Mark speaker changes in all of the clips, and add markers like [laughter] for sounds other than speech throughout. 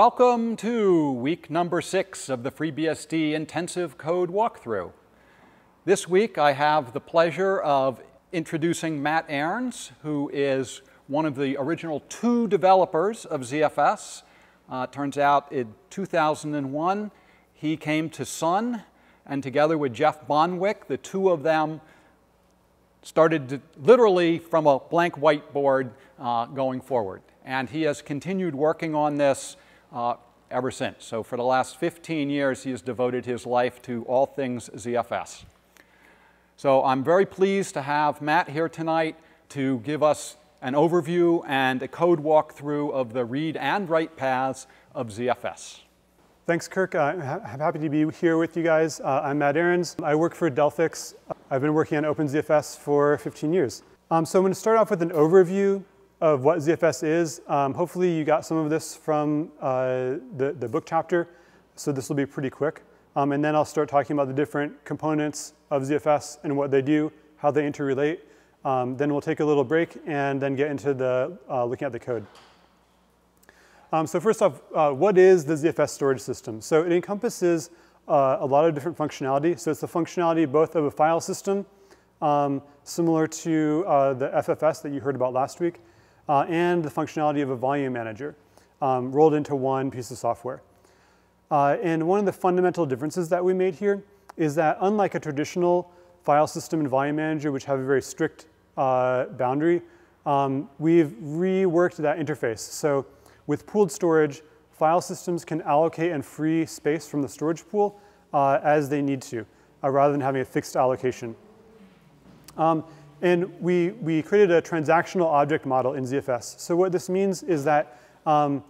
Speaker 1: Welcome to week number six of the FreeBSD Intensive Code Walkthrough. This week I have the pleasure of introducing Matt Ahrens, who is one of the original two developers of ZFS. Uh, turns out in 2001 he came to Sun, and together with Jeff Bonwick, the two of them started to, literally from a blank whiteboard uh, going forward. And he has continued working on this uh, ever since. So for the last 15 years, he has devoted his life to all things ZFS. So I'm very pleased to have Matt here tonight to give us an overview and a code walkthrough of the read and write paths of ZFS.
Speaker 2: Thanks, Kirk. Uh, I'm happy to be here with you guys. Uh, I'm Matt Ahrens. I work for Delphix. I've been working on OpenZFS for 15 years. Um, so I'm going to start off with an overview of what ZFS is. Um, hopefully you got some of this from uh, the, the book chapter, so this will be pretty quick. Um, and then I'll start talking about the different components of ZFS and what they do, how they interrelate. Um, then we'll take a little break and then get into the uh, looking at the code. Um, so first off, uh, what is the ZFS storage system? So it encompasses uh, a lot of different functionality. So it's the functionality both of a file system, um, similar to uh, the FFS that you heard about last week, uh, and the functionality of a volume manager um, rolled into one piece of software. Uh, and one of the fundamental differences that we made here is that unlike a traditional file system and volume manager, which have a very strict uh, boundary, um, we've reworked that interface. So with pooled storage, file systems can allocate and free space from the storage pool uh, as they need to, uh, rather than having a fixed allocation. Um, and we, we created a transactional object model in ZFS. So what this means is that um,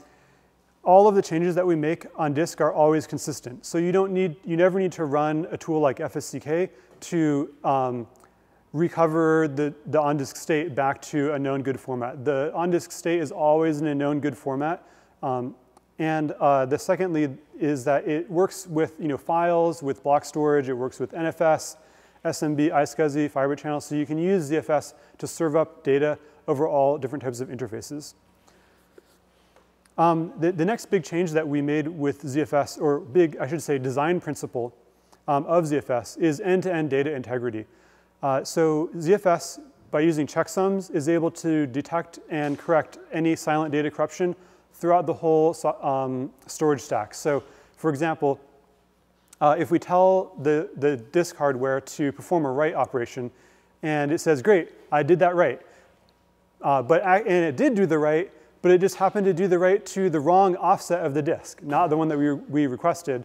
Speaker 2: all of the changes that we make on disk are always consistent. So you don't need, you never need to run a tool like FSCK to um, recover the, the on-disk state back to a known good format. The on-disk state is always in a known good format. Um, and uh, the second lead is that it works with you know, files, with block storage, it works with NFS, SMB, iSCSI, fiber Channel, so you can use ZFS to serve up data over all different types of interfaces. Um, the, the, next big change that we made with ZFS, or big, I should say, design principle um, of ZFS is end-to-end -end data integrity. Uh, so ZFS, by using checksums, is able to detect and correct any silent data corruption throughout the whole um, storage stack. So for example, uh, if we tell the, the disk hardware to perform a write operation, and it says, great, I did that write. Uh, but I, and it did do the write, but it just happened to do the write to the wrong offset of the disk, not the one that we, we requested.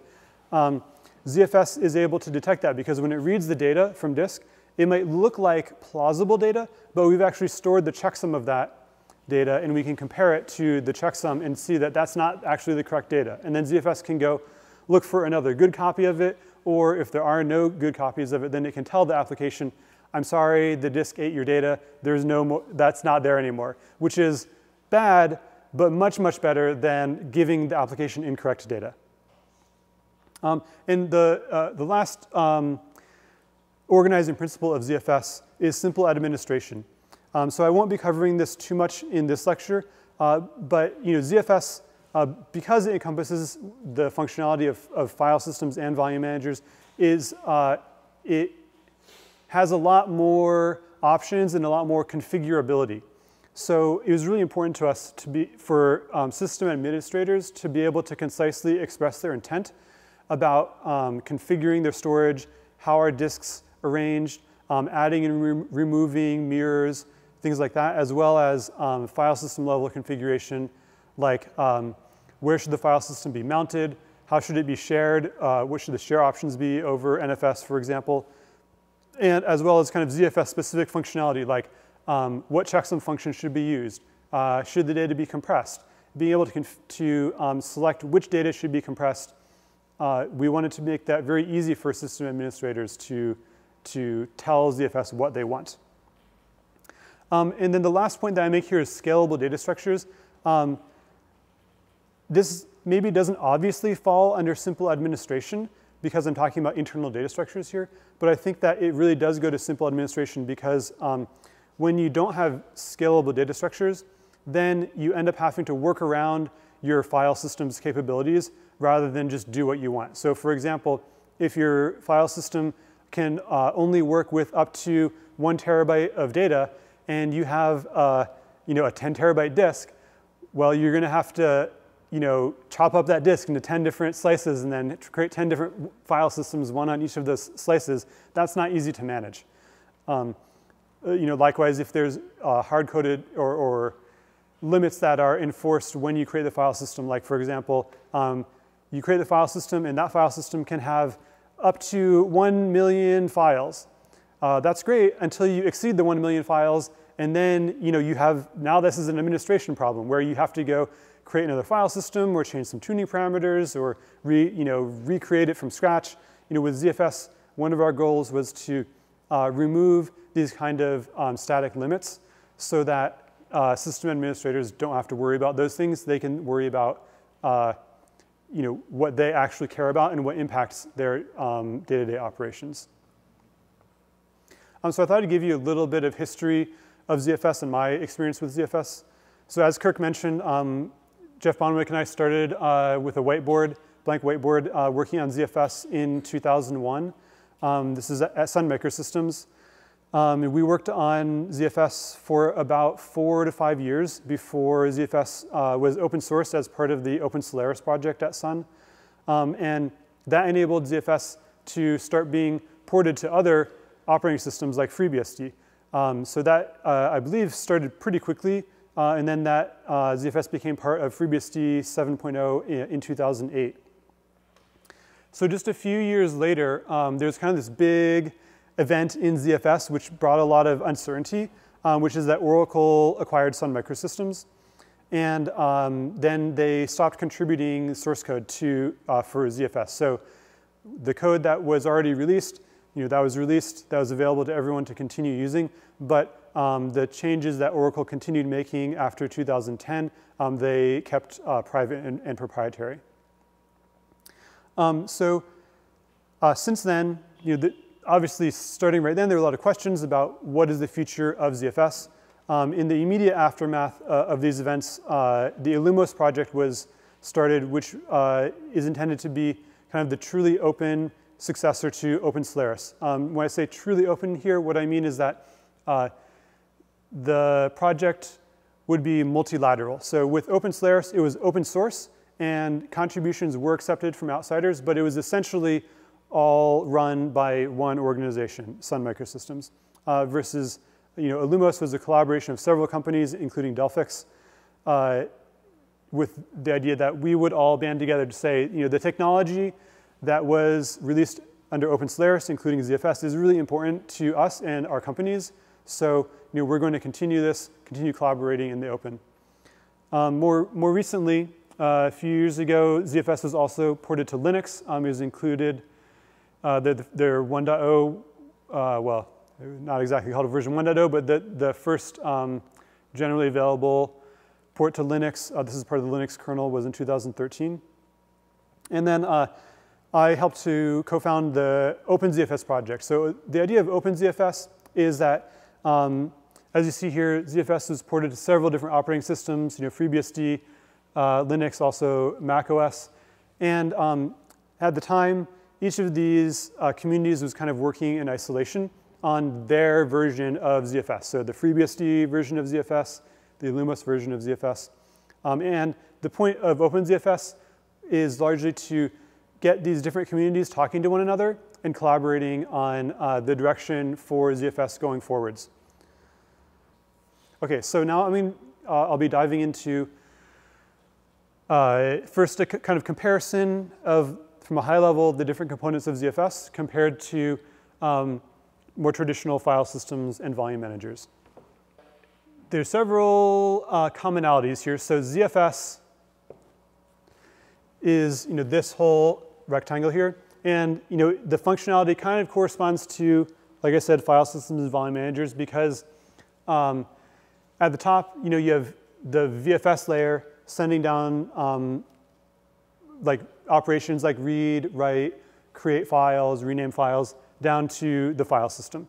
Speaker 2: Um, ZFS is able to detect that because when it reads the data from disk, it might look like plausible data, but we've actually stored the checksum of that data and we can compare it to the checksum and see that that's not actually the correct data. And then ZFS can go, look for another good copy of it, or if there are no good copies of it, then it can tell the application, I'm sorry, the disk ate your data, there's no that's not there anymore, which is bad, but much, much better than giving the application incorrect data. Um, and the, uh, the last um, organizing principle of ZFS is simple administration. Um, so I won't be covering this too much in this lecture, uh, but you know, ZFS uh, because it encompasses the functionality of, of, file systems and volume managers, is uh, it has a lot more options and a lot more configurability. So it was really important to us to be, for um, system administrators to be able to concisely express their intent about um, configuring their storage, how are disks arranged, um, adding and re removing mirrors, things like that, as well as um, file system level configuration, like um, where should the file system be mounted? How should it be shared? Uh, what should the share options be over NFS, for example? And as well as kind of ZFS specific functionality, like um, what checksum function should be used? Uh, should the data be compressed? Being able to, to um, select which data should be compressed. Uh, we wanted to make that very easy for system administrators to, to tell ZFS what they want. Um, and then the last point that I make here is scalable data structures. Um, this maybe doesn't obviously fall under simple administration because I'm talking about internal data structures here, but I think that it really does go to simple administration because um, when you don't have scalable data structures, then you end up having to work around your file system's capabilities rather than just do what you want. So for example, if your file system can uh, only work with up to one terabyte of data and you have uh, you know, a 10 terabyte disk, well, you're going to have to you know, chop up that disk into 10 different slices and then create 10 different file systems, one on each of those slices. That's not easy to manage. Um, uh, you know, likewise, if there's uh, hard-coded or, or, limits that are enforced when you create the file system, like for example, um, you create the file system and that file system can have up to 1 million files. Uh, that's great until you exceed the 1 million files and then you know you have now this is an administration problem where you have to go create another file system or change some tuning parameters or re, you know, recreate it from scratch. You know, with ZFS, one of our goals was to uh, remove these kind of um, static limits so that uh, system administrators don't have to worry about those things. They can worry about uh, you know, what they actually care about and what impacts their um, day-to-day um, -day operations. Um, so I thought I'd give you a little bit of history of ZFS and my experience with ZFS. So as Kirk mentioned, um, Jeff Bonwick and I started uh, with a whiteboard, blank whiteboard, uh, working on ZFS in 2001. Um, this is at Sun Microsystems. Um, we worked on ZFS for about four to five years before ZFS uh, was open sourced as part of the Open Solaris project at Sun. Um, and that enabled ZFS to start being ported to other operating systems like FreeBSD. Um, so that, uh, I believe, started pretty quickly. Uh, and then that uh, ZFS became part of FreeBSD 7.0 in, in, 2008. So just a few years later, um, there's kind of this big event in ZFS which brought a lot of uncertainty, um, which is that Oracle acquired Sun Microsystems. And um, then they stopped contributing source code to, uh, for ZFS. So the code that was already released, you know, that was released, that was available to everyone to continue using, but um, the changes that Oracle continued making after 2010, um, they kept uh, private and, and proprietary. Um, so uh, since then, you know, the, obviously starting right then, there were a lot of questions about what is the future of ZFS. Um, in the immediate aftermath uh, of these events, uh, the Illumos project was started, which uh, is intended to be kind of the truly open successor to Open Solaris. Um, when I say truly open here, what I mean is that uh, the project would be multilateral. So with OpenSolaris, it was open source and contributions were accepted from outsiders, but it was essentially all run by one organization, Sun Microsystems, uh, versus you know, Illumos was a collaboration of several companies, including Delphix, uh, with the idea that we would all band together to say, you know, the technology that was released under OpenSolaris, including ZFS, is really important to us and our companies. So you know, we're going to continue this, continue collaborating in the open. Um, more, more recently, uh, a few years ago, ZFS was also ported to Linux. Um, it was included, uh, their, their 1.0, uh, well, not exactly called a version 1.0, but the, the first um, generally available port to Linux, uh, this is part of the Linux kernel, was in 2013. And then uh, I helped to co-found the OpenZFS project. So the idea of OpenZFS is that um, as you see here, ZFS is ported to several different operating systems, you know, FreeBSD, uh, Linux, also Mac OS. And um, at the time, each of these uh, communities was kind of working in isolation on their version of ZFS. So the FreeBSD version of ZFS, the Illumos version of ZFS. Um, and the point of OpenZFS is largely to get these different communities talking to one another and collaborating on uh, the direction for ZFS going forwards. Okay, so now I mean, uh, I'll be diving into uh, first a kind of comparison of, from a high level, the different components of ZFS compared to um, more traditional file systems and volume managers. There's several uh, commonalities here. So ZFS is you know, this whole rectangle here. And you know, the functionality kind of corresponds to, like I said, file systems and volume managers because um, at the top, you know, you have the VFS layer sending down um, like operations like read, write, create files, rename files down to the file system.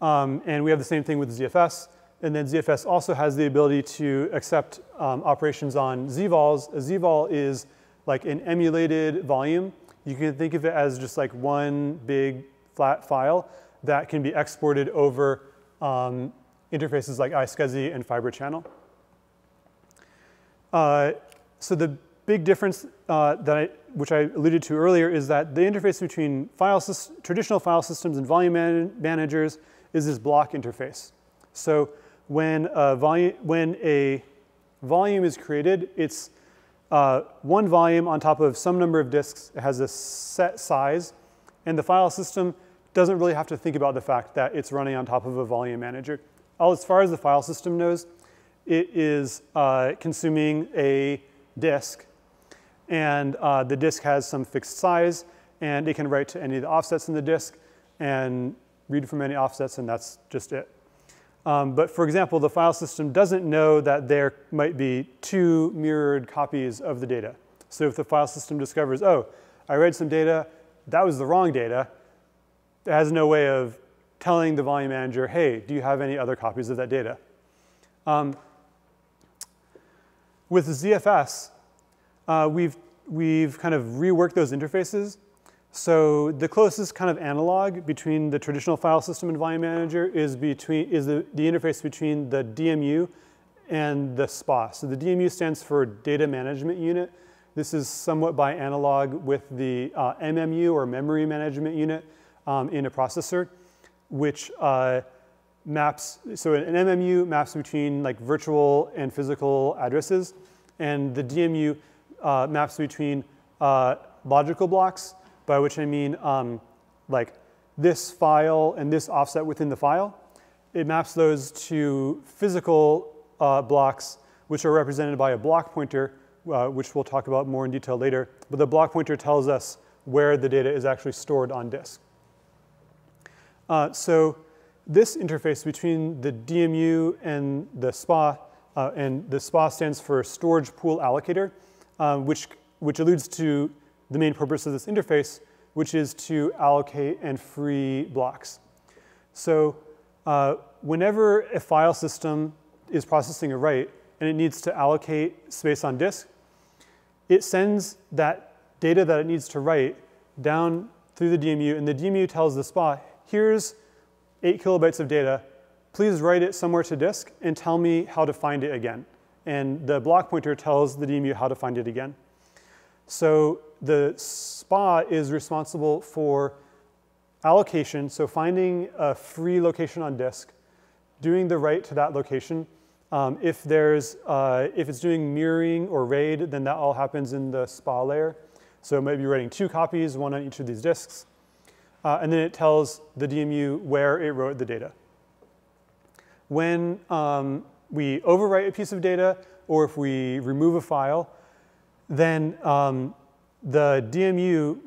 Speaker 2: Um, and we have the same thing with ZFS. and then ZFS also has the ability to accept um, operations on zvols. A zvol is like an emulated volume. You can think of it as just like one big flat file that can be exported over um, interfaces like iSCSI and Fiber Channel. Uh, so the big difference uh, that I, which I alluded to earlier is that the interface between file traditional file systems and volume man managers is this block interface. So when a, volume, when a volume is created, it's uh, one volume on top of some number of disks. It has a set size, and the file system doesn't really have to think about the fact that it's running on top of a volume manager. All as far as the file system knows, it is uh, consuming a disk, and uh, the disk has some fixed size, and it can write to any of the offsets in the disk and read from any offsets, and that's just it. Um, but for example, the file system doesn't know that there might be two mirrored copies of the data. So if the file system discovers, oh, I read some data, that was the wrong data, it has no way of telling the volume manager, hey, do you have any other copies of that data? Um, with ZFS, uh, we've, we've kind of reworked those interfaces so the closest kind of analog between the traditional file system and volume manager is, between, is the, the interface between the DMU and the SPA. So the DMU stands for Data Management Unit. This is somewhat by analog with the uh, MMU or Memory Management Unit um, in a processor, which uh, maps, so an MMU maps between like virtual and physical addresses, and the DMU uh, maps between uh, logical blocks by which I mean um, like this file and this offset within the file. It maps those to physical uh, blocks, which are represented by a block pointer, uh, which we'll talk about more in detail later. But the block pointer tells us where the data is actually stored on disk. Uh, so this interface between the DMU and the SPA, uh, and the SPA stands for Storage Pool Allocator, uh, which, which alludes to the main purpose of this interface, which is to allocate and free blocks. So uh, whenever a file system is processing a write and it needs to allocate space on disk, it sends that data that it needs to write down through the DMU, and the DMU tells the SPA, here's eight kilobytes of data, please write it somewhere to disk and tell me how to find it again. And the block pointer tells the DMU how to find it again. So the SPA is responsible for allocation, so finding a free location on disk, doing the write to that location. Um, if, there's, uh, if it's doing mirroring or RAID, then that all happens in the SPA layer. So it might be writing two copies, one on each of these disks. Uh, and then it tells the DMU where it wrote the data. When um, we overwrite a piece of data, or if we remove a file, then um, the DMU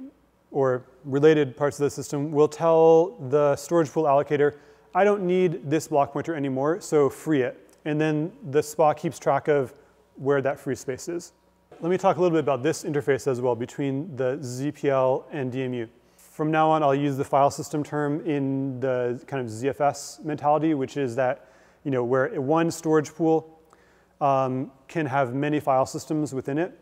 Speaker 2: or related parts of the system will tell the storage pool allocator, I don't need this block pointer anymore, so free it. And then the SPA keeps track of where that free space is. Let me talk a little bit about this interface as well between the ZPL and DMU. From now on, I'll use the file system term in the kind of ZFS mentality, which is that you know, where one storage pool um, can have many file systems within it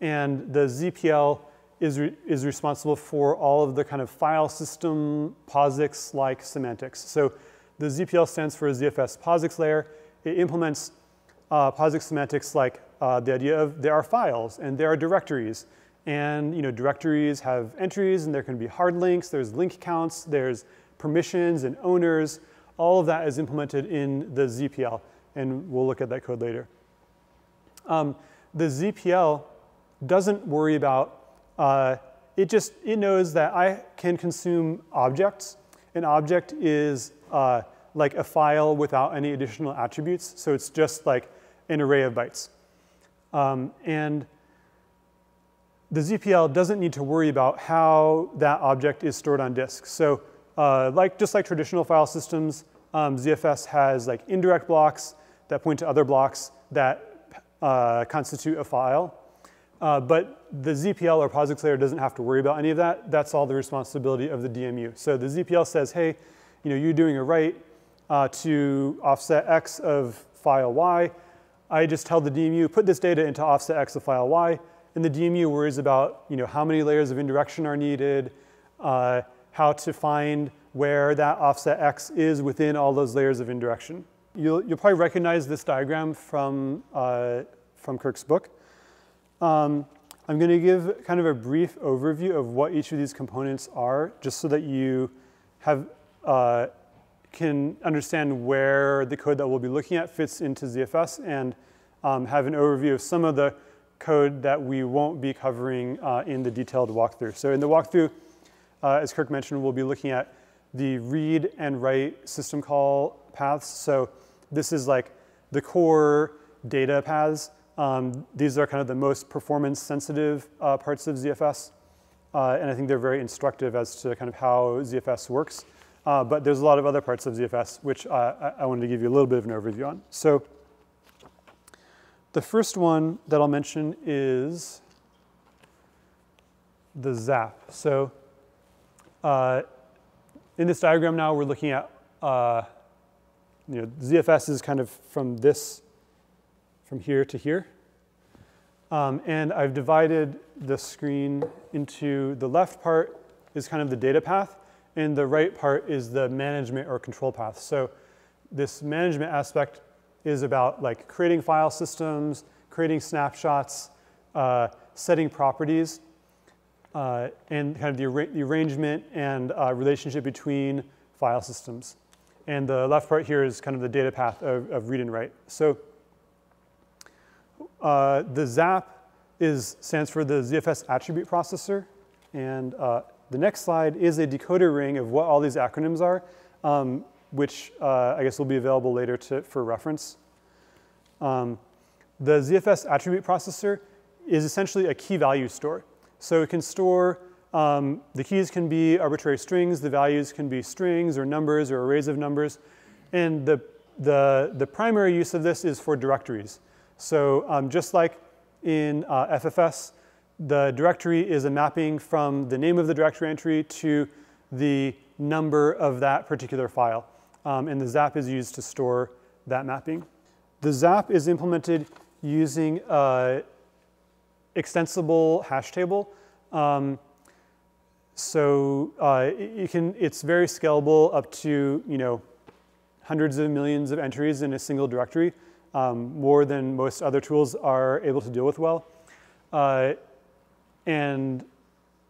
Speaker 2: and the ZPL is, re is responsible for all of the kind of file system POSIX-like semantics. So the ZPL stands for ZFS POSIX layer. It implements uh, POSIX semantics like uh, the idea of there are files and there are directories. And you know, directories have entries and there can be hard links, there's link counts, there's permissions and owners. All of that is implemented in the ZPL, and we'll look at that code later. Um, the ZPL doesn't worry about, uh, it just, it knows that I can consume objects. An object is uh, like a file without any additional attributes. So it's just like an array of bytes. Um, and the ZPL doesn't need to worry about how that object is stored on disk. So uh, like, just like traditional file systems, um, ZFS has like indirect blocks that point to other blocks that uh, constitute a file. Uh, but the ZPL or POSIX layer doesn't have to worry about any of that. That's all the responsibility of the DMU. So the ZPL says, hey, you know, you're doing a write. uh, to offset x of file y. I just tell the DMU, put this data into offset x of file y, and the DMU worries about you know, how many layers of indirection are needed, uh, how to find where that offset x is within all those layers of indirection. You'll, you'll probably recognize this diagram from, uh, from Kirk's book. Um, I'm going to give kind of a brief overview of what each of these components are, just so that you have, uh, can understand where the code that we'll be looking at fits into ZFS and um, have an overview of some of the code that we won't be covering uh, in the detailed walkthrough. So in the walkthrough, uh, as Kirk mentioned, we'll be looking at the read and write system call paths. So this is like the core data paths. Um, these are kind of the most performance sensitive uh, parts of ZFS. Uh, and I think they're very instructive as to kind of how ZFS works. Uh, but there's a lot of other parts of ZFS which I, I wanted to give you a little bit of an overview on. So the first one that I'll mention is the ZAP. So uh, in this diagram now, we're looking at uh, you know, ZFS is kind of from this, from here to here. Um, and I've divided the screen into the left part is kind of the data path, and the right part is the management or control path. So this management aspect is about like creating file systems, creating snapshots, uh, setting properties, uh, and kind of the, ar the arrangement and uh, relationship between file systems. And the left part here is kind of the data path of, of read and write. So uh, the ZAP is, stands for the ZFS attribute processor. And uh, the next slide is a decoder ring of what all these acronyms are, um, which uh, I guess will be available later to, for reference. Um, the ZFS attribute processor is essentially a key value store. So it can store, um, the keys can be arbitrary strings, the values can be strings or numbers or arrays of numbers. And the, the, the primary use of this is for directories. So um, just like in uh, FFS, the directory is a mapping from the name of the directory entry to the number of that particular file. Um, and the ZAP is used to store that mapping. The ZAP is implemented using uh, extensible hash table. Um, so uh, you can, it's very scalable up to you know hundreds of millions of entries in a single directory, um, more than most other tools are able to deal with well. Uh, and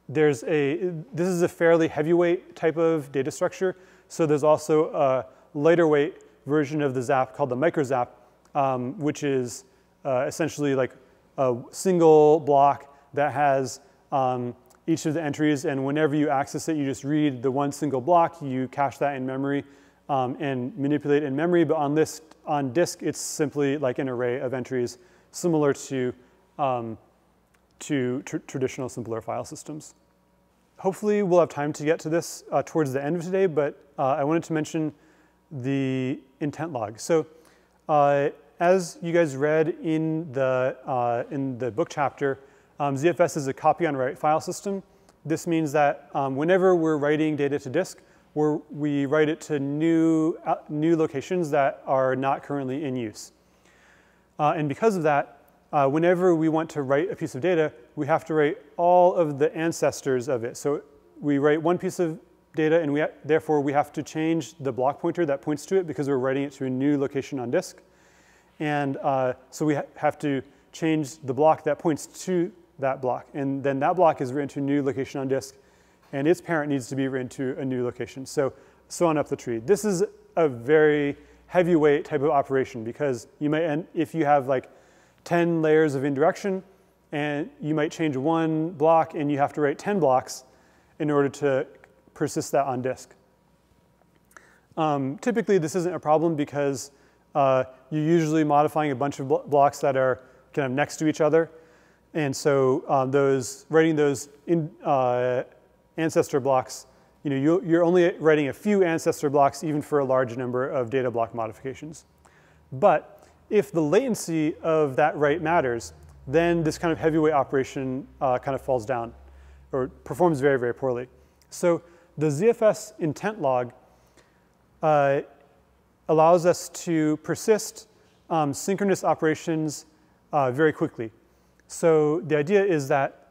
Speaker 2: there's a, this is a fairly heavyweight type of data structure. So there's also a lighter weight version of the ZAP called the microzap, um, which is uh, essentially like a single block that has um, each of the entries. And whenever you access it, you just read the one single block, you cache that in memory um, and manipulate in memory. But on this, on disk, it's simply like an array of entries similar to, um, to tr traditional simpler file systems. Hopefully we'll have time to get to this uh, towards the end of today, but uh, I wanted to mention the intent log. So uh, as you guys read in the, uh, in the book chapter, um, ZFS is a copy on write file system. This means that um, whenever we're writing data to disk, we write it to new, uh, new locations that are not currently in use. Uh, and because of that, whenever we want to write a piece of data, we have to write all of the ancestors of it. So we write one piece of data, and we therefore we have to change the block pointer that points to it because we're writing it to a new location on disk. And uh, so we ha have to change the block that points to that block. And then that block is written to a new location on disk, and its parent needs to be written to a new location. So, so on up the tree. This is a very heavyweight type of operation because you might end, if you have like 10 layers of indirection, and you might change one block and you have to write 10 blocks in order to persist that on disk. Um, typically, this isn't a problem because uh, you're usually modifying a bunch of blo blocks that are kind of next to each other. And so um, those, writing those in, uh, ancestor blocks, you know, you, you're only writing a few ancestor blocks even for a large number of data block modifications. But if the latency of that write matters, then this kind of heavyweight operation uh, kind of falls down or performs very, very poorly. So the ZFS intent log uh, allows us to persist um, synchronous operations uh, very quickly. So the idea is that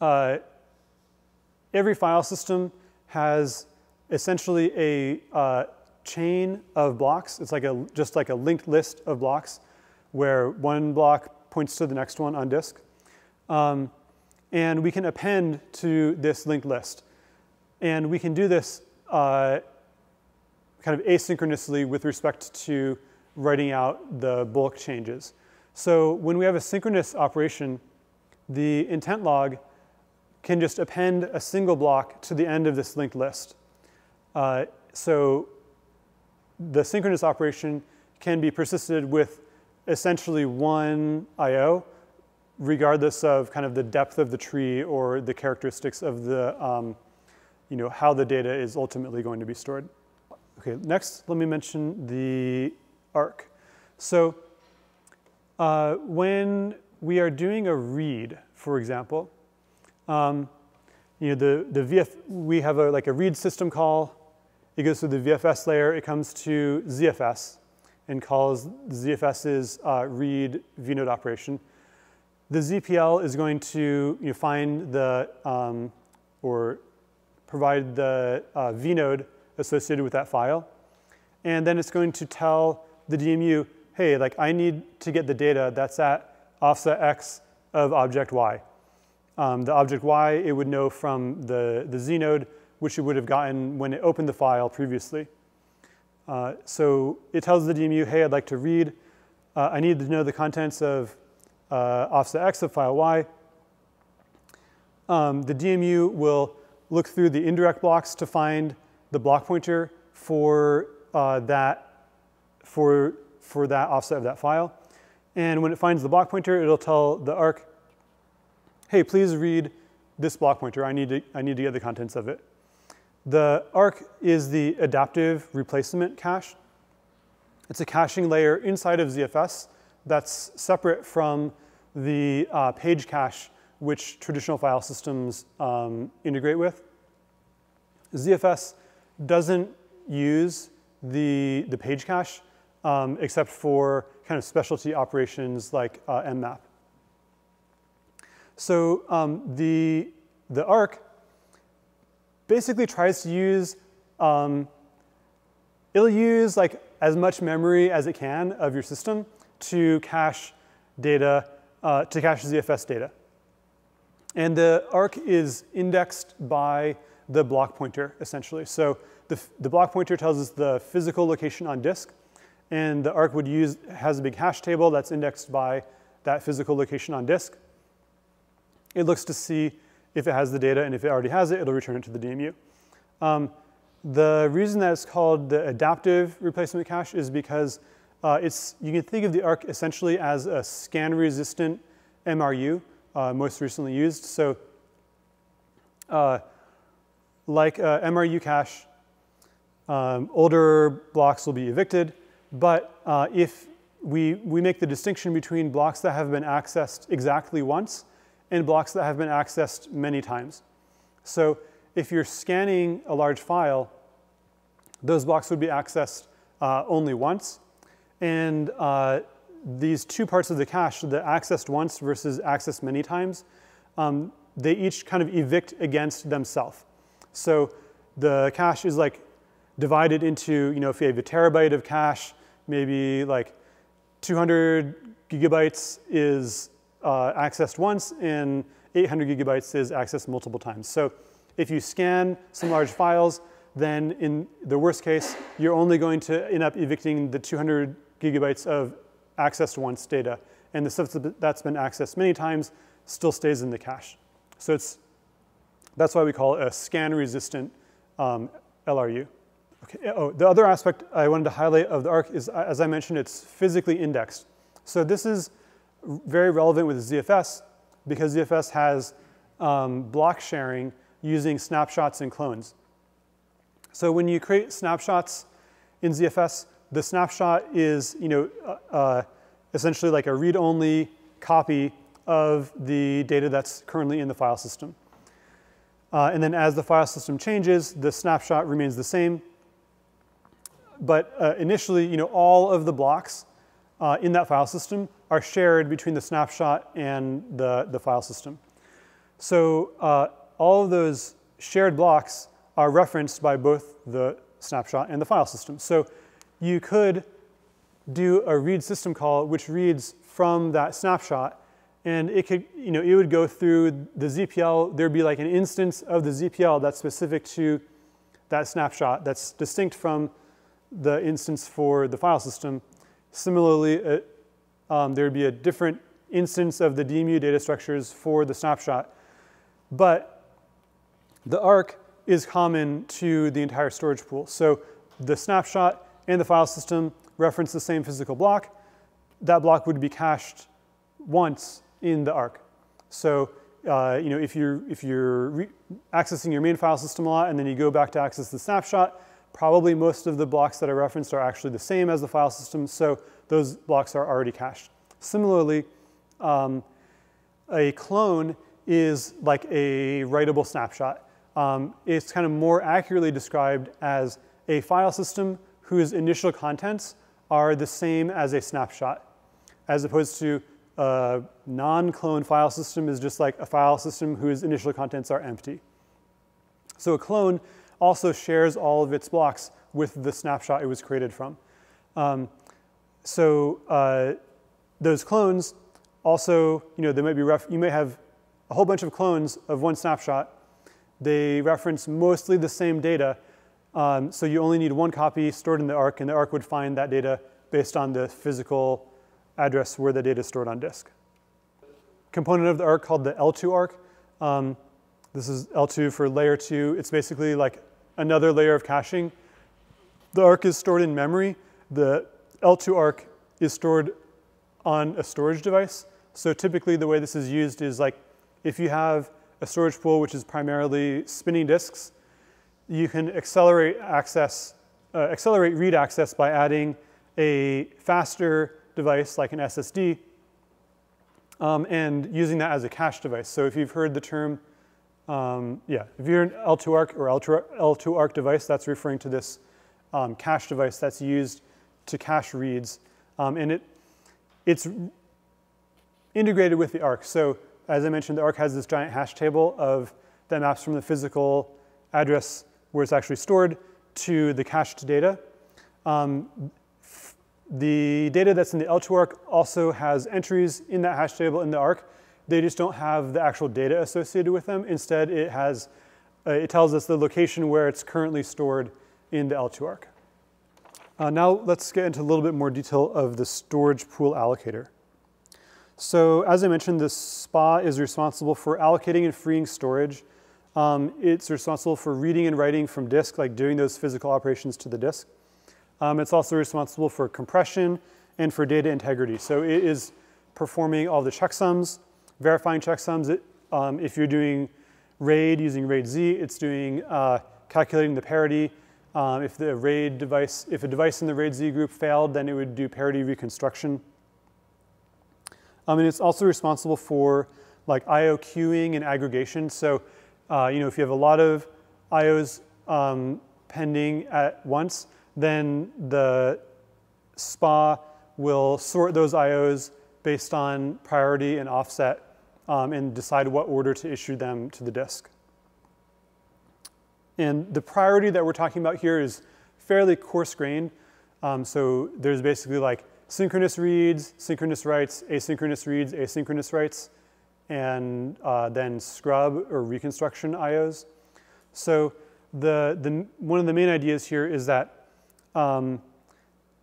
Speaker 2: uh, every file system has essentially a uh, chain of blocks. It's like a, just like a linked list of blocks where one block points to the next one on disk. Um, and we can append to this linked list. And we can do this uh, kind of asynchronously with respect to writing out the bulk changes. So when we have a synchronous operation, the intent log can just append a single block to the end of this linked list. Uh, so the synchronous operation can be persisted with essentially one I.O., regardless of kind of the depth of the tree or the characteristics of the, um, you know, how the data is ultimately going to be stored. Okay, next, let me mention the arc. So uh, when we are doing a read, for example, um, you know, the, the VF, we have a, like a read system call. It goes through the VFS layer. It comes to ZFS and calls ZFS's uh, read vnode operation. The ZPL is going to you know, find the, um, or provide the uh, vnode associated with that file. And then it's going to tell the DMU, hey, like I need to get the data that's at offset X of object Y. Um, the object Y, it would know from the, the znode, which it would have gotten when it opened the file previously. Uh, so it tells the DMU, hey, I'd like to read. Uh, I need to know the contents of uh, offset X of file Y. Um, the DMU will look through the indirect blocks to find the block pointer for uh, that for for that offset of that file. And when it finds the block pointer, it'll tell the arc, hey, please read this block pointer. I need to, I need to get the contents of it. The arc is the adaptive replacement cache. It's a caching layer inside of ZFS that's separate from the uh, page cache which traditional file systems um, integrate with. ZFS doesn't use the, the page cache um, except for kind of specialty operations like uh, mmap. So um, the, the arc basically tries to use, um, it'll use like as much memory as it can of your system to cache data, uh, to cache ZFS data. And the arc is indexed by the block pointer, essentially. So the, the block pointer tells us the physical location on disk, and the arc would use, has a big hash table that's indexed by that physical location on disk. It looks to see if it has the data, and if it already has it, it'll return it to the DMU. Um, the reason that it's called the adaptive replacement cache is because uh, it's, you can think of the arc essentially as a scan-resistant MRU, uh, most recently used. So uh, like MRU cache, um, older blocks will be evicted, but uh, if we, we make the distinction between blocks that have been accessed exactly once and blocks that have been accessed many times. So if you're scanning a large file, those blocks would be accessed uh, only once. And uh, these two parts of the cache, the accessed once versus accessed many times, um, they each kind of evict against themselves. So the cache is like divided into, you know, if you have a terabyte of cache, maybe like 200 gigabytes is uh, accessed once and 800 gigabytes is accessed multiple times. So if you scan some large files, then in the worst case, you're only going to end up evicting the 200 gigabytes of accessed once data. And the stuff that's been accessed many times still stays in the cache. So it's, that's why we call it a scan-resistant um, LRU. Okay. Oh, the other aspect I wanted to highlight of the arc is, as I mentioned, it's physically indexed. So this is very relevant with ZFS because ZFS has um, block sharing using snapshots and clones. So when you create snapshots in ZFS, the snapshot is you know, uh, uh, essentially like a read-only copy of the data that's currently in the file system. Uh, and then as the file system changes, the snapshot remains the same but uh, initially, you know, all of the blocks uh, in that file system are shared between the snapshot and the, the file system. So uh, all of those shared blocks are referenced by both the snapshot and the file system. So you could do a read system call which reads from that snapshot and it could, you know, it would go through the ZPL. There'd be like an instance of the ZPL that's specific to that snapshot that's distinct from the instance for the file system. Similarly, uh, um, there'd be a different instance of the DMU data structures for the snapshot. But the arc is common to the entire storage pool. So the snapshot and the file system reference the same physical block. That block would be cached once in the arc. So uh, you know, if you're, if you're accessing your main file system a lot and then you go back to access the snapshot, probably most of the blocks that I referenced are actually the same as the file system, so those blocks are already cached. Similarly, um, a clone is like a writable snapshot. Um, it's kind of more accurately described as a file system whose initial contents are the same as a snapshot, as opposed to a non-clone file system is just like a file system whose initial contents are empty. So a clone also shares all of its blocks with the snapshot it was created from. Um, so uh, those clones also, you know, they might be ref you may have a whole bunch of clones of one snapshot. They reference mostly the same data, um, so you only need one copy stored in the ARC, and the ARC would find that data based on the physical address where the data is stored on disk. Component of the ARC called the L2 ARC. Um, this is L2 for layer two. It's basically like another layer of caching. The arc is stored in memory. The L2 arc is stored on a storage device. So typically the way this is used is like if you have a storage pool which is primarily spinning disks, you can accelerate access, uh, accelerate read access by adding a faster device like an SSD um, and using that as a cache device. So if you've heard the term, um, yeah, if you're an L2ARC or L2ARC device, that's referring to this um, cache device that's used to cache reads. Um, and it, it's integrated with the ARC. So as I mentioned, the ARC has this giant hash table of that maps from the physical address where it's actually stored to the cached data. Um, the data that's in the L2ARC also has entries in that hash table in the ARC. They just don't have the actual data associated with them. Instead, it has, uh, it tells us the location where it's currently stored in the L2 arc. Uh, now let's get into a little bit more detail of the storage pool allocator. So as I mentioned, the SPA is responsible for allocating and freeing storage. Um, it's responsible for reading and writing from disk, like doing those physical operations to the disk. Um, it's also responsible for compression and for data integrity. So it is performing all the checksums, verifying checksums. It, um, if you're doing RAID using RAID-Z, it's doing uh, calculating the parity. Um, if the RAID device, if a device in the RAID-Z group failed, then it would do parity reconstruction. Um, and it's also responsible for like IO queuing and aggregation. So, uh, you know, if you have a lot of IOs um, pending at once, then the SPA will sort those IOs based on priority and offset um, and decide what order to issue them to the disk. And the priority that we're talking about here is fairly coarse grained. Um, so there's basically like synchronous reads, synchronous writes, asynchronous reads, asynchronous writes, and uh, then scrub or reconstruction IOs. So the, the, one of the main ideas here is that um,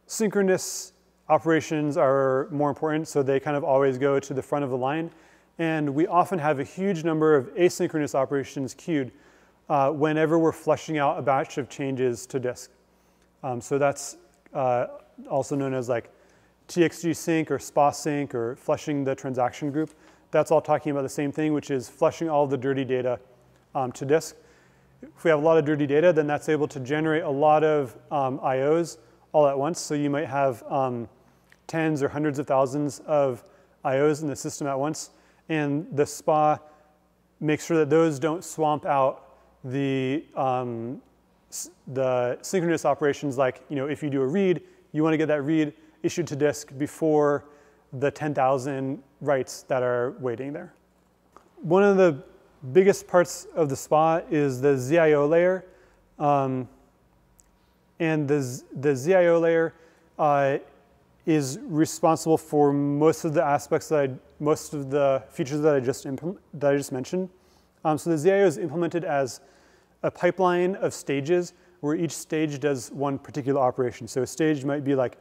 Speaker 2: synchronous operations are more important, so they kind of always go to the front of the line. And we often have a huge number of asynchronous operations queued uh, whenever we're flushing out a batch of changes to disk. Um, so that's uh, also known as like TXG sync or SPA sync or flushing the transaction group. That's all talking about the same thing, which is flushing all the dirty data um, to disk if we have a lot of dirty data, then that's able to generate a lot of um, IOs all at once. So you might have um, tens or hundreds of thousands of IOs in the system at once. And the SPA makes sure that those don't swamp out the, um, the synchronous operations like, you know, if you do a read, you want to get that read issued to disk before the 10,000 writes that are waiting there. One of the biggest parts of the SPA is the ZIO layer. Um, and the, the ZIO layer uh, is responsible for most of the aspects that I, most of the features that I just, that I just mentioned. Um, so the ZIO is implemented as a pipeline of stages where each stage does one particular operation. So a stage might be like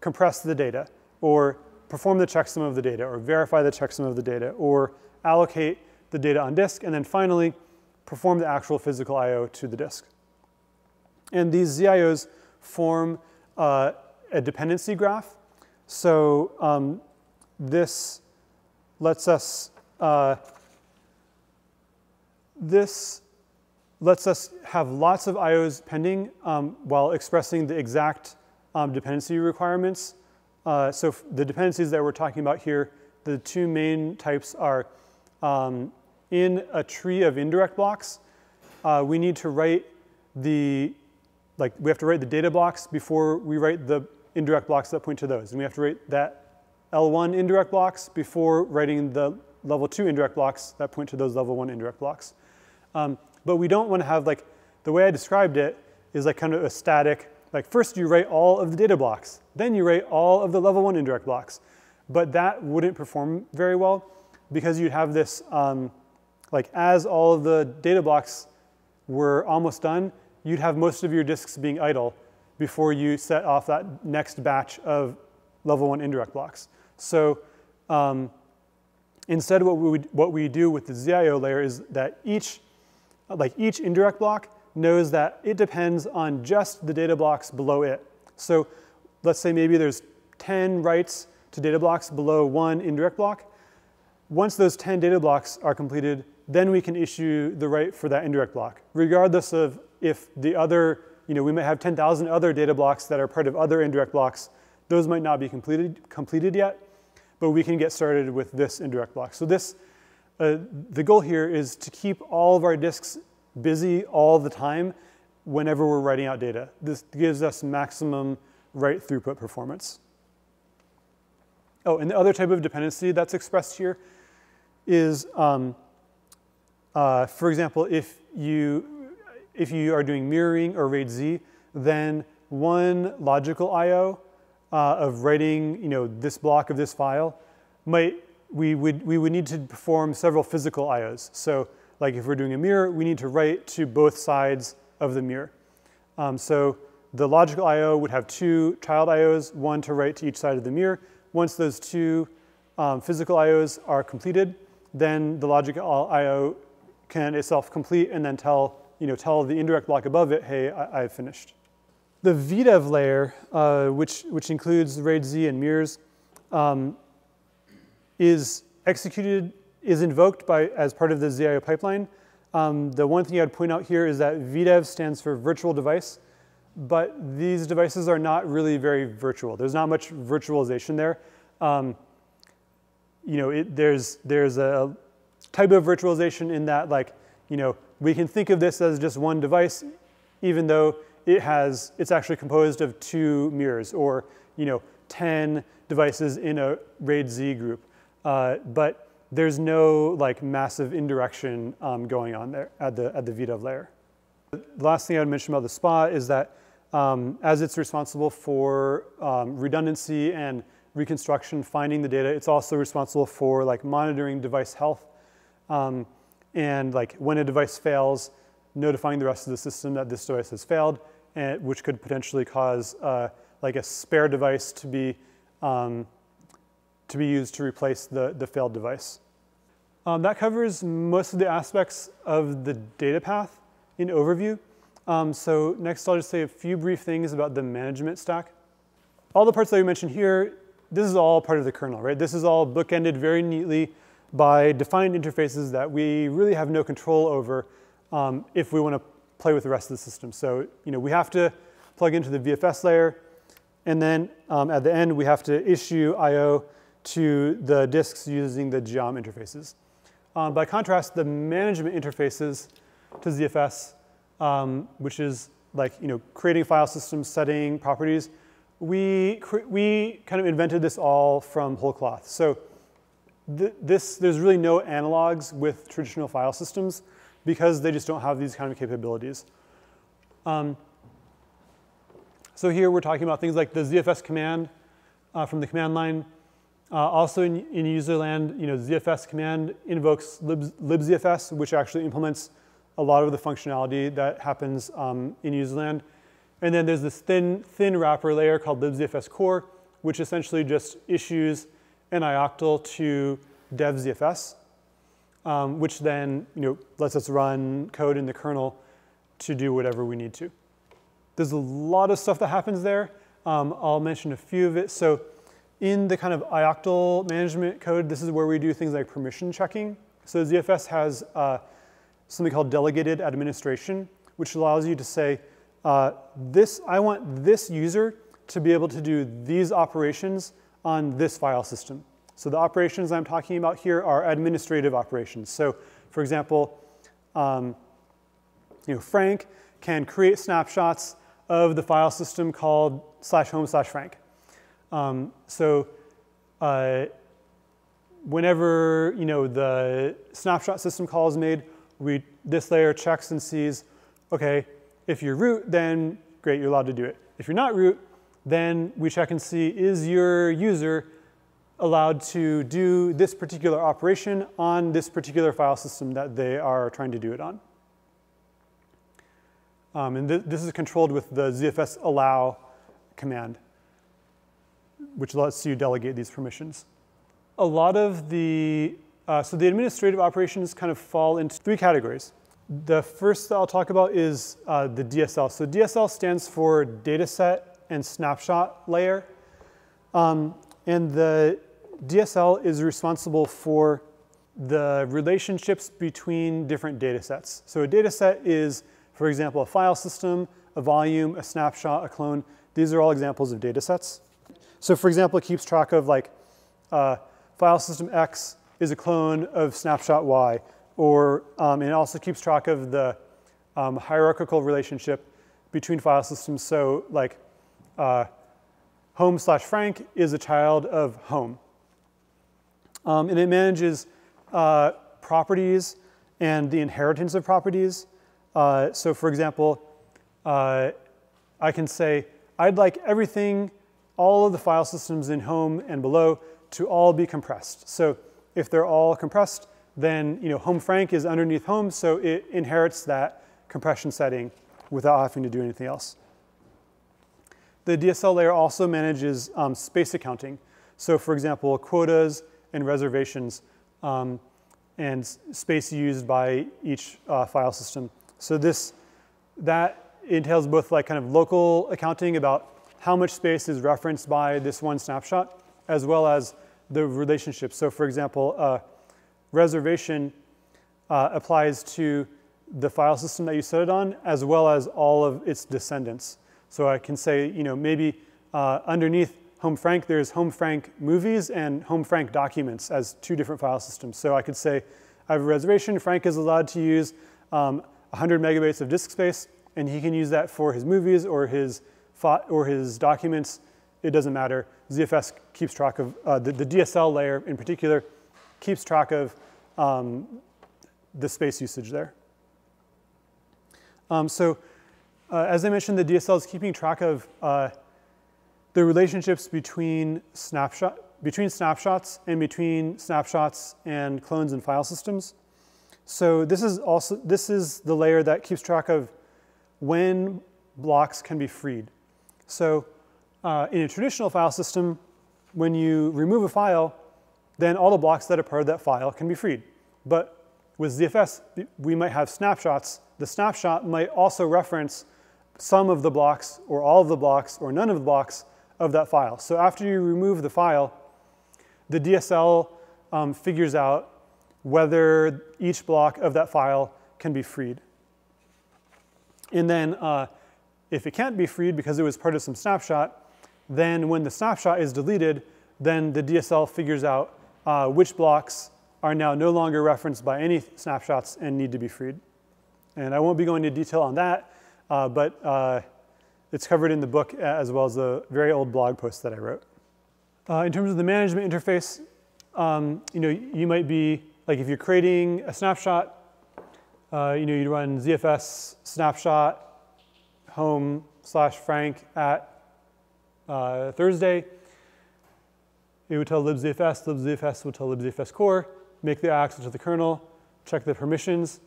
Speaker 2: compress the data, or perform the checksum of the data, or verify the checksum of the data, or allocate the data on disk, and then finally perform the actual physical I.O. to the disk. And these ZIOs form uh, a dependency graph. So um, this lets us uh, this lets us have lots of IOs pending um, while expressing the exact um, dependency requirements. Uh, so the dependencies that we're talking about here, the two main types are um, in a tree of indirect blocks, uh, we need to write the, like we have to write the data blocks before we write the indirect blocks that point to those. And we have to write that L1 indirect blocks before writing the level two indirect blocks that point to those level one indirect blocks. Um, but we don't want to have like, the way I described it is like kind of a static, like first you write all of the data blocks, then you write all of the level one indirect blocks. But that wouldn't perform very well because you'd have this, um, like as all of the data blocks were almost done, you'd have most of your disks being idle before you set off that next batch of level one indirect blocks. So um, instead what we, what we do with the ZIO layer is that each like each indirect block knows that it depends on just the data blocks below it. So let's say maybe there's 10 writes to data blocks below one indirect block. Once those 10 data blocks are completed, then we can issue the write for that indirect block, regardless of if the other, you know, we might have 10,000 other data blocks that are part of other indirect blocks. Those might not be completed, completed yet, but we can get started with this indirect block. So this uh, the goal here is to keep all of our disks busy all the time whenever we're writing out data. This gives us maximum write throughput performance. Oh, and the other type of dependency that's expressed here is, um, uh, for example, if you, if you are doing mirroring or RAID Z, then one logical I.O. Uh, of writing you know, this block of this file might we would, we would need to perform several physical IOs. So like if we're doing a mirror, we need to write to both sides of the mirror. Um, so the logical IO would have two child IOs, one to write to each side of the mirror. Once those two um, physical IOs are completed, then the logical IO can itself complete and then tell, you know, tell the indirect block above it, hey, I, have finished. The VDEV layer, uh, which, which includes RAID Z and mirrors, um, is executed, is invoked by, as part of the ZIO pipeline. Um, the one thing I'd point out here is that VDEV stands for virtual device, but these devices are not really very virtual. There's not much virtualization there. Um, you know, it, there's, there's a type of virtualization in that like, you know, we can think of this as just one device, even though it has, it's actually composed of two mirrors or, you know, 10 devices in a RAID Z group. Uh, but there's no like massive indirection um, going on there at the, at the VDEV layer. The last thing I would mention about the SPA is that um, as it's responsible for um, redundancy and reconstruction, finding the data, it's also responsible for like monitoring device health um, and like when a device fails, notifying the rest of the system that this device has failed, and, which could potentially cause uh, like a spare device to be um, to be used to replace the, the failed device. Um, that covers most of the aspects of the data path in overview. Um, so next I'll just say a few brief things about the management stack. All the parts that we mentioned here, this is all part of the kernel, right? This is all bookended very neatly by defined interfaces that we really have no control over um, if we want to play with the rest of the system. So you know, we have to plug into the VFS layer, and then um, at the end we have to issue I.O to the disks using the geom interfaces. Um, by contrast, the management interfaces to ZFS, um, which is like you know, creating file systems, setting properties, we, we kind of invented this all from whole cloth. So th this, there's really no analogs with traditional file systems because they just don't have these kind of capabilities. Um, so here we're talking about things like the ZFS command uh, from the command line. Uh, also in, in userland, you know, ZFS command invokes lib, libzfs, which actually implements a lot of the functionality that happens um, in userland. And then there's this thin, thin wrapper layer called libzfs core, which essentially just issues an ioctl to devzfs, um, which then you know, lets us run code in the kernel to do whatever we need to. There's a lot of stuff that happens there. Um, I'll mention a few of it. So in the kind of ioctl management code, this is where we do things like permission checking. So ZFS has uh, something called delegated administration, which allows you to say, uh, this, I want this user to be able to do these operations on this file system. So the operations I'm talking about here are administrative operations. So for example, um, you know, Frank can create snapshots of the file system called slash home slash Frank. Um, so uh, whenever you know the snapshot system call is made, we, this layer checks and sees, okay, if you're root, then great, you're allowed to do it. If you're not root, then we check and see, is your user allowed to do this particular operation on this particular file system that they are trying to do it on. Um, and th this is controlled with the ZFS allow command which lets you delegate these permissions. A lot of the, uh, so the administrative operations kind of fall into three categories. The first that I'll talk about is uh, the DSL. So DSL stands for dataset and snapshot layer. Um, and the DSL is responsible for the relationships between different data sets. So a data set is, for example, a file system, a volume, a snapshot, a clone. These are all examples of data sets. So for example, it keeps track of like uh, file system X is a clone of snapshot Y, or um, it also keeps track of the um, hierarchical relationship between file systems. So like uh, home slash Frank is a child of home. Um, and it manages uh, properties and the inheritance of properties. Uh, so for example, uh, I can say, I'd like everything all of the file systems in home and below to all be compressed. So if they're all compressed, then you know, home frank is underneath home, so it inherits that compression setting without having to do anything else. The DSL layer also manages um, space accounting. So for example, quotas and reservations um, and space used by each uh, file system. So this, that entails both like kind of local accounting about how much space is referenced by this one snapshot, as well as the relationship. So for example, uh, reservation uh, applies to the file system that you set it on, as well as all of its descendants. So I can say, you know, maybe uh, underneath Home Frank, there's Home Frank movies and Home Frank documents as two different file systems. So I could say, I have a reservation, Frank is allowed to use um, 100 megabytes of disk space, and he can use that for his movies or his or his documents, it doesn't matter. ZFS keeps track of, uh, the, the, DSL layer in particular, keeps track of um, the space usage there. Um, so uh, as I mentioned, the DSL is keeping track of uh, the relationships between snapshot, between snapshots and between snapshots and clones and file systems. So this is also, this is the layer that keeps track of when blocks can be freed. So uh, in a traditional file system, when you remove a file, then all the blocks that are part of that file can be freed. But with ZFS, we might have snapshots. The snapshot might also reference some of the blocks or all of the blocks or none of the blocks of that file. So after you remove the file, the DSL um, figures out whether each block of that file can be freed. And then uh, if it can't be freed because it was part of some snapshot, then when the snapshot is deleted, then the DSL figures out uh, which blocks are now no longer referenced by any snapshots and need to be freed. And I won't be going into detail on that, uh, but uh, it's covered in the book as well as the very old blog post that I wrote. Uh, in terms of the management interface, um, you know, you might be, like if you're creating a snapshot, uh, you know, you'd run ZFS snapshot home slash frank at uh, Thursday. It would tell libzfs, libzfs would tell libzfs core, make the access to the kernel, check the permissions,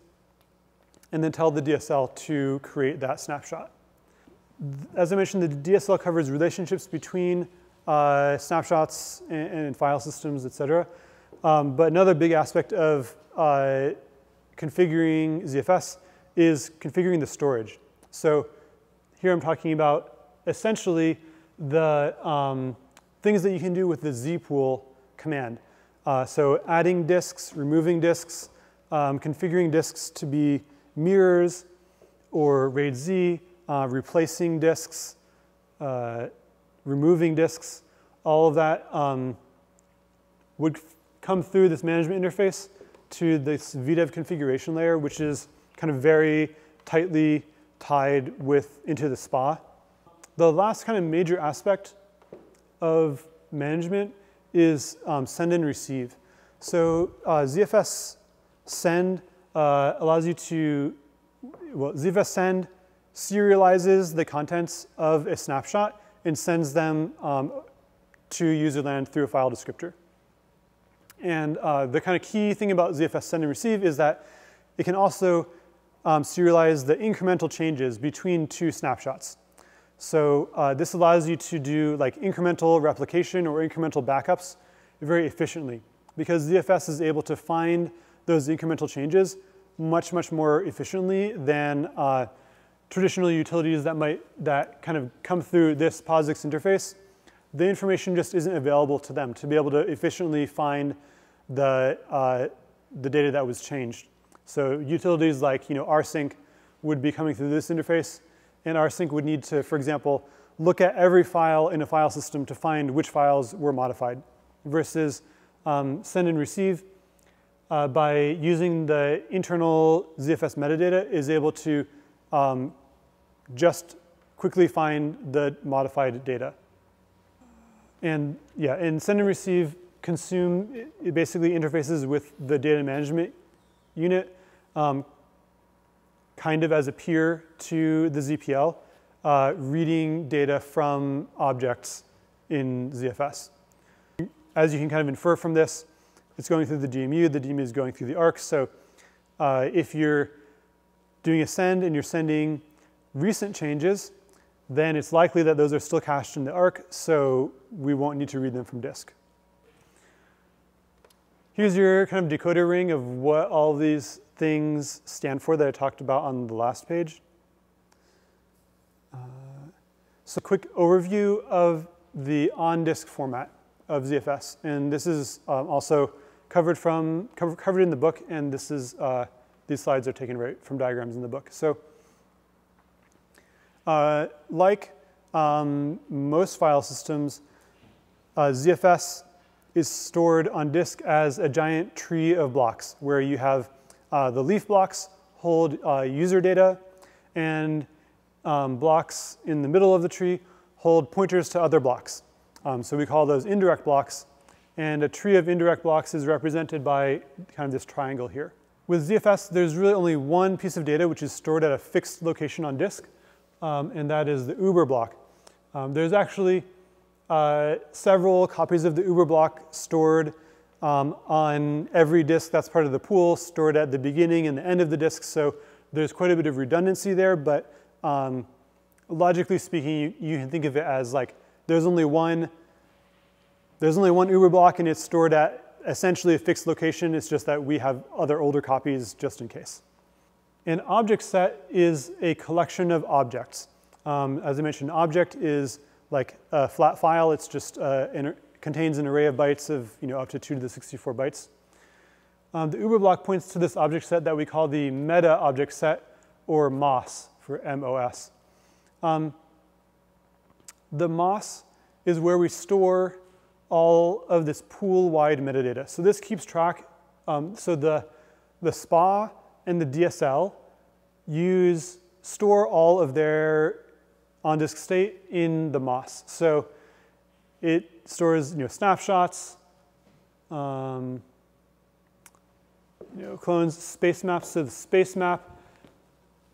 Speaker 2: and then tell the DSL to create that snapshot. As I mentioned, the DSL covers relationships between uh, snapshots and, and, file systems, et cetera. Um, but another big aspect of uh, configuring ZFS is configuring the storage. So here I'm talking about essentially the um, things that you can do with the zpool command. Uh, so adding disks, removing disks, um, configuring disks to be mirrors or RAID Z, uh, replacing disks, uh, removing disks, all of that um, would come through this management interface to this VDEV configuration layer, which is kind of very tightly tied with into the SPA. The last kind of major aspect of management is um, send and receive. So uh, ZFS send uh, allows you to, well, ZFS send serializes the contents of a snapshot and sends them um, to userland through a file descriptor. And uh, the kind of key thing about ZFS send and receive is that it can also um, serialize the incremental changes between two snapshots. So uh, this allows you to do like incremental replication or incremental backups very efficiently because ZFS is able to find those incremental changes much, much more efficiently than uh, traditional utilities that might, that kind of come through this POSIX interface. The information just isn't available to them to be able to efficiently find the, uh, the data that was changed. So utilities like you know, rsync would be coming through this interface, and rsync would need to, for example, look at every file in a file system to find which files were modified, versus um, send and receive uh, by using the internal ZFS metadata is able to um, just quickly find the modified data. And yeah, and send and receive consume, it basically interfaces with the data management unit um, kind of as a peer to the ZPL, uh, reading data from objects in ZFS. As you can kind of infer from this, it's going through the DMU, the DMU is going through the ARC. So uh, if you're doing a send and you're sending recent changes, then it's likely that those are still cached in the ARC, so we won't need to read them from disk. Here's your kind of decoder ring of what all these things stand for that I talked about on the last page. Uh, so quick overview of the on-disk format of ZFS. And this is um, also covered, from, cover, covered in the book, and this is, uh, these slides are taken right from diagrams in the book. So uh, like um, most file systems, uh, ZFS is stored on disk as a giant tree of blocks where you have uh, the leaf blocks hold uh, user data and um, blocks in the middle of the tree hold pointers to other blocks. Um, so we call those indirect blocks and a tree of indirect blocks is represented by kind of this triangle here. With ZFS, there's really only one piece of data which is stored at a fixed location on disk, um, and that is the uber block. Um, there's actually uh, several copies of the uber block stored um, on every disk that's part of the pool, stored at the beginning and the end of the disk. So there's quite a bit of redundancy there, but um, logically speaking, you, you, can think of it as like there's only one there's only one Uber block and it's stored at essentially a fixed location. It's just that we have other older copies just in case. An object set is a collection of objects. Um, as I mentioned, object is like a flat file. It's just uh, contains an array of bytes of you know, up to 2 to the 64 bytes. Um, the Uber block points to this object set that we call the meta object set, or MOS for MOS. Um, the MOS is where we store all of this pool-wide metadata. So this keeps track, um, so the, the SPA and the DSL use store all of their on-disk state in the MOS. So it stores you know, snapshots, um, you know, clones space maps. So the space map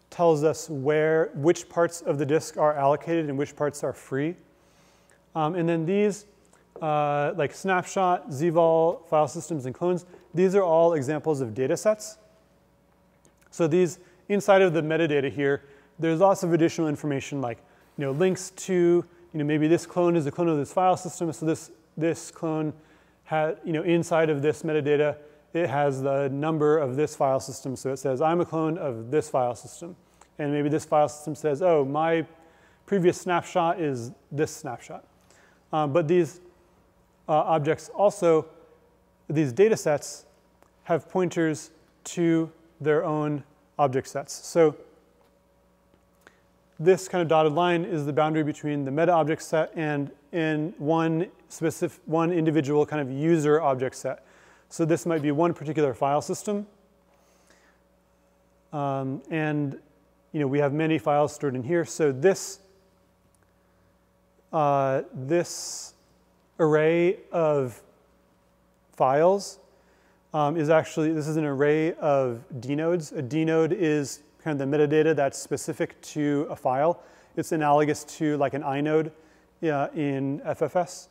Speaker 2: tells us where, which parts of the disk are allocated and which parts are free. Um, and then these, uh, like snapshot, zvol, file systems, and clones, these are all examples of data sets. So these, inside of the metadata here, there's lots of additional information like you know, links to, you know, maybe this clone is a clone of this file system, so this, this clone, has, you know, inside of this metadata, it has the number of this file system. So it says, I'm a clone of this file system. And maybe this file system says, oh, my previous snapshot is this snapshot. Um, but these uh, objects also, these data sets have pointers to their own object sets. So this kind of dotted line is the boundary between the meta object set and in one specific, one individual kind of user object set. So this might be one particular file system. Um, and you know, we have many files stored in here. So this, uh, this array of files um, is actually, this is an array of dnodes. A dnode is kind of the metadata that's specific to a file. It's analogous to like an inode in FFS.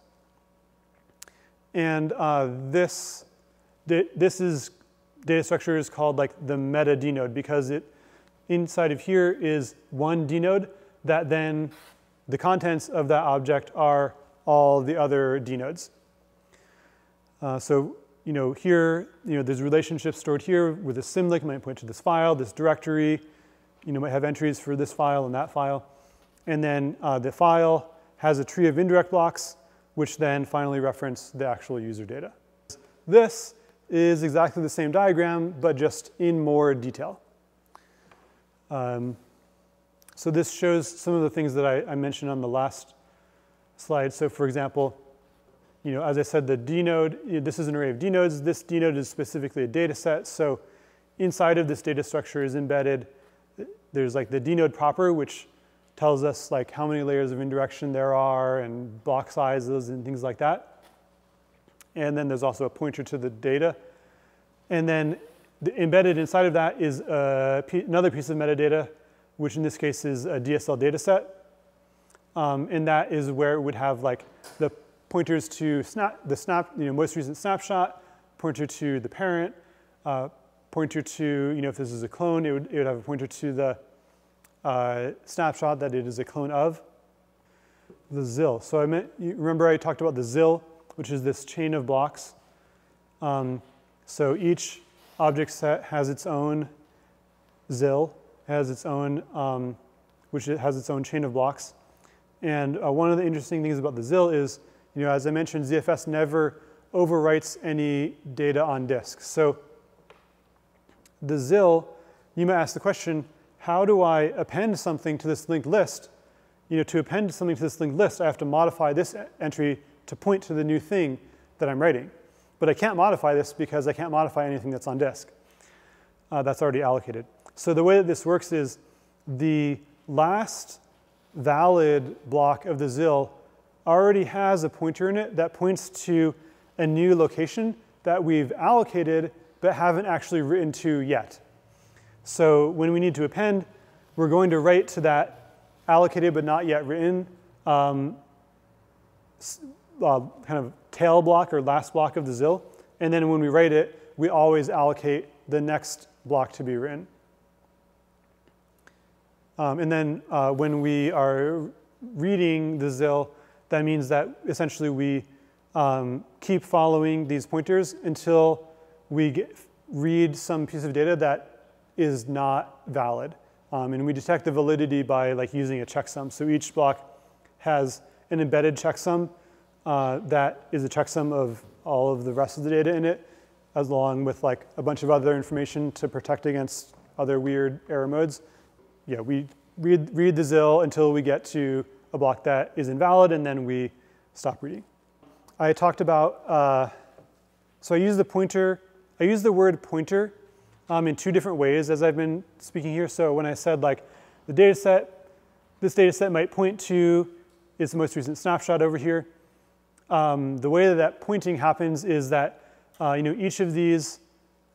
Speaker 2: And uh, this, this is data structure is called like the meta dnode because it inside of here is one dnode that then the contents of that object are all the other dnodes. Uh, so you know, here, you know, there's relationships stored here with a symlink might point to this file, this directory, you know, might have entries for this file and that file. And then uh, the file has a tree of indirect blocks, which then finally reference the actual user data. This is exactly the same diagram, but just in more detail. Um, so this shows some of the things that I, I mentioned on the last slide. So for example, you know, as I said, the dnode, this is an array of dnodes. This dnode is specifically a data set. So inside of this data structure is embedded, there's like the dnode proper, which tells us like how many layers of indirection there are and block sizes and things like that. And then there's also a pointer to the data. And then the embedded inside of that is uh, another piece of metadata, which in this case is a DSL data set. Um, and that is where it would have like the pointers to snap, the snap, you know, most recent snapshot, pointer to the parent, uh, pointer to, you know, if this is a clone, it would, it would have a pointer to the uh, snapshot that it is a clone of the ZIL. So I meant, you remember I talked about the ZIL, which is this chain of blocks. Um, so each object set has its own ZIL, has its own, um, which has its own chain of blocks. And uh, one of the interesting things about the ZIL is you know, as I mentioned, ZFS never overwrites any data on disk. So the ZIL, you might ask the question, how do I append something to this linked list? You know, to append something to this linked list, I have to modify this entry to point to the new thing that I'm writing. But I can't modify this because I can't modify anything that's on disk. Uh, that's already allocated. So the way that this works is the last valid block of the ZIL already has a pointer in it that points to a new location that we've allocated but haven't actually written to yet. So when we need to append, we're going to write to that allocated but not yet written um, uh, kind of tail block or last block of the ZIL. And then when we write it, we always allocate the next block to be written. Um, and then uh, when we are reading the ZIL, that means that essentially we um, keep following these pointers until we get, read some piece of data that is not valid. Um, and we detect the validity by like using a checksum. So each block has an embedded checksum uh, that is a checksum of all of the rest of the data in it, as along with like a bunch of other information to protect against other weird error modes. Yeah, we read, read the ZIL until we get to a block that is invalid, and then we stop reading. I talked about, uh, so I use the pointer, I use the word pointer um, in two different ways as I've been speaking here. So when I said like the data set, this data set might point to is the most recent snapshot over here. Um, the way that, that pointing happens is that uh, you know, each of these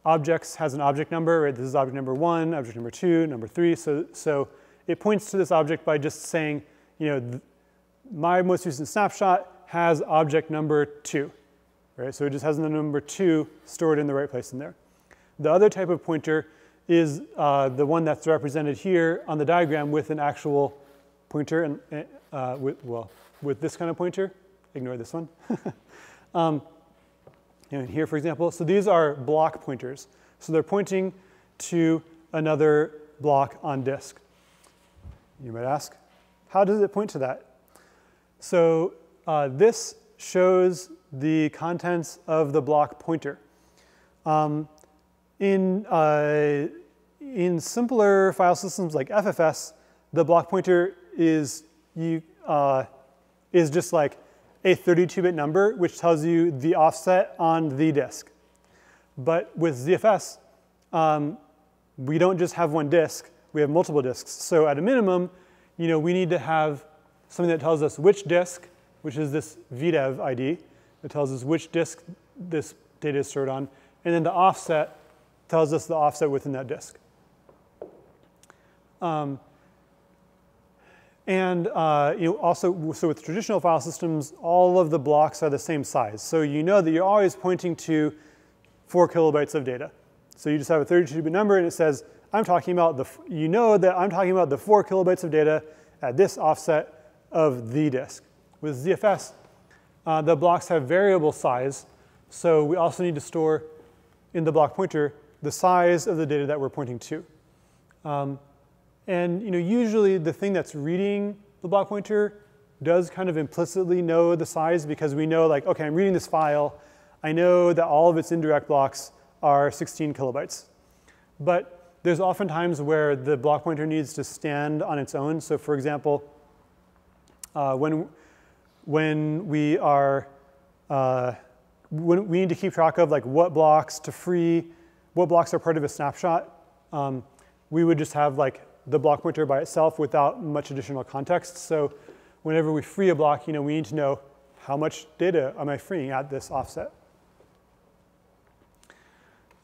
Speaker 2: objects has an object number, right? This is object number one, object number two, number three. So, so it points to this object by just saying, you know, my most recent snapshot has object number two, right? So it just has the number two stored in the right place in there. The other type of pointer is uh, the one that's represented here on the diagram with an actual pointer, and uh, with, well, with this kind of pointer. Ignore this one. [laughs] um, here, for example, so these are block pointers. So they're pointing to another block on disk. You might ask, how does it point to that? So uh, this shows the contents of the block pointer. Um, in, uh, in simpler file systems like FFS, the block pointer is, you, uh, is just like a 32-bit number, which tells you the offset on the disk. But with ZFS, um, we don't just have one disk, we have multiple disks. So at a minimum, you know, we need to have something that tells us which disk, which is this VDEV ID, that tells us which disk this data is stored on, and then the offset tells us the offset within that disk. Um, and uh, you also, so with traditional file systems, all of the blocks are the same size. So you know that you're always pointing to four kilobytes of data. So you just have a 32-bit number and it says, I'm talking about the, you know that I'm talking about the four kilobytes of data at this offset of the disk. With ZFS, uh, the blocks have variable size. So we also need to store in the block pointer the size of the data that we're pointing to. Um, and you know, usually the thing that's reading the block pointer does kind of implicitly know the size because we know like, okay, I'm reading this file. I know that all of its indirect blocks are 16 kilobytes. But there's often times where the block pointer needs to stand on its own. So for example, uh, when, when we are, uh, when we need to keep track of like what blocks to free, what blocks are part of a snapshot, um, we would just have like the block pointer by itself without much additional context. So whenever we free a block, you know, we need to know how much data am I freeing at this offset.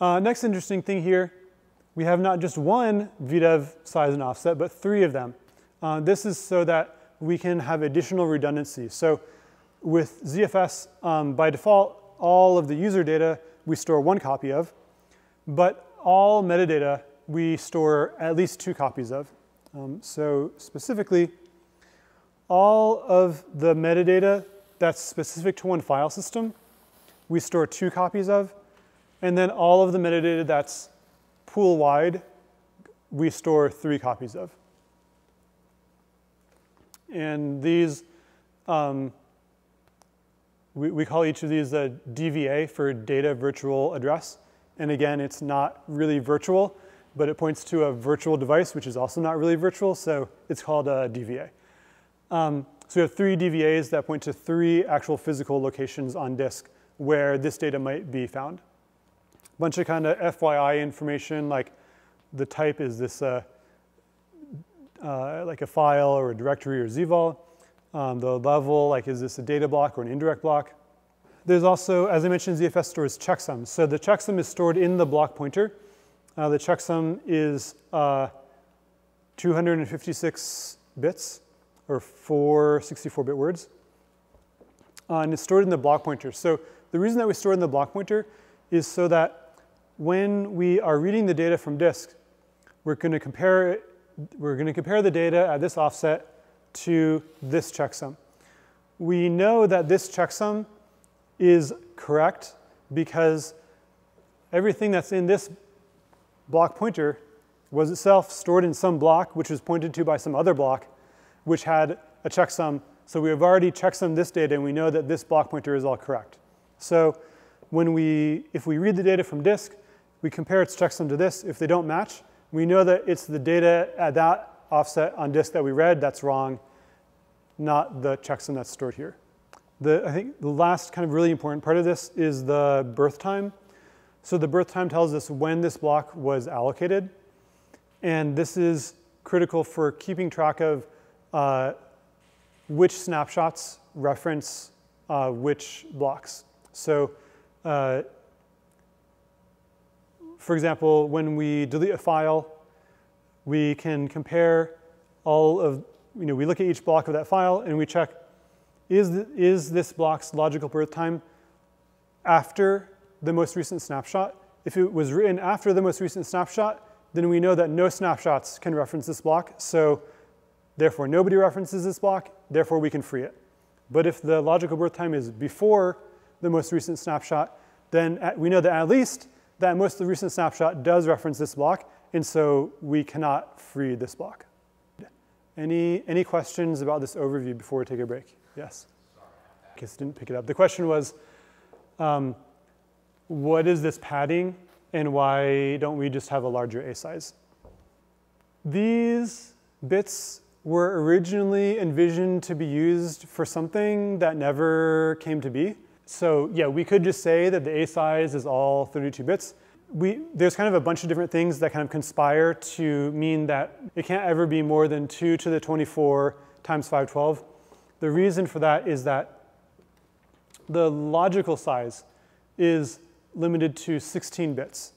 Speaker 2: Uh, next interesting thing here, we have not just one VDEV size and offset, but three of them. Uh, this is so that we can have additional redundancy. So with ZFS, um, by default, all of the user data we store one copy of, but all metadata we store at least two copies of. Um, so specifically, all of the metadata that's specific to one file system, we store two copies of. And then all of the metadata that's pool-wide, we store three copies of. And these, um, we, we call each of these a DVA for data virtual address. And again, it's not really virtual but it points to a virtual device, which is also not really virtual, so it's called a DVA. Um, so we have three DVAs that point to three actual physical locations on disk where this data might be found. A bunch of kind of FYI information, like the type is this uh, uh, like a file or a directory or ZVOL. Um, the level, like is this a data block or an indirect block? There's also, as I mentioned, ZFS stores checksums. So the checksum is stored in the block pointer. Uh, the checksum is uh, 256 bits, or four 64-bit words. Uh, and it's stored in the block pointer. So the reason that we store it in the block pointer is so that when we are reading the data from disk, we're going to compare it, we're going to compare the data at this offset to this checksum. We know that this checksum is correct because everything that's in this block pointer was itself stored in some block, which was pointed to by some other block, which had a checksum. So we have already checksummed this data, and we know that this block pointer is all correct. So when we, if we read the data from disk, we compare its checksum to this. If they don't match, we know that it's the data at that offset on disk that we read that's wrong, not the checksum that's stored here. The, I think the last kind of really important part of this is the birth time. So the birth time tells us when this block was allocated. And this is critical for keeping track of uh, which snapshots reference uh, which blocks. So uh, for example, when we delete a file, we can compare all of, you know, we look at each block of that file and we check, is, the, is this block's logical birth time after the most recent snapshot? If it was written after the most recent snapshot, then we know that no snapshots can reference this block. So therefore, nobody references this block. Therefore, we can free it. But if the logical birth time is before the most recent snapshot, then we know that at least that most of the recent snapshot does reference this block, and so we cannot free this block. Any, any questions about this overview before we take a break? Yes? I guess didn't pick it up. The question was, um, what is this padding, and why don't we just have a larger A size? These bits were originally envisioned to be used for something that never came to be. So yeah, we could just say that the A size is all 32 bits. We, there's kind of a bunch of different things that kind of conspire to mean that it can't ever be more than 2 to the 24 times 512. The reason for that is that the logical size is limited to 16 bits.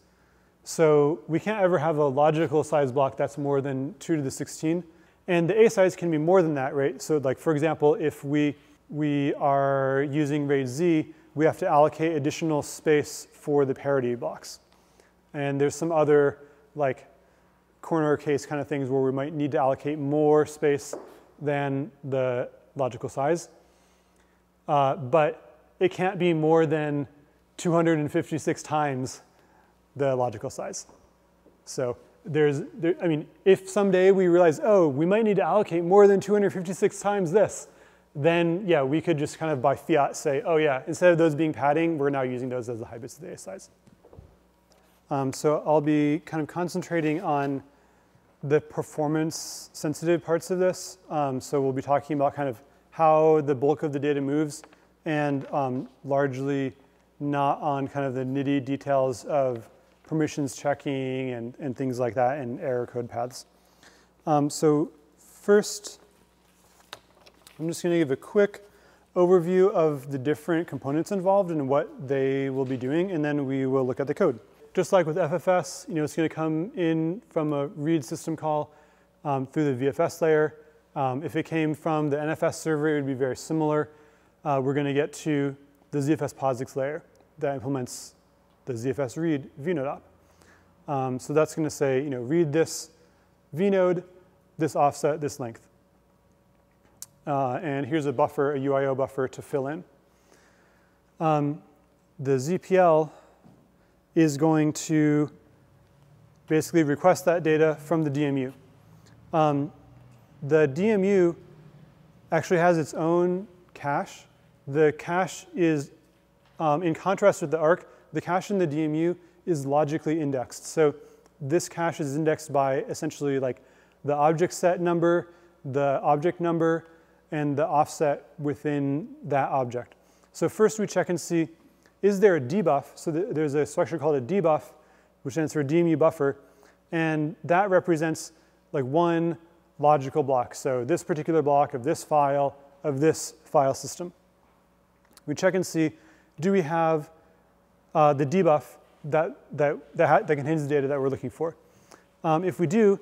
Speaker 2: So we can't ever have a logical size block that's more than 2 to the 16. And the A size can be more than that, right? So like, for example, if we we are using RAID Z, we have to allocate additional space for the parity blocks. And there's some other like corner case kind of things where we might need to allocate more space than the logical size. Uh, but it can't be more than 256 times the logical size. So there's, there, I mean, if someday we realize, oh, we might need to allocate more than 256 times this, then yeah, we could just kind of by fiat say, oh yeah, instead of those being padding, we're now using those as the high bits of the A size. Um, so I'll be kind of concentrating on the performance sensitive parts of this. Um, so we'll be talking about kind of how the bulk of the data moves and um, largely not on kind of the nitty details of permissions checking and, and things like that and error code paths. Um, so first, I'm just going to give a quick overview of the different components involved and what they will be doing, and then we will look at the code. Just like with FFS, you know, it's going to come in from a read system call um, through the VFS layer. Um, if it came from the NFS server, it would be very similar. Uh, we're going to get to the ZFS POSIX layer that implements the ZFS read vnode op. Um, so that's going to say, you know, read this vnode, this offset, this length. Uh, and here's a buffer, a UIO buffer to fill in. Um, the ZPL is going to basically request that data from the DMU. Um, the DMU actually has its own cache. The cache is, um, in contrast with the ARC, the cache in the DMU is logically indexed. So this cache is indexed by essentially like the object set number, the object number, and the offset within that object. So first we check and see, is there a dbuf? So there's a structure called a dbuf, which stands for a DMU buffer, and that represents like one logical block. So this particular block of this file of this file system. We check and see, do we have uh, the dbuf that, that, that, that, contains the data that we're looking for? Um, if we do,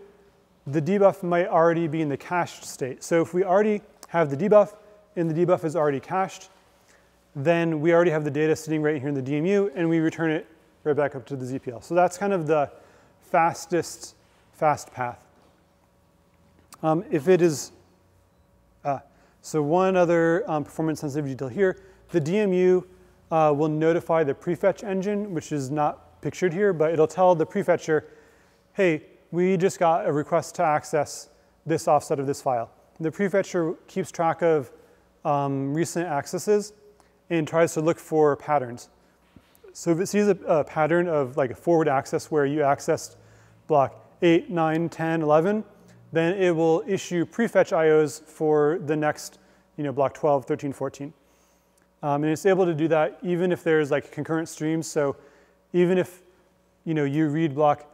Speaker 2: the dbuf might already be in the cached state. So if we already have the dbuf, and the dbuf is already cached, then we already have the data sitting right here in the DMU, and we return it right back up to the ZPL. So that's kind of the fastest fast path. Um, if it is, uh, so one other um, performance sensitive detail here, the DMU uh, will notify the prefetch engine, which is not pictured here, but it'll tell the prefetcher, hey, we just got a request to access this offset of this file the prefetcher keeps track of um, recent accesses and tries to look for patterns. So if it sees a, a, pattern of like a forward access where you accessed block 8, 9, 10, 11, then it will issue prefetch IOs for the next you know, block 12, 13, 14. Um, and it's able to do that even if there's like concurrent streams. So even if you know, you read block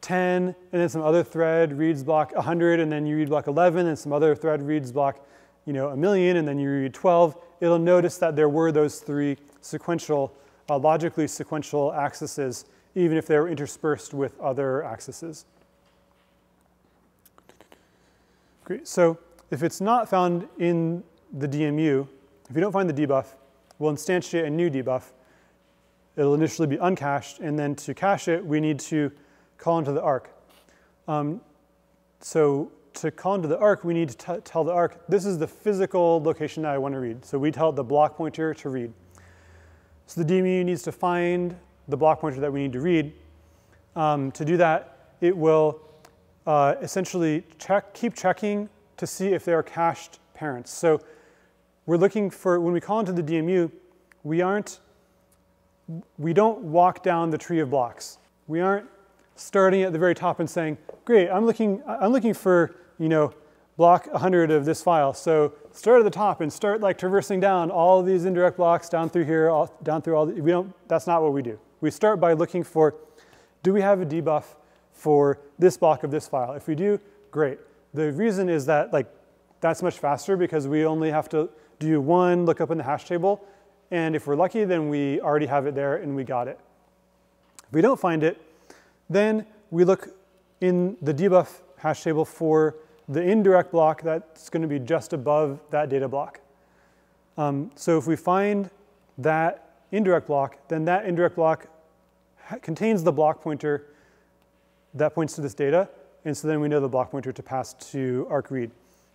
Speaker 2: 10, and then some other thread reads block 100, and then you read block 11, and some other thread reads block you know, a million, and then you read 12, it'll notice that there were those three sequential, uh, logically sequential accesses, even if they were interspersed with other accesses. Great. So if it's not found in the DMU, if you don't find the dbuf, we'll instantiate a new dbuf. It'll initially be uncached, and then to cache it, we need to call into the arc. Um, so to call into the arc, we need to tell the arc, this is the physical location that I want to read. So we tell the block pointer to read. So the DMU needs to find the block pointer that we need to read. Um, to do that, it will uh, essentially check, keep checking to see if there are cached parents. So we're looking for, when we call into the DMU, we aren't, we don't walk down the tree of blocks. We aren't starting at the very top and saying, great, I'm looking, I'm looking for you know, block 100 of this file. So start at the top and start like traversing down all these indirect blocks down through here, all, down through all, the, we don't, that's not what we do. We start by looking for, do we have a dbuf for this block of this file? If we do, great. The reason is that like, that's much faster because we only have to do one lookup in the hash table. And if we're lucky, then we already have it there and we got it. If we don't find it, then we look in the dbuf hash table for the indirect block that's going to be just above that data block. Um, so if we find that indirect block, then that indirect block contains the block pointer that points to this data, and so then we know the block pointer to pass to arc_read.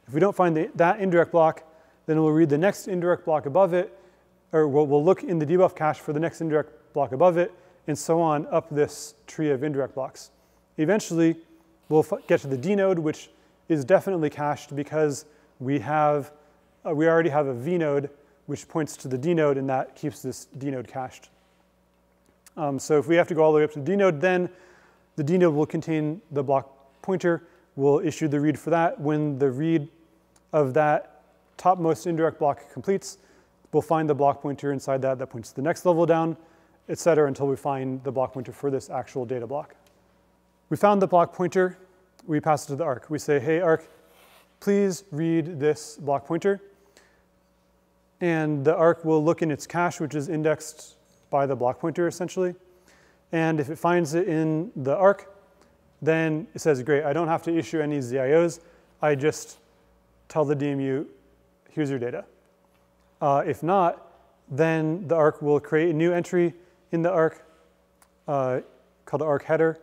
Speaker 2: If we don't find the, that indirect block, then we'll read the next indirect block above it, or we'll, we'll look in the dbuf cache for the next indirect block above it, and so on up this tree of indirect blocks. Eventually, we'll get to the dnode, which is definitely cached because we have, uh, we already have a vnode which points to the dnode and that keeps this dnode cached. Um, so if we have to go all the way up to the dnode, then the dnode will contain the block pointer. We'll issue the read for that. When the read of that topmost indirect block completes, we'll find the block pointer inside that that points to the next level down, et cetera, until we find the block pointer for this actual data block. We found the block pointer we pass it to the arc. We say, hey, arc, please read this block pointer. And the arc will look in its cache, which is indexed by the block pointer, essentially. And if it finds it in the arc, then it says, great, I don't have to issue any ZIOs. I just tell the DMU, here's your data. Uh, if not, then the arc will create a new entry in the arc uh, called the ARC header.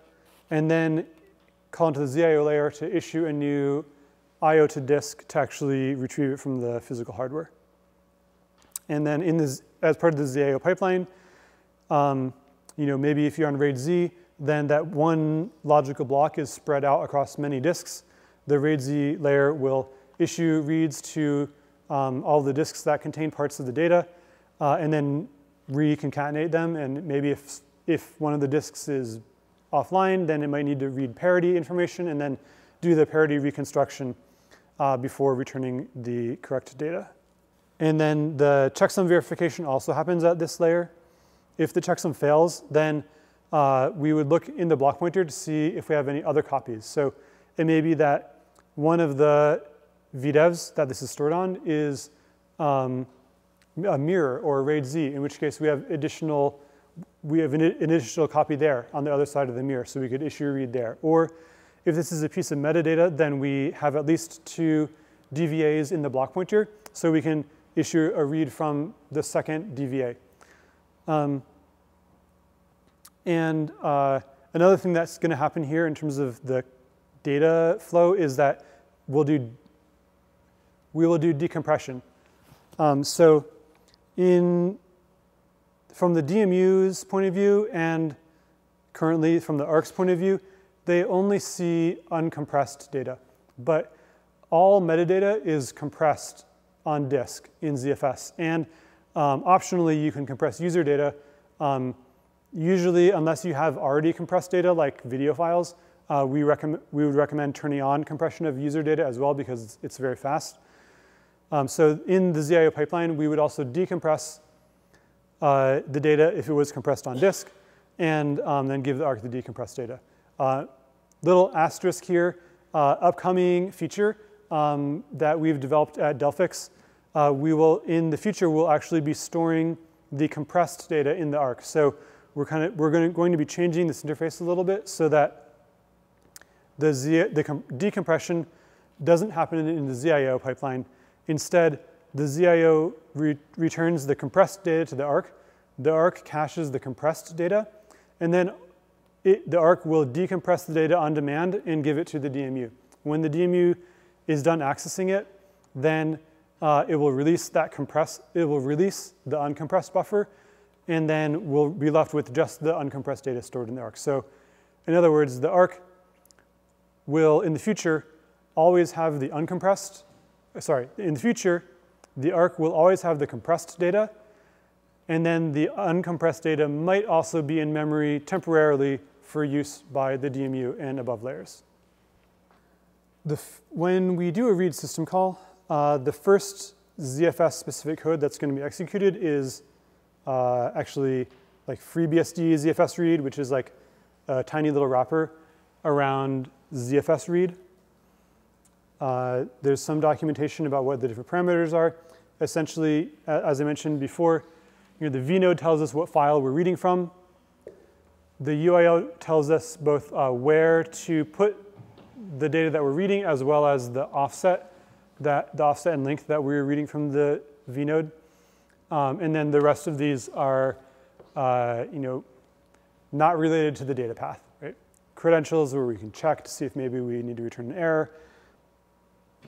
Speaker 2: And then call into the ZIO layer to issue a new IO to disk to actually retrieve it from the physical hardware. And then in this, as part of the ZIO pipeline, um, you know, maybe if you're on RAID Z, then that one logical block is spread out across many disks. The RAID Z layer will issue reads to um, all the disks that contain parts of the data, uh, and then reconcatenate them. And maybe if, if one of the disks is offline, then it might need to read parity information and then do the parity reconstruction uh, before returning the correct data. And then the checksum verification also happens at this layer. If the checksum fails, then uh, we would look in the block pointer to see if we have any other copies. So it may be that one of the VDEVs that this is stored on is um, a mirror or a RAID Z, in which case we have additional we have an, additional copy there on the other side of the mirror, so we could issue a read there. Or if this is a piece of metadata, then we have at least two DVAs in the block pointer, so we can issue a read from the second DVA. Um, and uh, another thing that's going to happen here in terms of the data flow is that we'll do we will do decompression. Um, so in from the DMU's point of view and currently from the ARC's point of view, they only see uncompressed data. But all metadata is compressed on disk in ZFS. And um, optionally, you can compress user data. Um, usually, unless you have already compressed data like video files, uh, we, we would recommend turning on compression of user data as well because it's, it's very fast. Um, so in the ZIO pipeline, we would also decompress uh, the data if it was compressed on disk, and um, then give the ARC the decompressed data. Uh, little asterisk here, uh, upcoming feature um, that we've developed at Delphix. Uh, we will, in the future, we'll actually be storing the compressed data in the ARC. So we're kind of we're going to, going to be changing this interface a little bit so that the, Z, the decompression doesn't happen in the ZIO pipeline. Instead, the ZIO re returns the compressed data to the ARC. The ARC caches the compressed data, and then it, the ARC will decompress the data on demand and give it to the DMU. When the DMU is done accessing it, then uh, it will release that compress, it will release the uncompressed buffer, and then we'll be left with just the uncompressed data stored in the ARC. So in other words, the ARC will, in the future, always have the uncompressed, sorry, in the future, the ARC will always have the compressed data, and then the uncompressed data might also be in memory temporarily for use by the DMU and above layers. when we do a read system call, uh, the first ZFS specific code that's going to be executed is uh, actually like FreeBSD ZFS read, which is like a tiny little wrapper around ZFS read. Uh, there's some documentation about what the different parameters are. Essentially, as I mentioned before, you know, the vnode tells us what file we're reading from. The UIO tells us both uh, where to put the data that we're reading as well as the offset, that, the offset and length that we're reading from the vnode. Um, and then the rest of these are, uh, you know, not related to the data path, right? Credentials where we can check to see if maybe we need to return an error.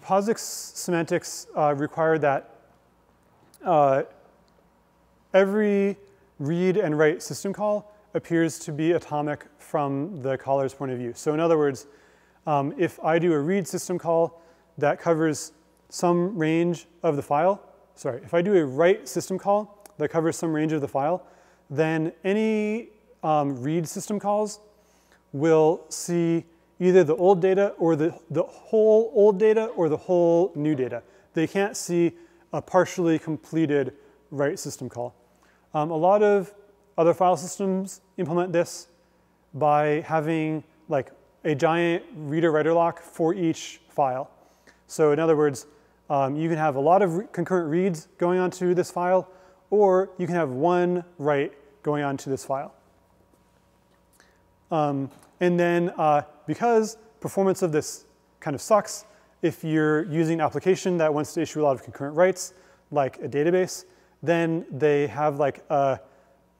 Speaker 2: POSIX semantics uh, require that uh, every read and write system call appears to be atomic from the caller's point of view. So in other words, um, if I do a read system call that covers some range of the file, sorry, if I do a write system call that covers some range of the file, then any um, read system calls will see either the old data or the, the whole old data or the whole new data. They can't see a partially completed write system call. Um, a lot of other file systems implement this by having like a giant reader-writer lock for each file. So in other words, um, you can have a lot of re concurrent reads going onto this file, or you can have one write going onto this file. Um, and then uh, because performance of this kind of sucks, if you're using an application that wants to issue a lot of concurrent writes, like a database, then they have like a,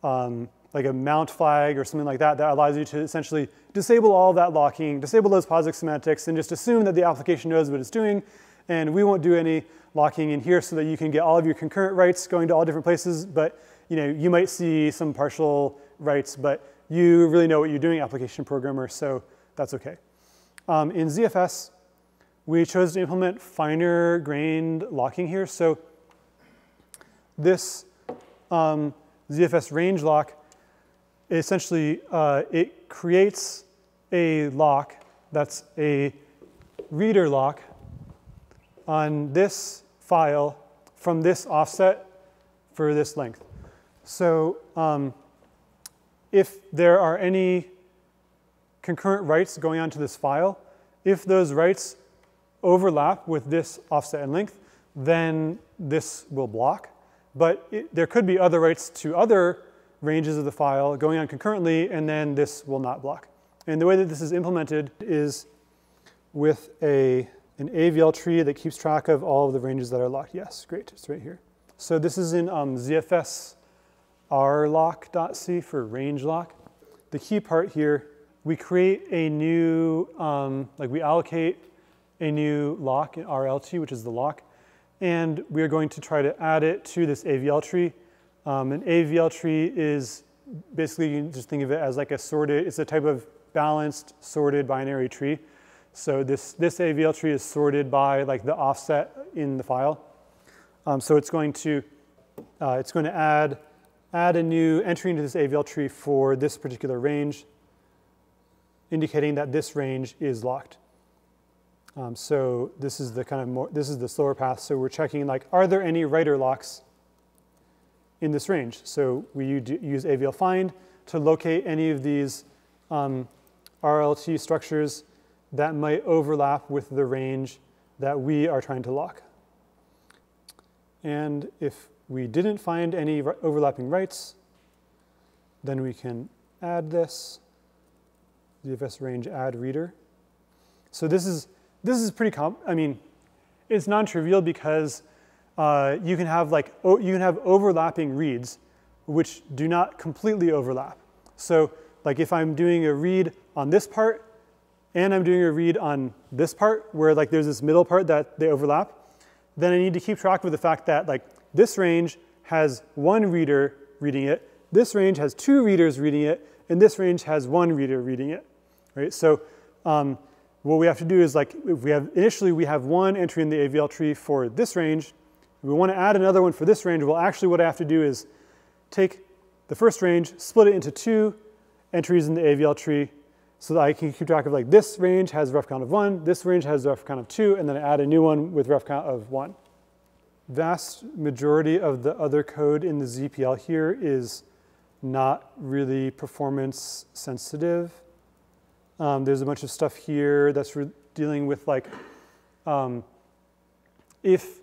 Speaker 2: um, like a mount flag or something like that that allows you to essentially disable all that locking, disable those POSIX semantics, and just assume that the application knows what it's doing. And we won't do any locking in here so that you can get all of your concurrent writes going to all different places. But you know, you might see some partial writes, but you really know what you're doing, application programmer, so that's okay. Um, in ZFS, we chose to implement finer grained locking here. So this um, ZFS range lock, essentially, uh, it creates a lock that's a reader lock on this file from this offset for this length. So um, if there are any concurrent writes going onto this file, if those writes overlap with this offset and length, then this will block. But it, there could be other writes to other ranges of the file going on concurrently, and then this will not block. And the way that this is implemented is with a, an AVL tree that keeps track of all of the ranges that are locked. Yes, great, it's right here. So this is in um, ZFS rlock.c for range lock. The key part here, we create a new, um, like we allocate a new lock in RLT, which is the lock, and we are going to try to add it to this AVL tree. Um, an AVL tree is basically, you just think of it as like a sorted, it's a type of balanced sorted binary tree. So this, this AVL tree is sorted by like the offset in the file. Um, so it's going to, uh, it's going to add, add a new entry into this AVL tree for this particular range, indicating that this range is locked. Um, so this is the kind of more, this is the slower path. So we're checking like, are there any writer locks in this range? So we use AVL find to locate any of these um, RLT structures that might overlap with the range that we are trying to lock. And if we didn't find any overlapping writes, then we can add this, ZFS range add reader. So this is, this is pretty, comp I mean, it's non-trivial because uh, you can have like, you can have overlapping reads which do not completely overlap. So like if I'm doing a read on this part and I'm doing a read on this part where like there's this middle part that they overlap, then I need to keep track of the fact that like this range has one reader reading it, this range has two readers reading it, and this range has one reader reading it, right? So um, what we have to do is like, if we have, initially we have one entry in the AVL tree for this range, we want to add another one for this range, well actually what I have to do is take the first range, split it into two entries in the AVL tree, so that I can keep track of like this range has ref count of one, this range has ref count of two, and then I add a new one with ref count of one. Vast majority of the other code in the ZPL here is not really performance sensitive. Um, there's a bunch of stuff here that's dealing with like, um, if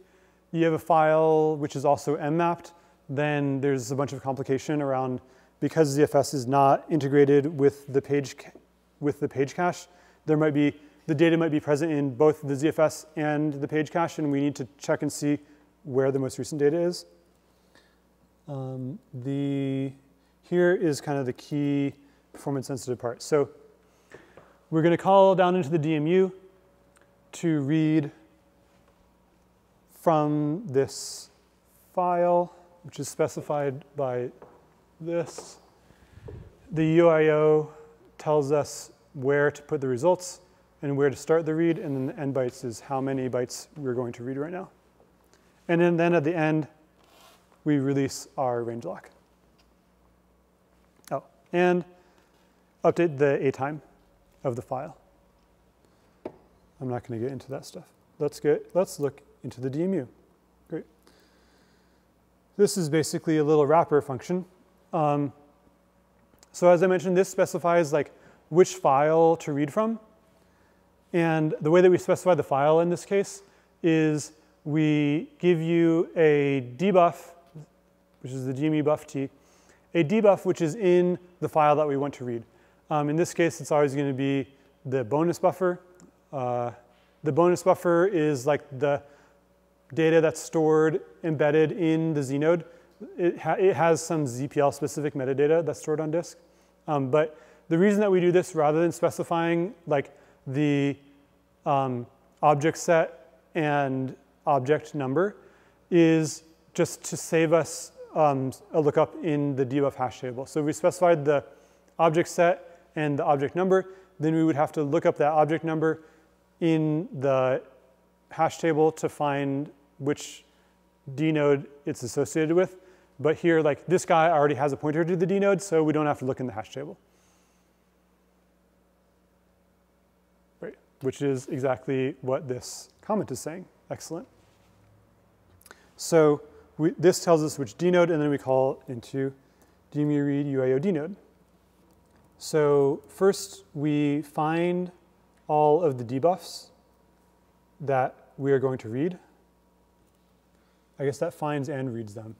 Speaker 2: you have a file which is also M-mapped, then there's a bunch of complication around because ZFS is not integrated with the page with the page cache, there might be the data might be present in both the ZFS and the page cache, and we need to check and see where the most recent data is. Um, the here is kind of the key performance sensitive part. So we're going to call down into the DMU to read from this file, which is specified by this. The UIO tells us where to put the results and where to start the read, and then the end bytes is how many bytes we're going to read right now. And then, then at the end, we release our range lock. Oh, and update the A time of the file. I'm not going to get into that stuff. Let's get let's look into the DMU. Great. This is basically a little wrapper function. Um, so as I mentioned, this specifies like which file to read from. And the way that we specify the file in this case is we give you a dbuf, which is the DMU buff T, a dbuf which is in the file that we want to read. Um, in this case, it's always going to be the bonus buffer. Uh, the bonus buffer is like the data that's stored embedded in the znode. It, ha it has some ZPL specific metadata that's stored on disk. Um, but the reason that we do this rather than specifying like the um, object set and object number is just to save us um, a lookup in the dbuf hash table. So we specified the object set and the object number, then we would have to look up that object number in the hash table to find which dnode it's associated with. But here, like this guy already has a pointer to the dnode, so we don't have to look in the hash table. Right, which is exactly what this comment is saying. Excellent. So we, this tells us which dnode, and then we call into DMU read UIO dnode. So first we find all of the dbufs that we are going to read. I guess that finds and reads them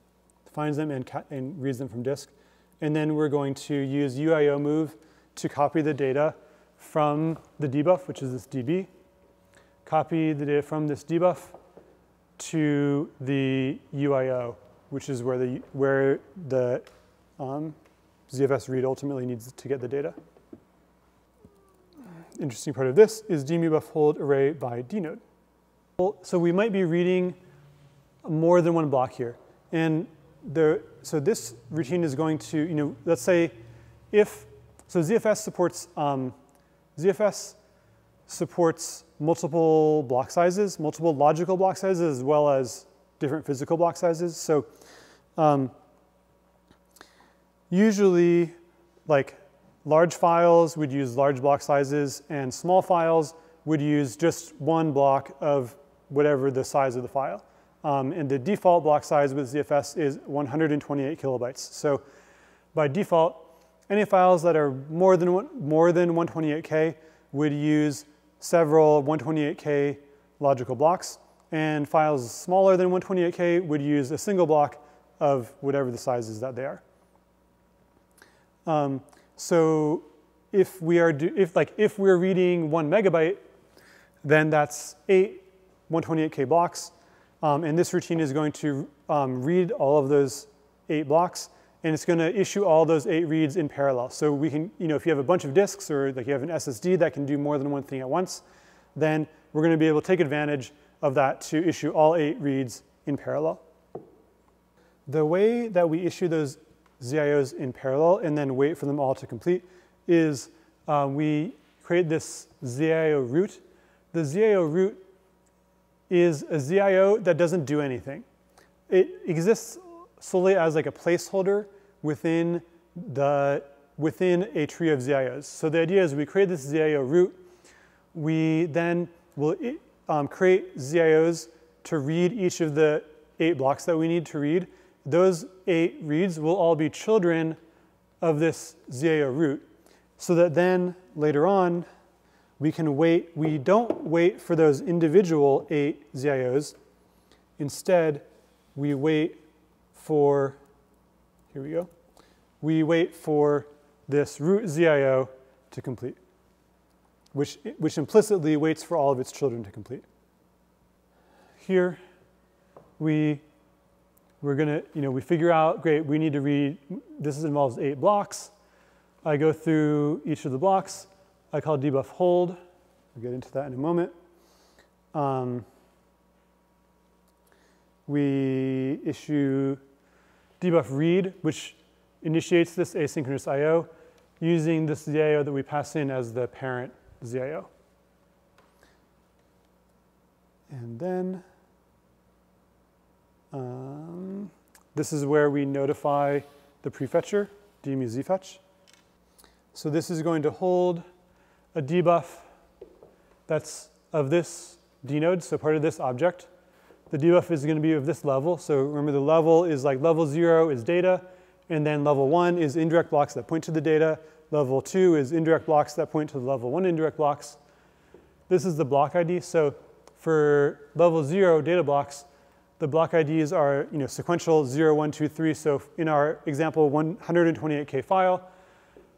Speaker 2: finds them and, and reads them from disk. And then we're going to use UIO move to copy the data from the dbuf, which is this DB, copy the data from this dbuf to the UIO, which is where the, where the um, ZFS read ultimately needs to get the data. Interesting part of this is dmubuff hold array by dnode. So we might be reading more than one block here. And the, so this routine is going to, you know, let's say if, so ZFS supports, um, ZFS supports multiple block sizes, multiple logical block sizes, as well as different physical block sizes. So um, usually, like large files would use large block sizes, and small files would use just one block of whatever the size of the file. Um, and the default block size with ZFS is 128 kilobytes. So by default, any files that are more than, more than 128K would use several 128K logical blocks, and files smaller than 128K would use a single block of whatever the size is that they are. Um, so if we are do, if like if we're reading one megabyte, then that's eight 128K blocks. Um, and this routine is going to um, read all of those eight blocks, and it's going to issue all those eight reads in parallel. So we can, you know, if you have a bunch of disks or like you have an SSD that can do more than one thing at once, then we're going to be able to take advantage of that to issue all eight reads in parallel. The way that we issue those ZIOs in parallel and then wait for them all to complete is um, we create this ZIO root. The ZIO root is a ZIO that doesn't do anything. It exists solely as like a placeholder within, the, within a tree of ZIOs. So the idea is we create this ZIO root. We then will um, create ZIOs to read each of the eight blocks that we need to read. Those eight reads will all be children of this ZIO root so that then later on we can wait, we don't wait for those individual eight ZIOs. Instead, we wait for, here we go, we wait for this root ZIO to complete, which, which implicitly waits for all of its children to complete. Here, we, we're gonna, you know, we figure out, great, we need to read, this involves eight blocks. I go through each of the blocks. I call dbuf hold. We'll get into that in a moment. Um, we issue dbuf read, which initiates this asynchronous I.O. using this ZIO that we pass in as the parent ZIO. And then um, this is where we notify the prefetcher, dmu_zfetch. So this is going to hold a dbuf that's of this dnode, so part of this object. The dbuf is going to be of this level. So remember the level is like level zero is data, and then level one is indirect blocks that point to the data. Level two is indirect blocks that point to the level one indirect blocks. This is the block ID. So for level zero data blocks, the block IDs are you know, sequential 0, 1, 2, 3. So in our example 128K file,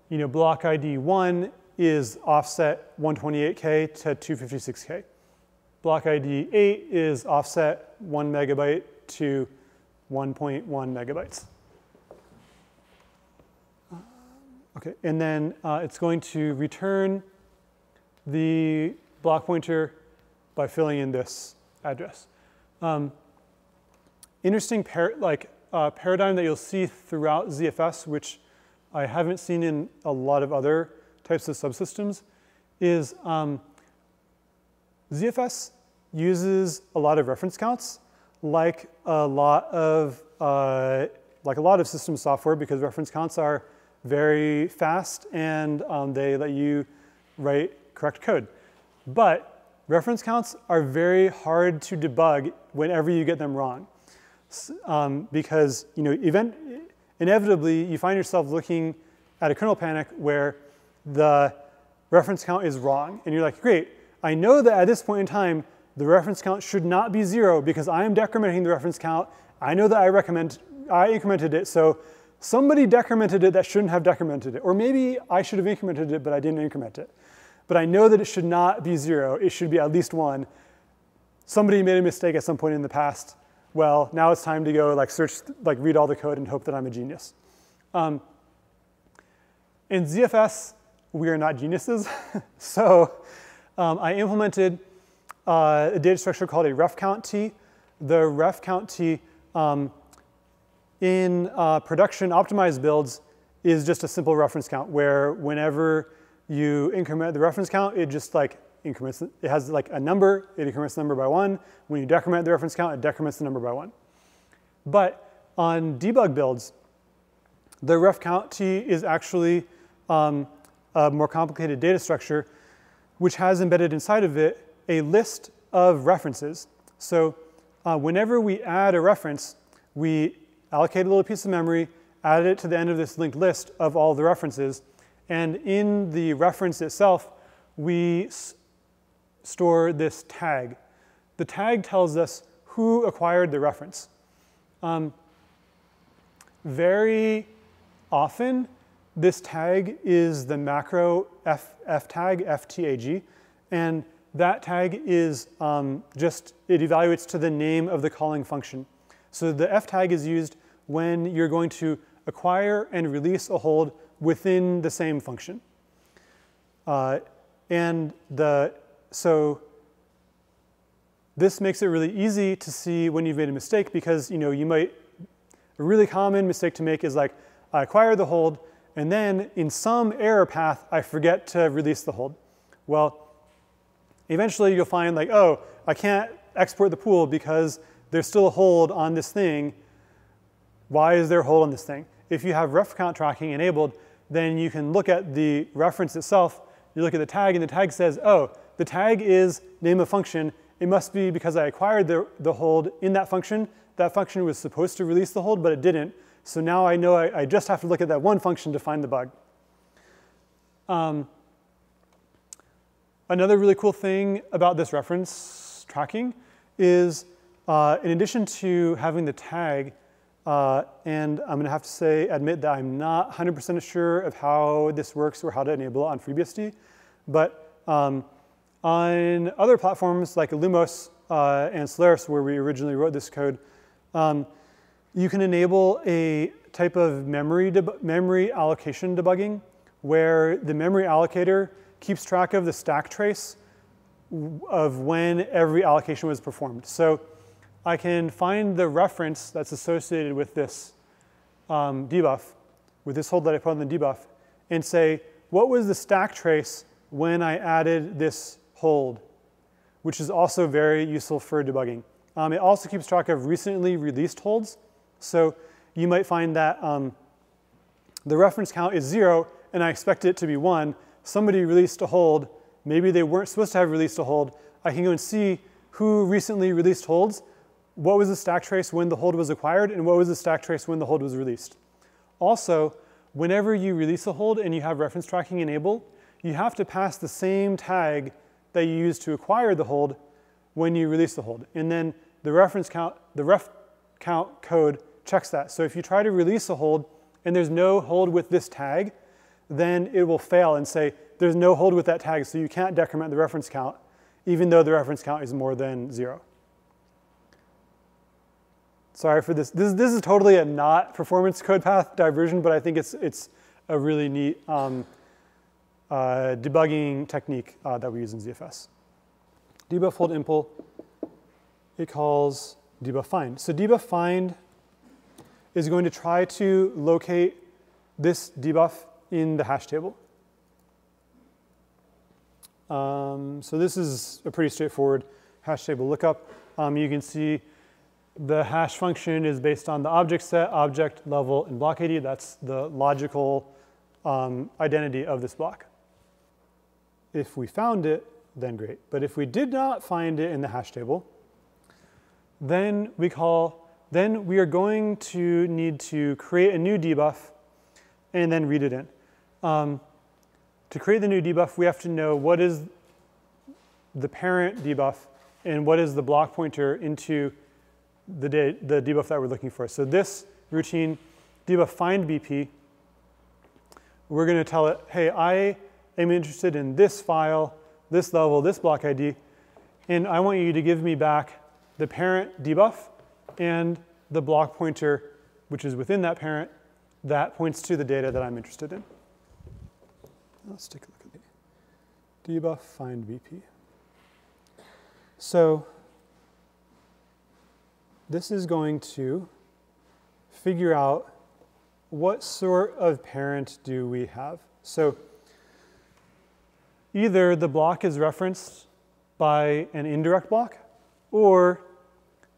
Speaker 2: you know, block ID 1 is offset 128K to 256K. Block ID 8 is offset 1 megabyte to 1.1 megabytes. Okay, and then uh, it's going to return the block pointer by filling in this address. Um, interesting par like uh, paradigm that you'll see throughout ZFS, which I haven't seen in a lot of other types of subsystems is um, ZFS uses a lot of reference counts, like a lot of uh, like a lot of system software, because reference counts are very fast and um, they let you write correct code. But reference counts are very hard to debug whenever you get them wrong, um, because you know event inevitably you find yourself looking at a kernel panic where the reference count is wrong. And you're like, great, I know that at this point in time, the reference count should not be zero because I am decrementing the reference count. I know that I recommend, I incremented it, so somebody decremented it that shouldn't have decremented it. Or maybe I should have incremented it, but I didn't increment it. But I know that it should not be zero. It should be at least one. Somebody made a mistake at some point in the past. Well, now it's time to go like search, like read all the code and hope that I'm a genius. Um, in ZFS, we are not geniuses. [laughs] so um, I implemented uh, a data structure called a ref count t. The ref count t um, in uh, production optimized builds is just a simple reference count where whenever you increment the reference count, it just like increments, it has like a number, it increments the number by one. When you decrement the reference count, it decrements the number by one. But on debug builds, the ref count t is actually um, a more complicated data structure, which has embedded inside of it a list of references. So uh, whenever we add a reference, we allocate a little piece of memory, add it to the end of this linked list of all the references. And in the reference itself, we store this tag. The tag tells us who acquired the reference. Um, very often, this tag is the macro f, f tag, ftag, and that tag is um, just, it evaluates to the name of the calling function. So the f tag is used when you're going to acquire and release a hold within the same function. Uh, and the, so this makes it really easy to see when you've made a mistake because you know you might a really common mistake to make is like I acquire the hold and then in some error path I forget to release the hold. Well, eventually you'll find like oh I can't export the pool because there's still a hold on this thing. Why is there a hold on this thing? If you have ref count tracking enabled, then you can look at the reference itself. You look at the tag and the tag says, oh, the tag is name of function it must be because I acquired the, the hold in that function. That function was supposed to release the hold, but it didn't. So now I know I, I just have to look at that one function to find the bug. Um, another really cool thing about this reference tracking is uh, in addition to having the tag, uh, and I'm going to have to say, admit that I'm not 100% sure of how this works or how to enable it on FreeBSD, but um, on other platforms like Illumos uh, and Solaris, where we originally wrote this code, um, you can enable a type of memory, memory allocation debugging where the memory allocator keeps track of the stack trace of when every allocation was performed. So I can find the reference that's associated with this um, dbuf, with this hold that I put on the dbuf, and say, what was the stack trace when I added this hold, which is also very useful for debugging. Um, it also keeps track of recently released holds. So you might find that um, the reference count is zero, and I expect it to be one. Somebody released a hold. Maybe they weren't supposed to have released a hold. I can go and see who recently released holds, what was the stack trace when the hold was acquired, and what was the stack trace when the hold was released. Also, whenever you release a hold and you have reference tracking enabled, you have to pass the same tag that you use to acquire the hold when you release the hold. And then the reference count, the ref count code checks that. So if you try to release a hold and there's no hold with this tag, then it will fail and say there's no hold with that tag, so you can't decrement the reference count, even though the reference count is more than zero. Sorry for this. This, this is totally a not performance code path diversion, but I think it's, it's a really neat um, uh, debugging technique uh, that we use in ZFS. Dbuf hold impl, it calls dbuf find. So dbuf find is going to try to locate this dbuf in the hash table. Um, so this is a pretty straightforward hash table lookup. Um, you can see the hash function is based on the object set, object, level, and block ID. That's the logical um, identity of this block. If we found it, then great. But if we did not find it in the hash table, then we call, then we are going to need to create a new dbuf and then read it in. Um, to create the new dbuf, we have to know what is the parent dbuf and what is the block pointer into the, de the dbuf that we're looking for. So this routine, debuff find BP, we're going to tell it, hey, I am interested in this file, this level, this block ID, and I want you to give me back the parent dbuf and the block pointer, which is within that parent, that points to the data that I'm interested in. Let's take a look at the dbuf find BP. So this is going to figure out what sort of parent do we have. So either the block is referenced by an indirect block, or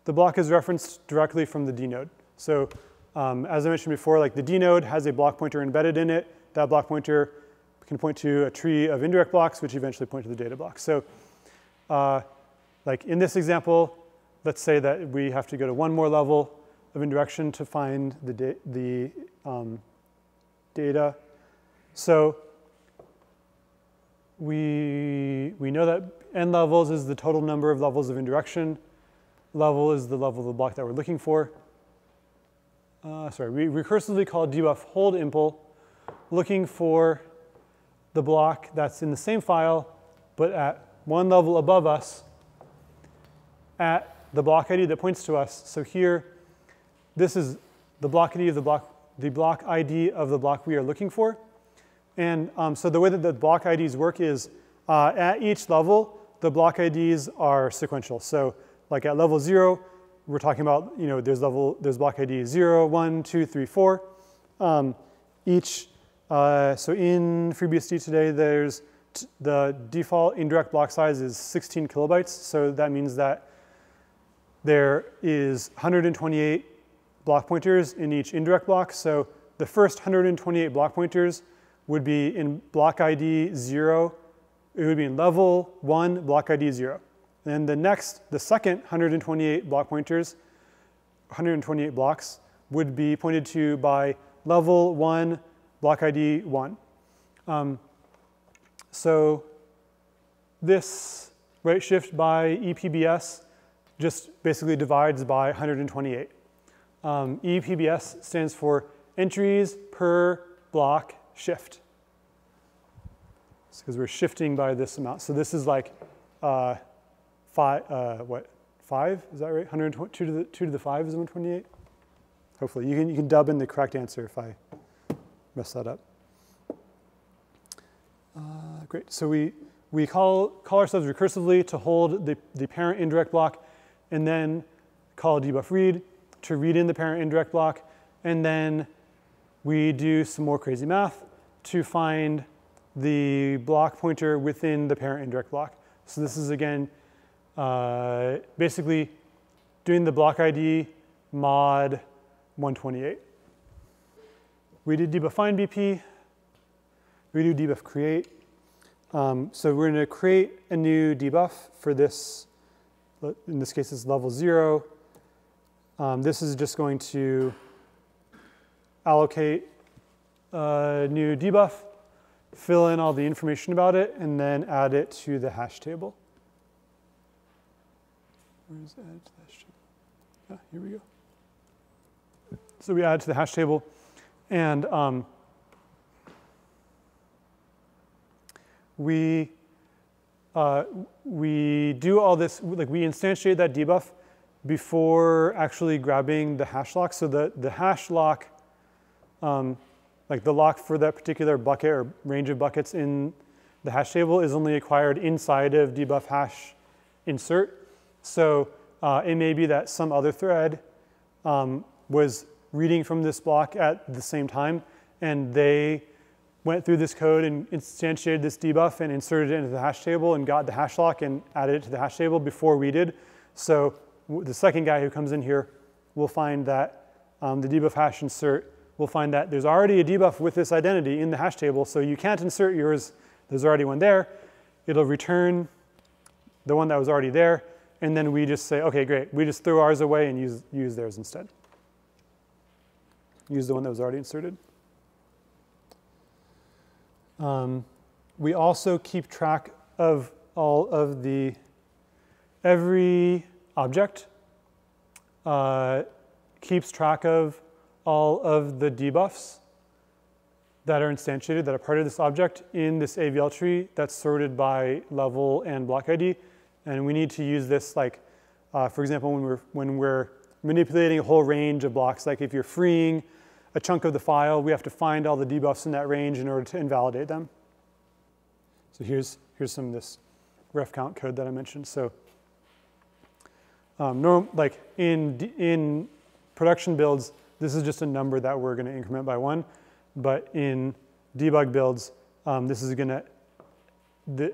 Speaker 2: the block is referenced directly from the dnode. So um, as I mentioned before, like the dnode has a block pointer embedded in it. That block pointer can point to a tree of indirect blocks, which eventually point to the data block. So uh, like in this example, let's say that we have to go to one more level. of indirection to find the, da the um, data. So we, we know that n levels is the total number of levels of indirection. Level is the level of the block that we're looking for. Uh, sorry, we recursively call dbuf hold impl, looking for the block that's in the same file, but at one level above us at the block ID that points to us. So here, this is the block ID of the block, the block ID of the block we are looking for. And um, so the way that the block IDs work is uh, at each level, the block IDs are sequential. So like at level zero, we're talking about, you know, there's level, there's block ID zero, one, two, three, four. Um, each, uh, so in FreeBSD today, there's the default indirect block size is 16 kilobytes. So that means that there is 128 block pointers in each indirect block. So the first 128 block pointers would be in block ID zero. It would be in level one, block ID zero. Then the next, the second 128 block pointers, 128 blocks, would be pointed to by level one, block ID one. Um, so this right shift by EPBS just basically divides by 128. Um, EPBS stands for entries per block shift. because we're shifting by this amount. So this is like uh, five, uh, what, five? Is that right? 120, two to the, two to the five is 128? Hopefully. You can, you can dub in the correct answer if I mess that up. Uh, great. So we, we call, call ourselves recursively to hold the, the parent indirect block and then call dbuf read to read in the parent indirect block. And then we do some more crazy math to find the block pointer within the parent indirect block. So this is again, uh, basically doing the block ID mod 128. We did dbuf find BP. We do dbuf create. Um, so we're going to create a new dbuf for this in this case it's level zero. Um, this is just going to allocate a new dbuf, fill in all the information about it, and then add it to the hash table. Where is add to the hash table? Ah, here we go. So we add to the hash table, and um, we uh, we do all this, like we instantiate that dbuf before actually grabbing the hash lock. So the, the hash lock, um, like the lock for that particular bucket or range of buckets in the hash table is only acquired inside of dbuf hash insert. So uh, it may be that some other thread um, was reading from this block at the same time and they went through this code and instantiated this dbuf and inserted it into the hash table and got the hash lock and added it to the hash table before we did. So the second guy who comes in here will find that um, the dbuf hash insert will find that there's already a dbuf with this identity in the hash table, so you can't insert yours. There's already one there. It'll return the one that was already there, and then we just say, okay, great. We just throw ours away and use, use theirs instead. Use the one that was already inserted. Um, we also keep track of all of the, every object uh, keeps track of all of the dbufs that are instantiated, that are part of this object in this AVL tree that's sorted by level and block ID. And we need to use this like, uh, for example, when we're, when we're manipulating a whole range of blocks, like if you're freeing a chunk of the file, we have to find all the dbufs in that range in order to invalidate them. So here's, here's some of this ref count code that I mentioned. So um, norm, like in, in production builds, this is just a number that we're going to increment by one. But in debug builds, um, this is going to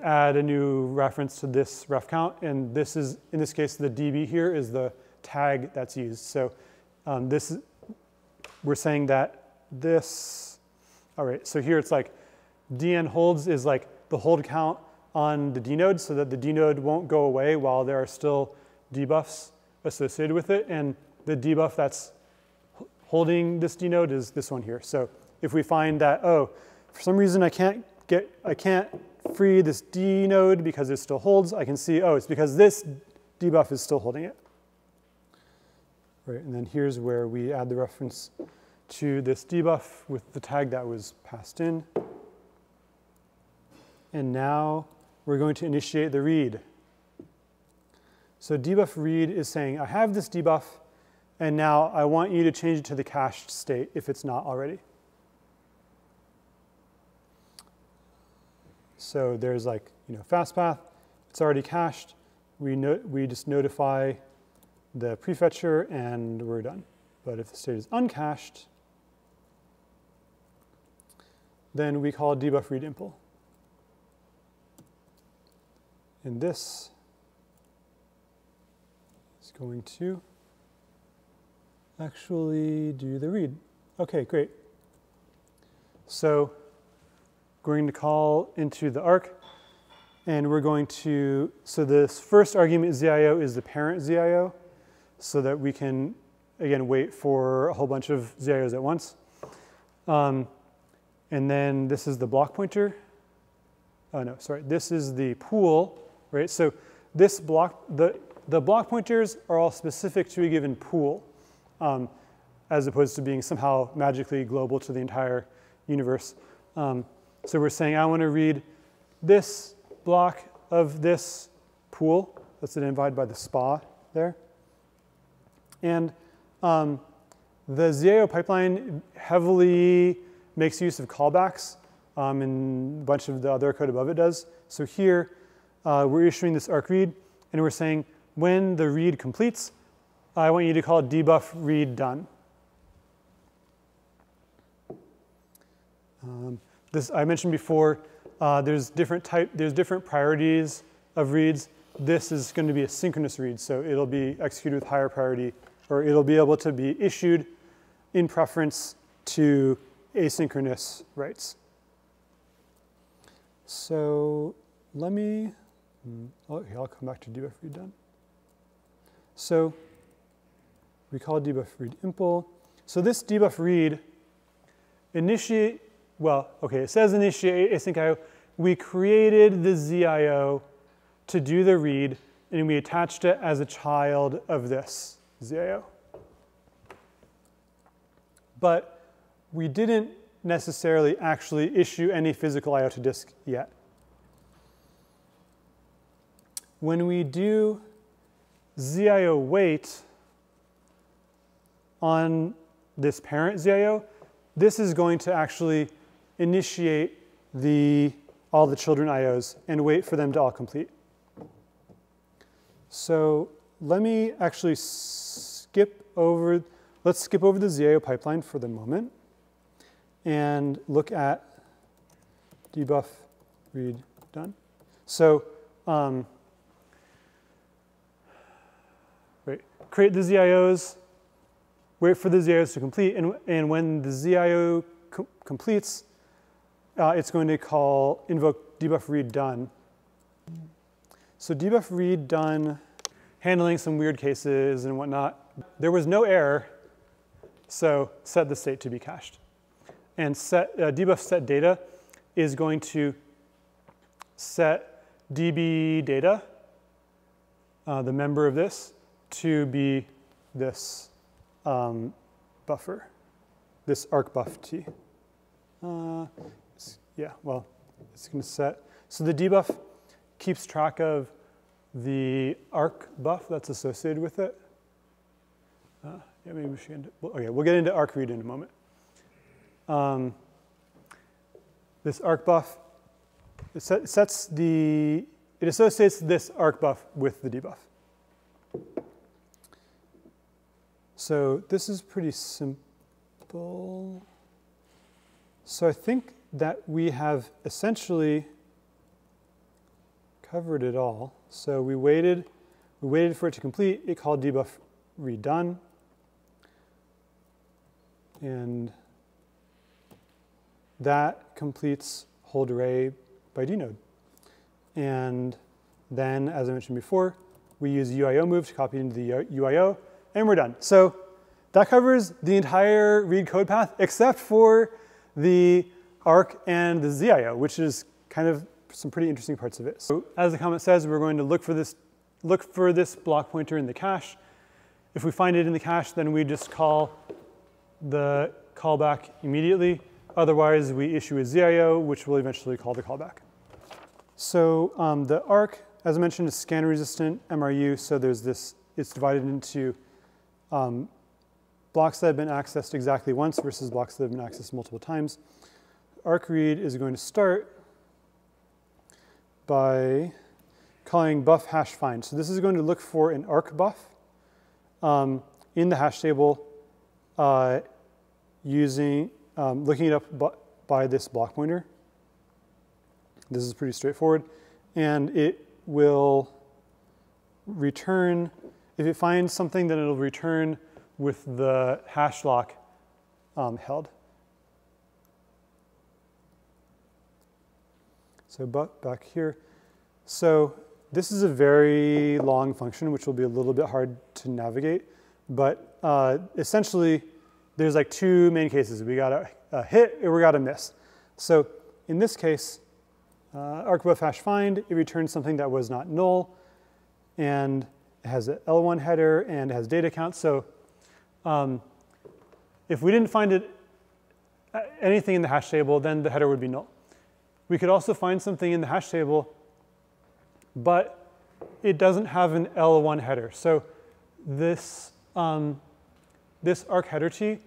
Speaker 2: add a new reference to this ref count. And this is, in this case, the DB here is the tag that's used. So um, this we're saying that this, all right, so here it's like dn holds is like the hold count on the dnode so that the dnode won't go away while there are still dbufs associated with it. And the dbuf that's holding this dnode is this one here. So if we find that, oh, for some reason I can't get, I can't free this dnode because it still holds, I can see, oh, it's because this dbuf is still holding it. Right, and then here's where we add the reference to this dbuf with the tag that was passed in. And now we're going to initiate the read. So dbuf read is saying, I have this dbuf, and now I want you to change it to the cached state if it's not already. So there's like, you know, fast path, it's already cached. We, no we just notify the prefetcher and we're done. But if the state is uncached, then we call dbuf read impl. And this is going to actually do the read. Okay, great. So going to call into the arc, and we're going to, so this first argument ZIO is the parent ZIO, so that we can, again, wait for a whole bunch of ZIOs at once. Um, and then this is the block pointer. Oh no, sorry, this is the pool, right? So this block, the, the block pointers are all specific to a given pool, um, as opposed to being somehow magically global to the entire universe. Um, so we're saying I want to read this block of this pool that's identified by the SPA there. And um, the ZIO pipeline heavily makes use of callbacks, um, and a bunch of the other code above it does. So here, uh, we're issuing this arc read, and we're saying when the read completes, I want you to call dbuf read done. Um, this I mentioned before. Uh, there's different type. There's different priorities of reads. This is going to be a synchronous read, so it'll be executed with higher priority, or it'll be able to be issued in preference to asynchronous writes. So let me. Hmm, okay, I'll come back to dbuf read done. So we call dbuf read impl. So this dbuf read initiate well, okay, it says initiate async IO. We created the ZIO to do the read, and we attached it as a child of this ZIO. But we didn't necessarily actually issue any physical IO to disk yet. When we do ZIO wait on this parent ZIO, this is going to actually initiate the, all the children IOs and wait for them to all complete. So let me actually skip over, let's skip over the ZIO pipeline for the moment and look at dbuf read done. So um, create the ZIOs, wait for the ZIOs to complete, and, and when the ZIO co completes, uh, it's going to call invoke dbuf read done. So dbuf read done, handling some weird cases and whatnot. There was no error, so set the state to be cached. And set uh, dbuf set data is going to set db data, uh, the member of this, to be this um, buffer, this arc buf t. Uh, yeah, well, it's going to set. So the dbuf keeps track of the arc buf that's associated with it. Uh, yeah, maybe we should. Okay, we'll get into arc read in a moment. Um, this arc buf it set, sets the it associates this arc buf with the dbuf. So this is pretty simple. So I think that we have essentially covered it all. So we waited, we waited for it to complete. It called dbuf redone. And that completes hold array by dnode. And then, as I mentioned before, we use UIO move to copy into the UIO, and we're done. So that covers the entire read code path except for the arc and the ZIO, which is kind of some pretty interesting parts of it. So as the comment says, we're going to look for this, look for this block pointer in the cache. If we find it in the cache, then we just call the callback immediately. Otherwise, we issue a ZIO, which will eventually call the callback. So um, the arc, as I mentioned, is scan resistant MRU. So there's this, it's divided into um, blocks that have been accessed exactly once versus blocks that have been accessed multiple times. ARC read is going to start by calling buff hash find. So this is going to look for an arc buf um, in the hash table uh, using, um, looking it up by this block pointer. This is pretty straightforward. And it will return, if it finds something, then it'll return with the hash lock um, held. So back here. So this is a very long function, which will be a little bit hard to navigate. But uh, essentially, there's like two main cases. We got a, a, hit or we got a miss. So in this case, uh, hash find, it returns something that was not null. And it has an L1 header and has data count. So um, if we didn't find it, uh, anything in the hash table, then the header would be null. We could also find something in the hash table, but it doesn't have an L1 header. So this, um, this ARC header T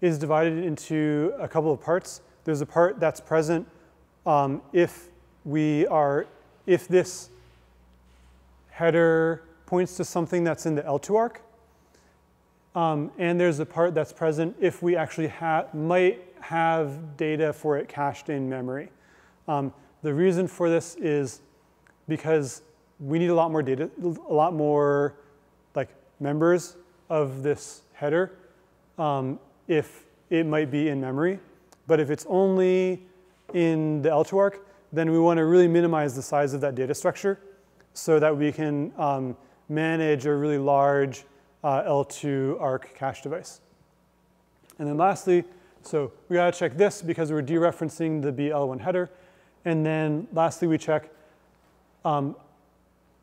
Speaker 2: is divided into a couple of parts. There's a part that's present um, if we are, if this header points to something that's in the L2 arc. Um, and there's a part that's present if we actually ha might have data for it cached in memory. Um, the reason for this is because we need a lot more data, a lot more like members of this header um, if it might be in memory. But if it's only in the L2 arc, then we want to really minimize the size of that data structure so that we can um, manage a really large uh, L2 ARC cache device. And then lastly, so we got to check this because we're dereferencing the BL1 header. And then lastly, we check, um,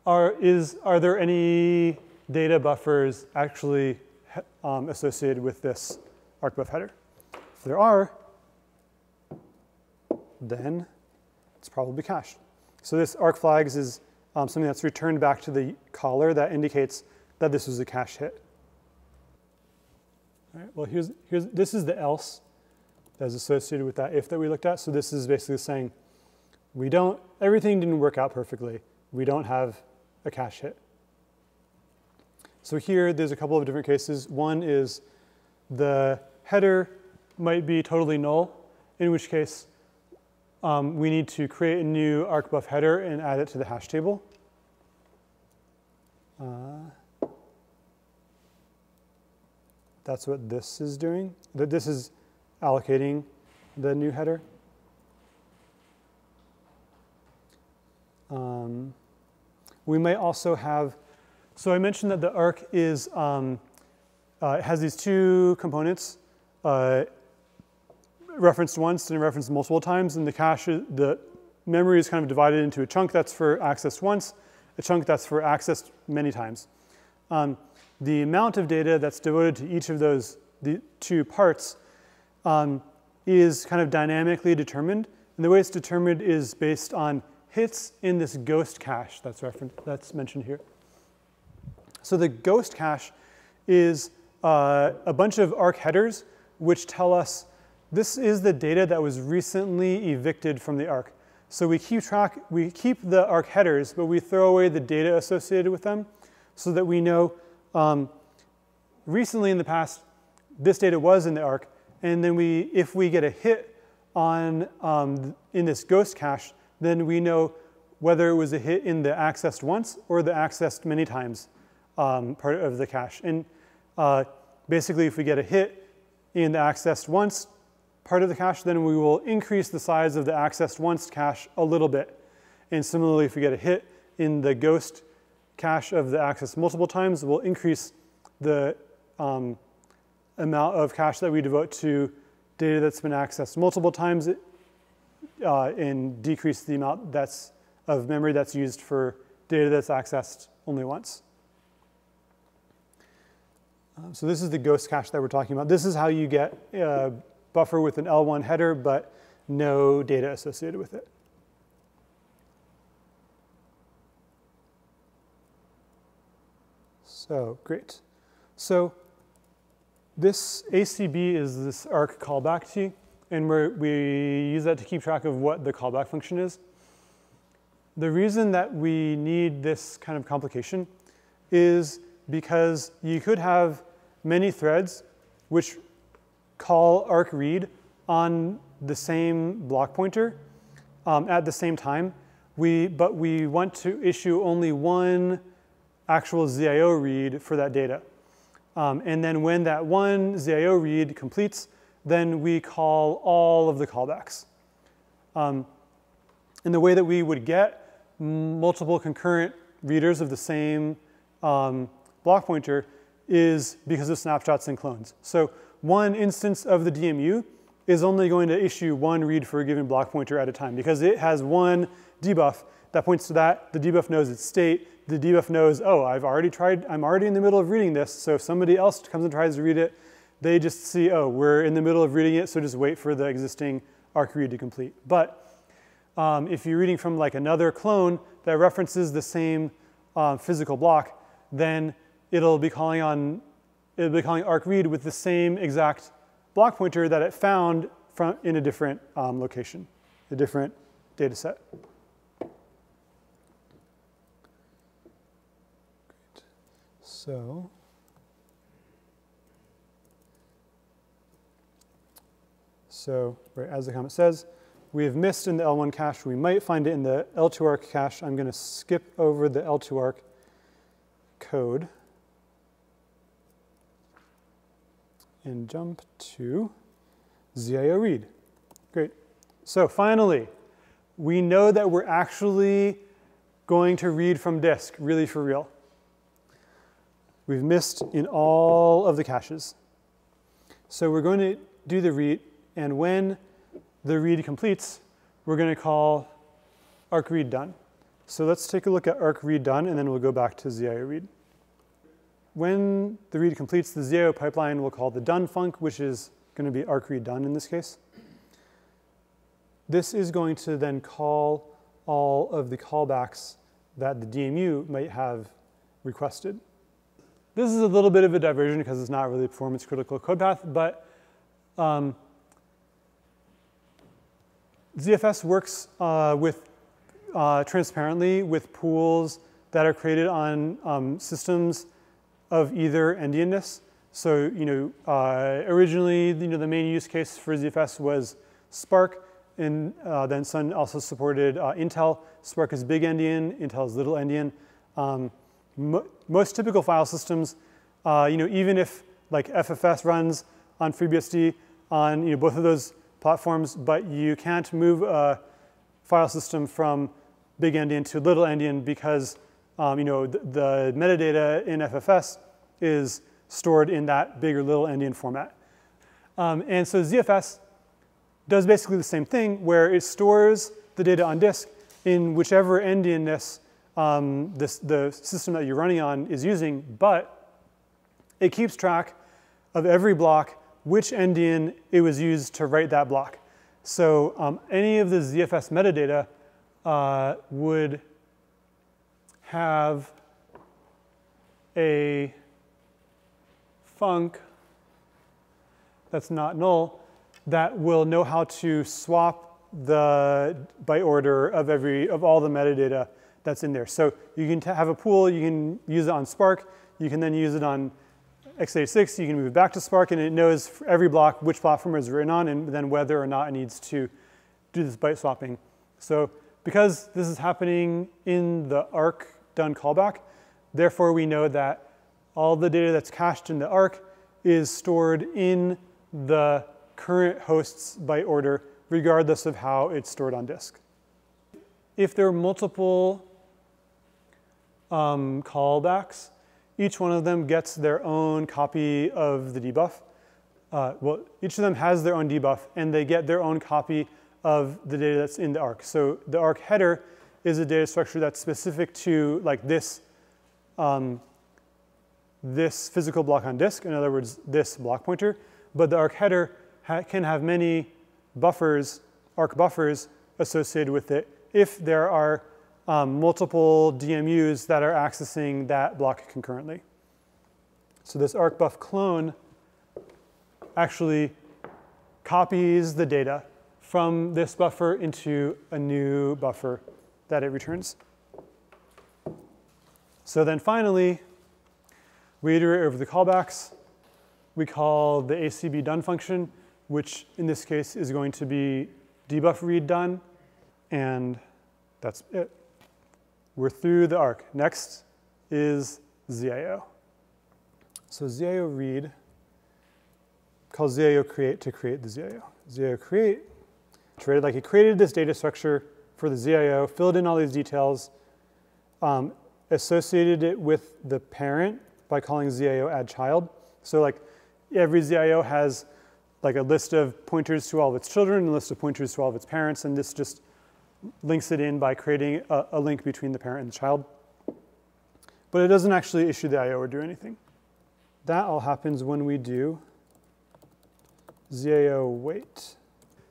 Speaker 2: are, is, are there any data buffers actually um, associated with this arcbuf header? If there are, then it's probably cached. So this arc flags is um, something that's returned back to the caller that indicates that this was a cache hit. All right, well, here's, here's, this is the else that's associated with that if that we looked at. So this is basically saying we don't, everything didn't work out perfectly. We don't have a cache hit. So here, there's a couple of different cases. One is the header might be totally null, in which case um, we need to create a new arcbuf header and add it to the hash table. Uh, that's what this is doing. That this is allocating the new header. Um, we may also have, so I mentioned that the arc is, um, uh, has these two components, uh, referenced once and referenced multiple times, and the cache, the memory is kind of divided into a chunk that's for accessed once, a chunk that's for accessed many times. Um, the amount of data that's devoted to each of those the two parts um, is kind of dynamically determined. And the way it's determined is based on hits in this ghost cache that's, referenced that's mentioned here. So the ghost cache is uh, a bunch of arc headers which tell us this is the data that was recently evicted from the ARC. So we keep track, we keep the ARC headers, but we throw away the data associated with them so that we know um, recently in the past, this data was in the ARC, and then we, if we get a hit on um, in this ghost cache, then we know whether it was a hit in the accessed once or the accessed many times um, part of the cache. And uh, basically, if we get a hit in the accessed once part of the cache, then we will increase the size of the accessed once cache a little bit. And similarly, if we get a hit in the ghost cache of the accessed multiple times, we'll increase the, um, amount of cache that we devote to data that's been accessed multiple times uh, and decrease the amount that's of memory that's used for data that's accessed only once. Um, so this is the ghost cache that we're talking about. This is how you get a buffer with an L1 header, but no data associated with it. So great. So this ACB is this arc callback T, and we use that to keep track of what the callback function is. The reason that we need this kind of complication is because you could have many threads which call arc read on the same block pointer um, at the same time. We, but we want to issue only one actual ZIO read for that data. Um, and then when that one ZIO read completes, then we call all of the callbacks. Um, and the way that we would get multiple concurrent readers of the same um, block pointer is because of snapshots and clones. So one instance of the DMU is only going to issue one read for a given block pointer at a time because it has one dbuf that points to that. The dbuf knows its state the dbuf knows, oh, I've already tried, I'm already in the middle of reading this, so if somebody else comes and tries to read it, they just see, oh, we're in the middle of reading it, so just wait for the existing arc read to complete. But um, if you're reading from like another clone that references the same um, physical block, then it'll be calling on, it'll be calling arc read with the same exact block pointer that it found from in a different um, location, a different data set. So So right, as the comment says, we have missed in the L1 cache. We might find it in the L2 arc cache. I'm going to skip over the L2 arc code and jump to ZIO read. Great. So finally, we know that we're actually going to read from disk, really for real. We've missed in all of the caches. So we're going to do the read, and when the read completes, we're going to call arc read done. So let's take a look at arc read done, and then we'll go back to ZIO read. When the read completes, the ZIO pipeline we'll call the done func, which is going to be arc read done in this case. This is going to then call all of the callbacks that the DMU might have requested. This is a little bit of a diversion because it's not really a performance critical code path, but um, ZFS works uh, with uh, transparently with pools that are created on um, systems of either endianness. So, you know, uh, originally, you know, the main use case for ZFS was SPARC, and uh, then Sun also supported uh, Intel. SPARC is big endian, Intel is little endian. Um, mo most typical file systems, uh, you know, even if like FFS runs on FreeBSD on you know, both of those platforms, but you can't move a file system from big endian to little endian because um, you know, the, the, metadata in FFS is stored in that big or little endian format. Um, and so ZFS does basically the same thing where it stores the data on disk in whichever endianness um, this, the system that you're running on is using, but it keeps track of every block, which endian it was used to write that block. So um, any of the ZFS metadata uh, would have a func that's not null that will know how to swap the byte order of every of all the metadata that's in there. So you can have a pool, you can use it on SPARC, you can then use it on x86, you can move it back to SPARC, and it knows for every block which platform it's written on, and then whether or not it needs to do this byte swapping. So because this is happening in the ARC done callback, therefore we know that all the data that's cached in the ARC is stored in the current host's by order, regardless of how it's stored on disk. If there are multiple um, callbacks. Each one of them gets their own copy of the dbuf. uh, well, each of them has their own dbuf, and they get their own copy of the data that's in the arc. So the arc header is a data structure that's specific to like this, um, this physical block on disk, in other words, this block pointer. But the arc header ha can have many buffers, arc buffers associated with it if there are um, multiple DMUs that are accessing that block concurrently. So this arcbuf clone actually copies the data from this buffer into a new buffer that it returns. So then finally, we iterate over the callbacks. We call the ACB done function, which in this case is going to be dbuf read done, and that's it. We're through the arc. Next is ZIO. So ZIO read calls ZIO create to create the ZIO. ZIO create created like it created this data structure for the ZIO, filled in all these details, um, associated it with the parent by calling ZIO add child. So like every ZIO has like a list of pointers to all of its children, a list of pointers to all of its parents, and this just links it in by creating a, a link between the parent and the child. But it doesn't actually issue the IO or do anything. That all happens when we do ZIO wait.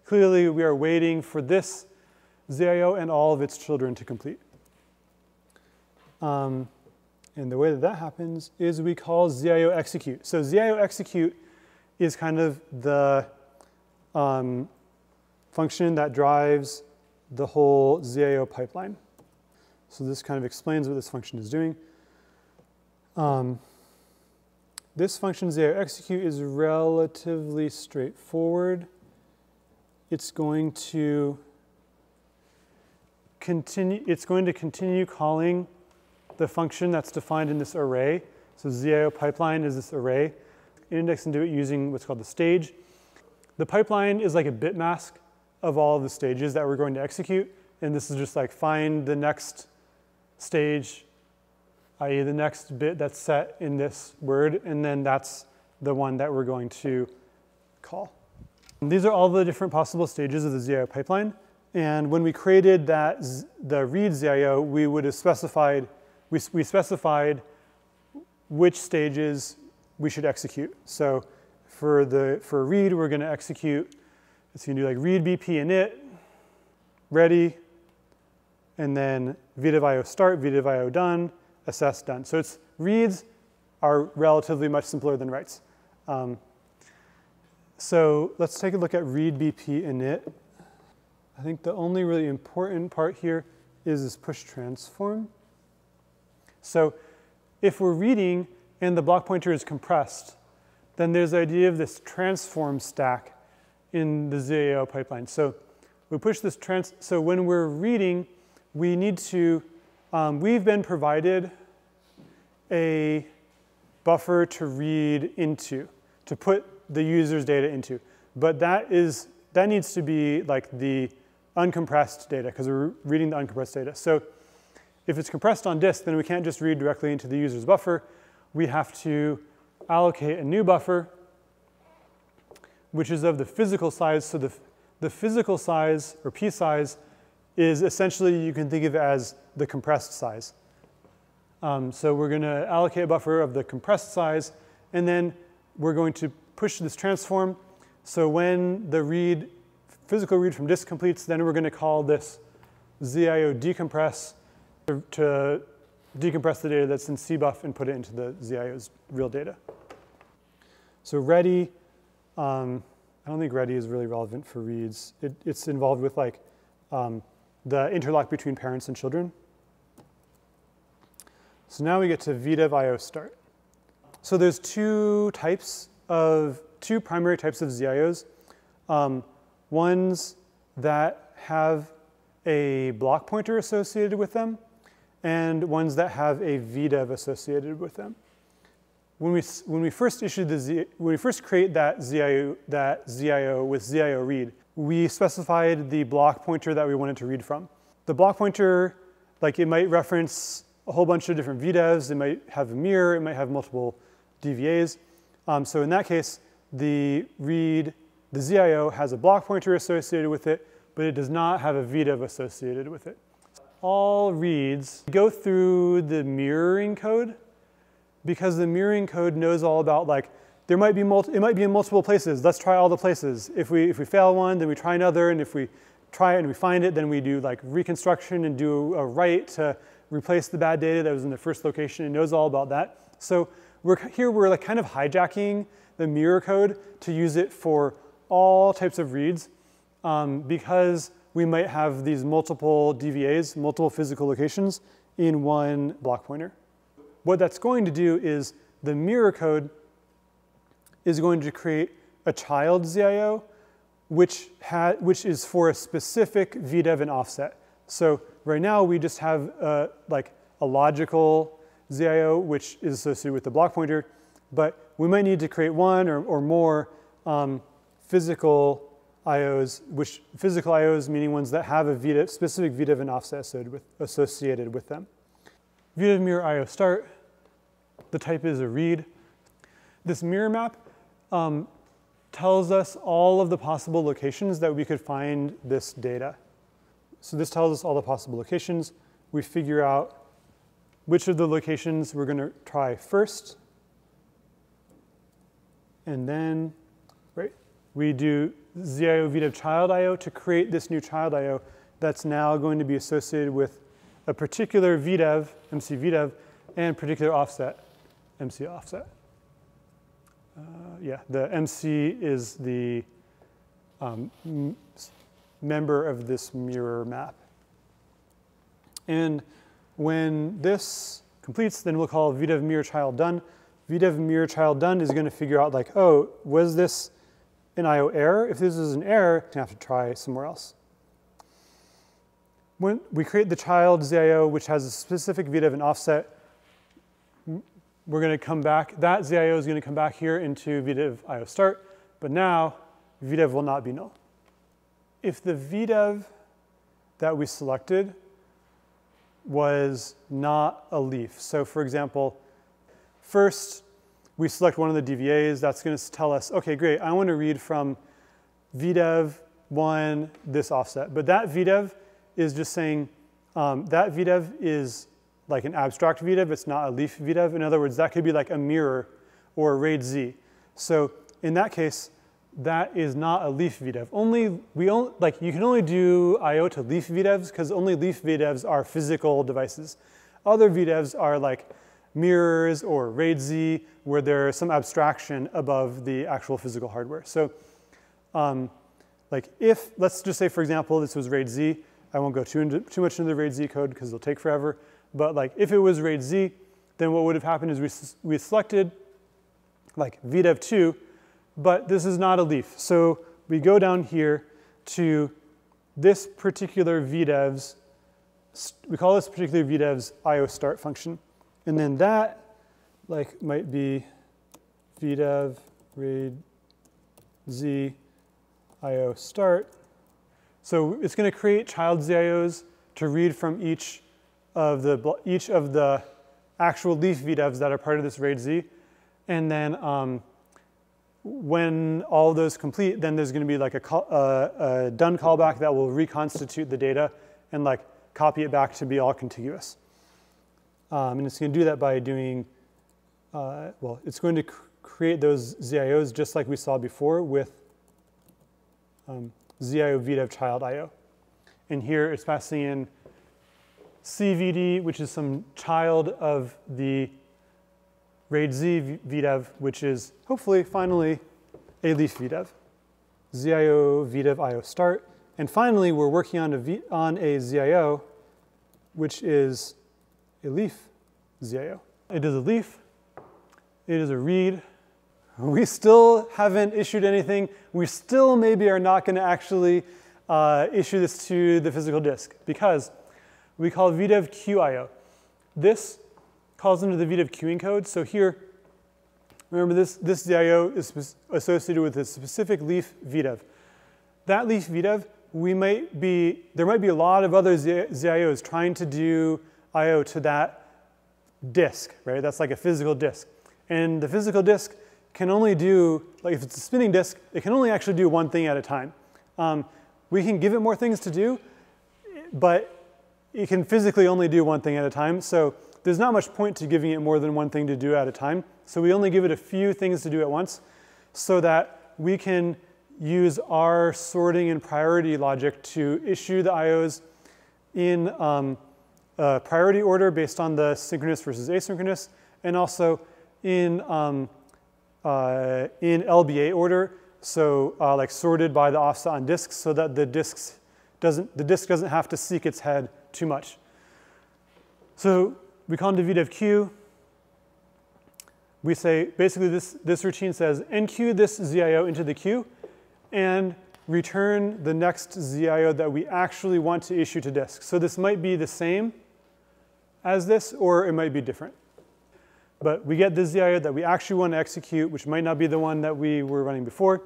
Speaker 2: Clearly, we are waiting for this ZIO and all of its children to complete. Um, and the way that that happens is we call ZIO execute. So ZIO execute is kind of the um, function that drives the whole ZIO pipeline. So this kind of explains what this function is doing. Um, this function ZIO execute is relatively straightforward. It's going to continue, it's going to continue calling the function that's defined in this array. So ZIO pipeline is this array. Index into it using what's called the stage. The pipeline is like a bit mask of all of the stages that we're going to execute. And this is just like find the next stage, i.e. the next bit that's set in this word, and then that's the one that we're going to call. And these are all the different possible stages of the ZIO pipeline. And when we created that, the read ZIO, we would have specified, we, we specified which stages we should execute. So for the for read, we're going to execute it's to do like read BP init, ready, and then vdev IO start, vdev IO done, assess done. So it's reads are relatively much simpler than writes. Um, so let's take a look at read BP init. I think the only really important part here is this push transform. So if we're reading and the block pointer is compressed, then there's the idea of this transform stack in the ZIO pipeline. So we push this trans, so when we're reading, we need to, um, we've been provided a buffer to read into, to put the user's data into. But that is, that needs to be like the uncompressed data because we're reading the uncompressed data. So if it's compressed on disk, then we can't just read directly into the user's buffer. We have to allocate a new buffer which is of the physical size. So the, the physical size, or p size, is essentially, you can think of as the compressed size. Um, so we're going to allocate a buffer of the compressed size, and then we're going to push this transform. So when the read, physical read from disk completes, then we're going to call this ZIO decompress to, decompress the data that's in CBUF and put it into the ZIO's real data. So ready um, I don't think ready is really relevant for reads. It, it's involved with like um, the interlock between parents and children. So now we get to vdev IO start. So there's two types of, two primary types of ZIOs. Um, ones that have a block pointer associated with them, and ones that have a vdev associated with them when we, when we first issued the Z, when we first create that ZIO, that ZIO with ZIO read, we specified the block pointer that we wanted to read from. The block pointer, like it might reference a whole bunch of different VDEVs, it might have a mirror, it might have multiple DVAs. Um, so in that case, the read, the ZIO has a block pointer associated with it, but it does not have a VDEV associated with it. All reads go through the mirroring code because the mirroring code knows all about like, there might be it might be in multiple places. Let's try all the places. If we, if we fail one, then we try another, and if we try it and we find it, then we do like reconstruction and do a write to replace the bad data that was in the first location. It knows all about that. So we're, here we're like kind of hijacking the mirror code to use it for all types of reads um, because we might have these multiple DVAs, multiple physical locations in one block pointer. What that's going to do is the mirror code is going to create a child ZIO which, which is for a specific VDEV and offset. So right now we just have uh, like a logical ZIO which is associated with the block pointer, but we might need to create one or, or more um, physical IOs, which physical IOs meaning ones that have a VDEV, specific and offset associated with, associated with them. VDEV mirror IO start, the type is a read. This mirror map um, tells us all of the possible locations that we could find this data. So this tells us all the possible locations. We figure out which of the locations we're going to try first. And then right, we do ZIO VDEV child IO to create this new child IO that's now going to be associated with a particular VDEV, MC VDEV, and particular offset, MC offset. Uh, yeah, the MC is the um, member of this mirror map. And when this completes, then we'll call VDEV mirror child done. VDEV mirror child done is going to figure out like, oh, was this an IO error? If this is an error, you have to try somewhere else. When we create the child ZIO, which has a specific VDEV and offset, we're going to come back, that ZIO is going to come back here into VDEV IO start, but now VDEV will not be null. If the VDEV that we selected was not a leaf, so for example, first we select one of the DVAs, that's going to tell us, okay, great, I want to read from VDEV 1, this offset. But that VDEV is just saying, um, that VDEV is like an abstract VDEV, it's not a leaf VDEV. In other words, that could be like a mirror or a RAID Z. So in that case, that is not a leaf VDEV. Only, we only, like you can only do IO to leaf VDEVs because only leaf VDEVs are physical devices. Other VDEVs are like mirrors or RAID Z where there's some abstraction above the actual physical hardware. So um, like if, let's just say for example, this was RAID Z. I won't go too, into, too much into the RAID Z code because it'll take forever. But like if it was RAID Z, then what would have happened is we, we selected like VDEV2, but this is not a leaf. So we go down here to this particular VDEV's, we call this particular VDEV's IO start function. And then that like might be VDEV RAID Z IO start. So it's going to create child ZIOs to read from each of the, each of the actual leaf VDEVs that are part of this RAID Z. And then um, when all those complete, then there's going to be like a, call, uh, a, done callback that will reconstitute the data and like copy it back to be all contiguous. Um, and it's going to do that by doing, uh, well, it's going to cr create those ZIOs just like we saw before with um, ZIO VDEV child IO. And here it's passing in CVD, which is some child of the RAID Z VDEV, which is hopefully finally a leaf VDEV. ZIO VDEV IO start. And finally, we're working on a, v, on a ZIO, which is a leaf ZIO. It is a leaf. It is a read. We still haven't issued anything. We still maybe are not going to actually uh, issue this to the physical disk because we call VDEV QIO. This calls into the VDEV queuing code. So here, remember this, this ZIO is associated with a specific leaf VDEV. That leaf VDEV, we might be, there might be a lot of other ZIOs trying to do IO to that disk, right? That's like a physical disk. And the physical disk can only do, like if it's a spinning disk, it can only actually do one thing at a time. Um, we can give it more things to do, but it can physically only do one thing at a time. So there's not much point to giving it more than one thing to do at a time. So we only give it a few things to do at once so that we can use our sorting and priority logic to issue the IOs in um, priority order based on the synchronous versus asynchronous, and also in, um, uh, in LBA order, so uh, like sorted by the offset on disks so that the disks doesn't, the disk doesn't have to seek its head too much. So we call into VDEV queue. We say, basically this, this routine says enqueue this ZIO into the queue and return the next ZIO that we actually want to issue to disk. So this might be the same as this, or it might be different. But we get the ZIO that we actually want to execute, which might not be the one that we were running before.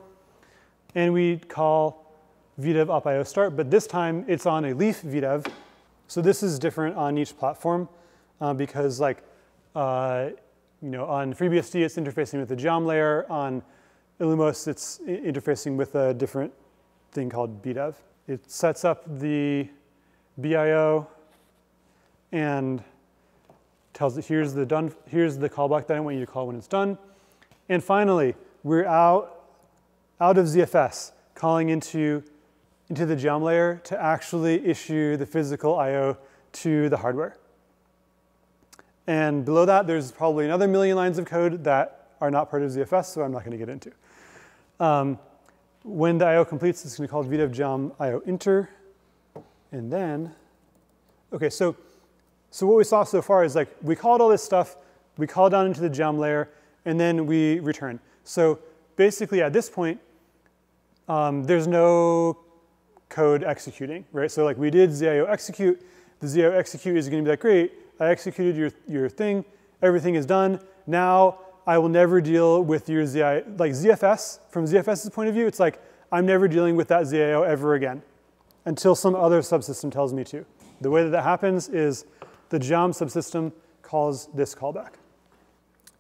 Speaker 2: And we call VDEV up IO start, but this time it's on a leaf VDEV. So this is different on each platform uh, because like, uh, you know, on FreeBSD, it's interfacing with the geom layer. On Illumos, it's interfacing with a different thing called BDEV. It sets up the BIO and tells it here's the done, here's the callback that I want you to call when it's done. And finally, we're out, out of ZFS, calling into, into the geom layer to actually issue the physical I.O. to the hardware. And below that, there's probably another million lines of code that are not part of ZFS, so I'm not going to get into. Um, when the I.O. completes, it's going to call VDEV geom I.O. inter. And then, OK, so so what we saw so far is like we called all this stuff, we call down into the geom layer, and then we return. So basically at this point, um, there's no code executing, right? So like we did ZIO execute, the ZIO execute is gonna be like, great, I executed your, your thing, everything is done. Now I will never deal with your ZIO, like ZFS, from ZFS's point of view, it's like, I'm never dealing with that ZIO ever again until some other subsystem tells me to. The way that that happens is the geom subsystem calls this callback.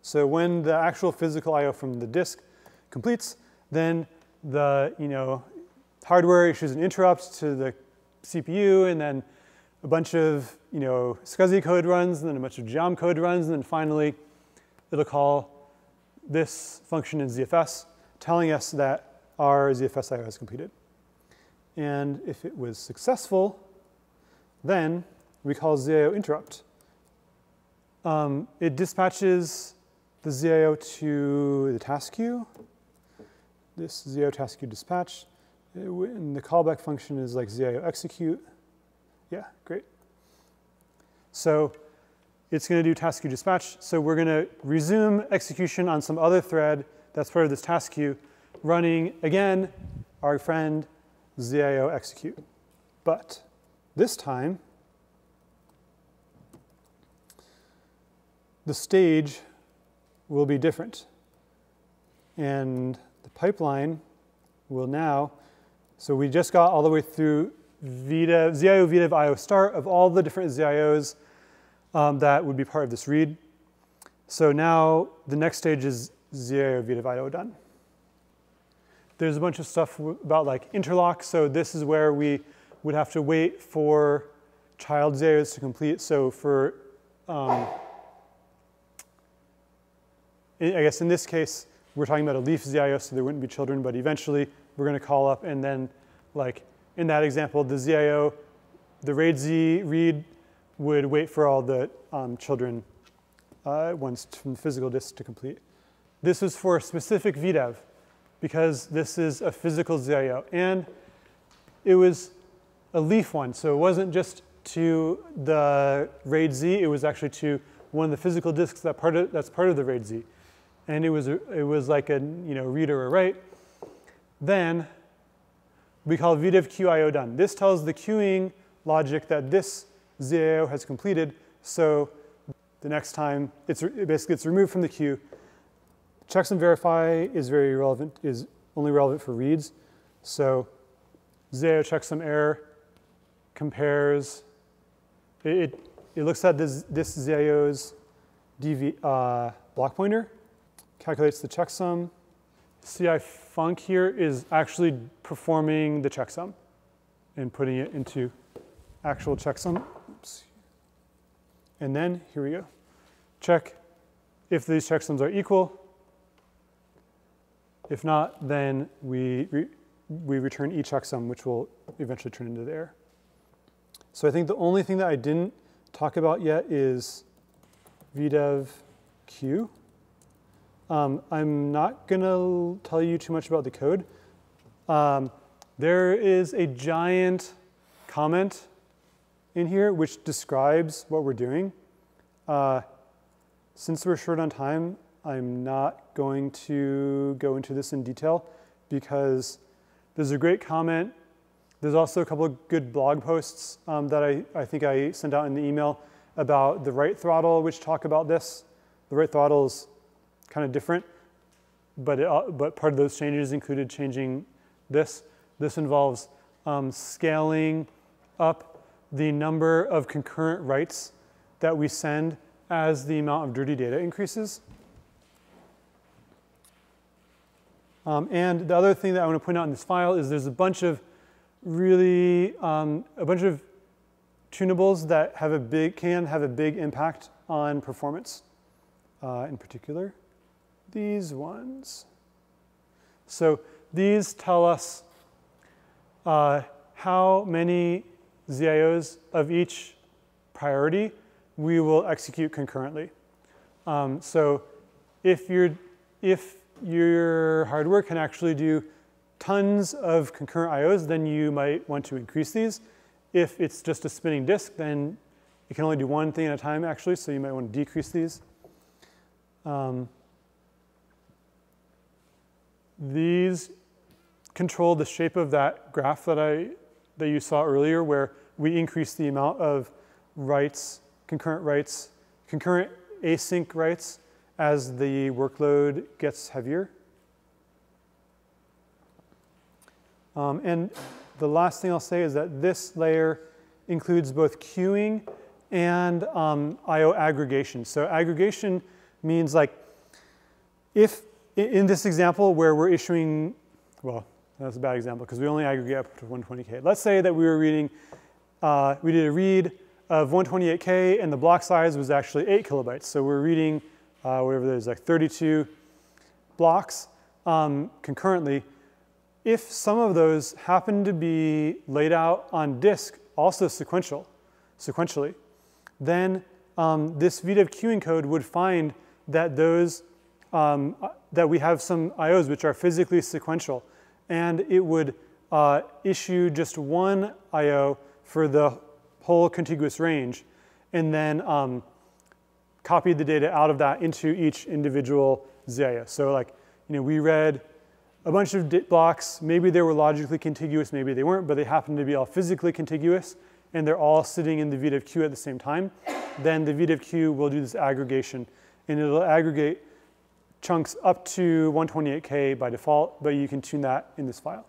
Speaker 2: So when the actual physical I.O. from the disk completes, then the you know, hardware issues an interrupt to the CPU, and then a bunch of you know, SCSI code runs, and then a bunch of geom code runs, and then finally it'll call this function in ZFS, telling us that our ZFS I.O. has completed. And if it was successful, then we call ZIO interrupt. Um, it dispatches the ZIO to the task queue. This ZIO task queue dispatch. And the callback function is like ZIO execute. Yeah, great. So it's going to do task queue dispatch. So we're going to resume execution on some other thread that's part of this task queue, running, again, our friend ZIO execute. But this time, the stage will be different. And the pipeline will now, so we just got all the way through ZIO VDEV IO start of all the different ZIOs um, that would be part of this read. So now the next stage is ZIO VDEV IO done. There's a bunch of stuff about like interlock. So this is where we would have to wait for child ZIOs to complete. So for um, I guess in this case, we're talking about a leaf ZIO, so there wouldn't be children, but eventually we're going to call up and then, like in that example, the ZIO, the RAID Z read would wait for all the um, children uh, from the physical disk to complete. This was for a specific VDEV because this is a physical ZIO. And it was a leaf one, so it wasn't just to the RAID Z, it was actually to one of the physical disks that part of, that's part of the RAID Z and it was, it was like a you know, read or a write, then we call VDEV QIO done. This tells the queuing logic that this ZIO has completed, so the next time, it's basically it's removed from the queue. Checksum verify is very relevant, is only relevant for reads. So ZIO checksum error compares, it, it, it looks at this, this ZIO's DV, uh, block pointer calculates the checksum. CI func here is actually performing the checksum and putting it into actual checksum. Oops. And then, here we go, check if these checksums are equal. If not, then we, re we return ECKSUM, which will eventually turn into the error. So I think the only thing that I didn't talk about yet is vdev q. Um, I'm not going to tell you too much about the code. Um, there is a giant comment in here which describes what we're doing. Uh, since we're short on time, I'm not going to go into this in detail because there's a great comment. There's also a couple of good blog posts um, that I, I think I sent out in the email about the write throttle, which talk about this. The write throttle is kind of different, but, it, uh, but part of those changes included changing this. This involves um, scaling up the number of concurrent writes that we send as the amount of dirty data increases. Um, and the other thing that I want to point out in this file is there's a bunch of really, um, a bunch of tunables that have a big, can have a big impact on performance. Uh, in particular, these ones. So these tell us uh, how many ZIOs of each priority we will execute concurrently. Um, so if, you if your hardware can actually do tons of concurrent IOs, then you might want to increase these. If it's just a spinning disk, then it can only do one thing at a time, actually, so you might want to decrease these. Um, these control the shape of that graph that, I, that you saw earlier, where we increase the amount of writes, concurrent writes, concurrent async writes as the workload gets heavier. Um, and the last thing I'll say is that this layer includes both queuing and um, I.O. aggregation. So aggregation means like if in this example where we're issuing, well, that's a bad example because we only aggregate up to 120K. Let's say that we were reading, uh, we did a read of 128K and the block size was actually 8 kilobytes. So we're reading uh, whatever there's like 32 blocks um, concurrently. If some of those happen to be laid out on disk, also sequential, sequentially, then um, this VDEV queuing code would find that those um, that we have some IOs which are physically sequential, and it would uh, issue just one IO for the whole contiguous range, and then um, copy the data out of that into each individual ZIO. So like, you know, we read a bunch of blocks. Maybe they were logically contiguous, maybe they weren't, but they happened to be all physically contiguous, and they're all sitting in the queue at the same time. Then the queue will do this aggregation and it'll aggregate chunks up to 128K by default, but you can tune that in this file.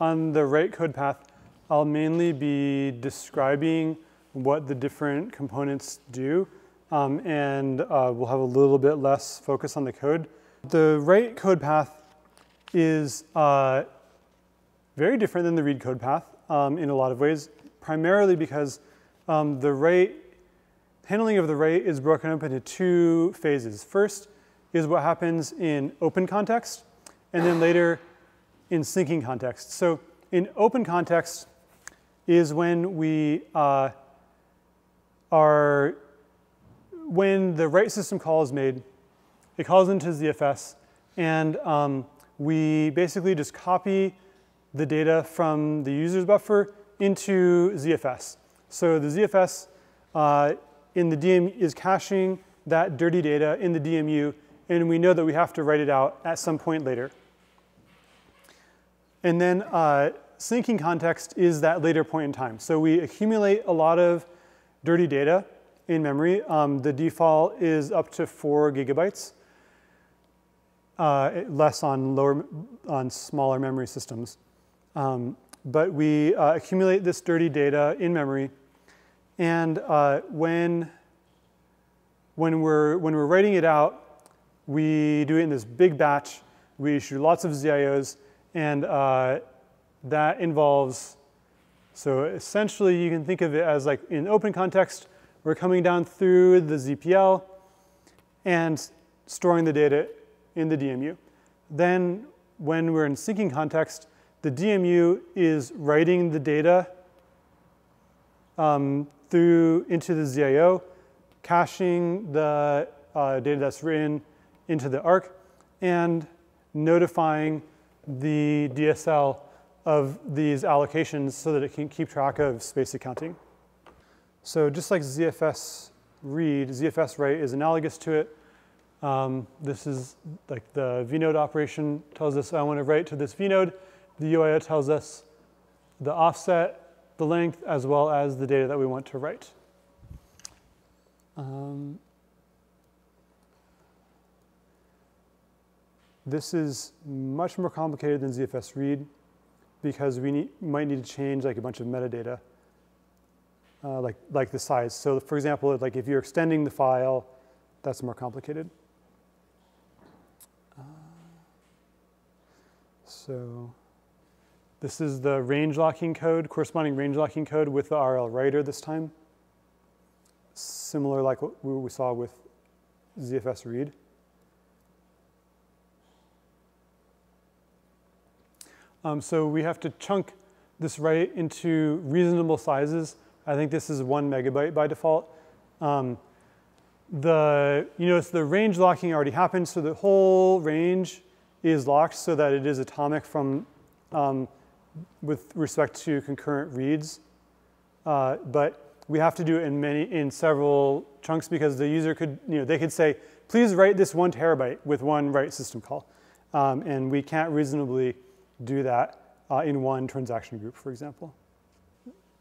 Speaker 2: On the write code path, I'll mainly be describing what the different components do, um, and uh, we'll have a little bit less focus on the code. The write code path is uh, very different than the read code path um, in a lot of ways, primarily because um, the write handling of the write is broken up into two phases. First is what happens in open context, and then later in syncing context. So in open context is when we uh, are, when the write system call is made, it calls into ZFS, and um, we basically just copy the data from the user's buffer into ZFS. So the ZFS uh, in the DM is caching that dirty data in the DMU, and we know that we have to write it out at some point later. And then uh, syncing context is that later point in time. So we accumulate a lot of dirty data in memory. Um, the default is up to four gigabytes, uh, less on lower, on smaller memory systems. Um, but we uh, accumulate this dirty data in memory and uh, when, when, we're, when we're writing it out, we do it in this big batch. We issue lots of ZIOs, and uh, that involves, so essentially you can think of it as like in open context, we're coming down through the ZPL and storing the data in the DMU. Then when we're in syncing context, the DMU is writing the data um, through into the ZIO, caching the uh, data that's written into the ARC, and notifying the DSL of these allocations so that it can keep track of space accounting. So just like ZFS read, ZFS write is analogous to it. Um, this is like the vnode operation tells us I want to write to this vnode. The UIO tells us the offset, the length, as well as the data that we want to write. Um, this is much more complicated than ZFS read because we need, might need to change like a bunch of metadata, uh, like, like the size. So for example, like if you're extending the file, that's more complicated. Uh, so this is the range locking code, corresponding range locking code with the RL writer this time. Similar like what we saw with ZFS read. Um, so we have to chunk this write into reasonable sizes. I think this is one megabyte by default. Um, the, you notice the range locking already happened, so the whole range is locked so that it is atomic from, um, with respect to concurrent reads. Uh, but we have to do it in many, in several chunks because the user could, you know, they could say, please write this one terabyte with one write system call. Um, and we can't reasonably do that uh, in one transaction group, for example.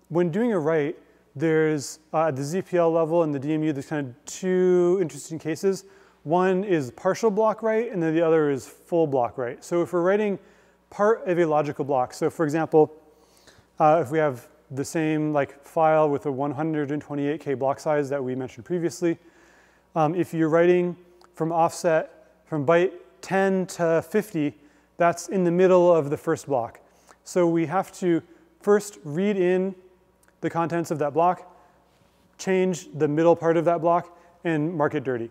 Speaker 2: When doing a write, there's uh, at the ZPL level and the DMU, there's kind of two interesting cases. One is partial block write, and then the other is full block write. So if we're writing part of a logical block, so for example, uh, if we have the same like file with a 128K block size that we mentioned previously, um, if you're writing from offset from byte 10 to 50, that's in the middle of the first block. So we have to first read in the contents of that block, change the middle part of that block, and mark it dirty.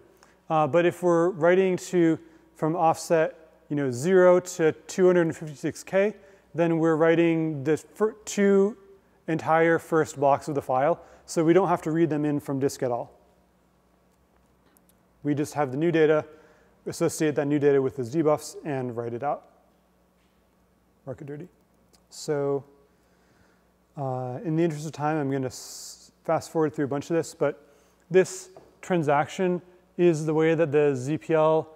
Speaker 2: Uh, but if we're writing to from offset you know, 0 to 256K, then we're writing the two entire first blocks of the file, so we don't have to read them in from disk at all. We just have the new data, associate that new data with those dbufs, and write it out market dirty. So uh, in the interest of time, I'm going to fast forward through a bunch of this, but this transaction is the way that the ZPL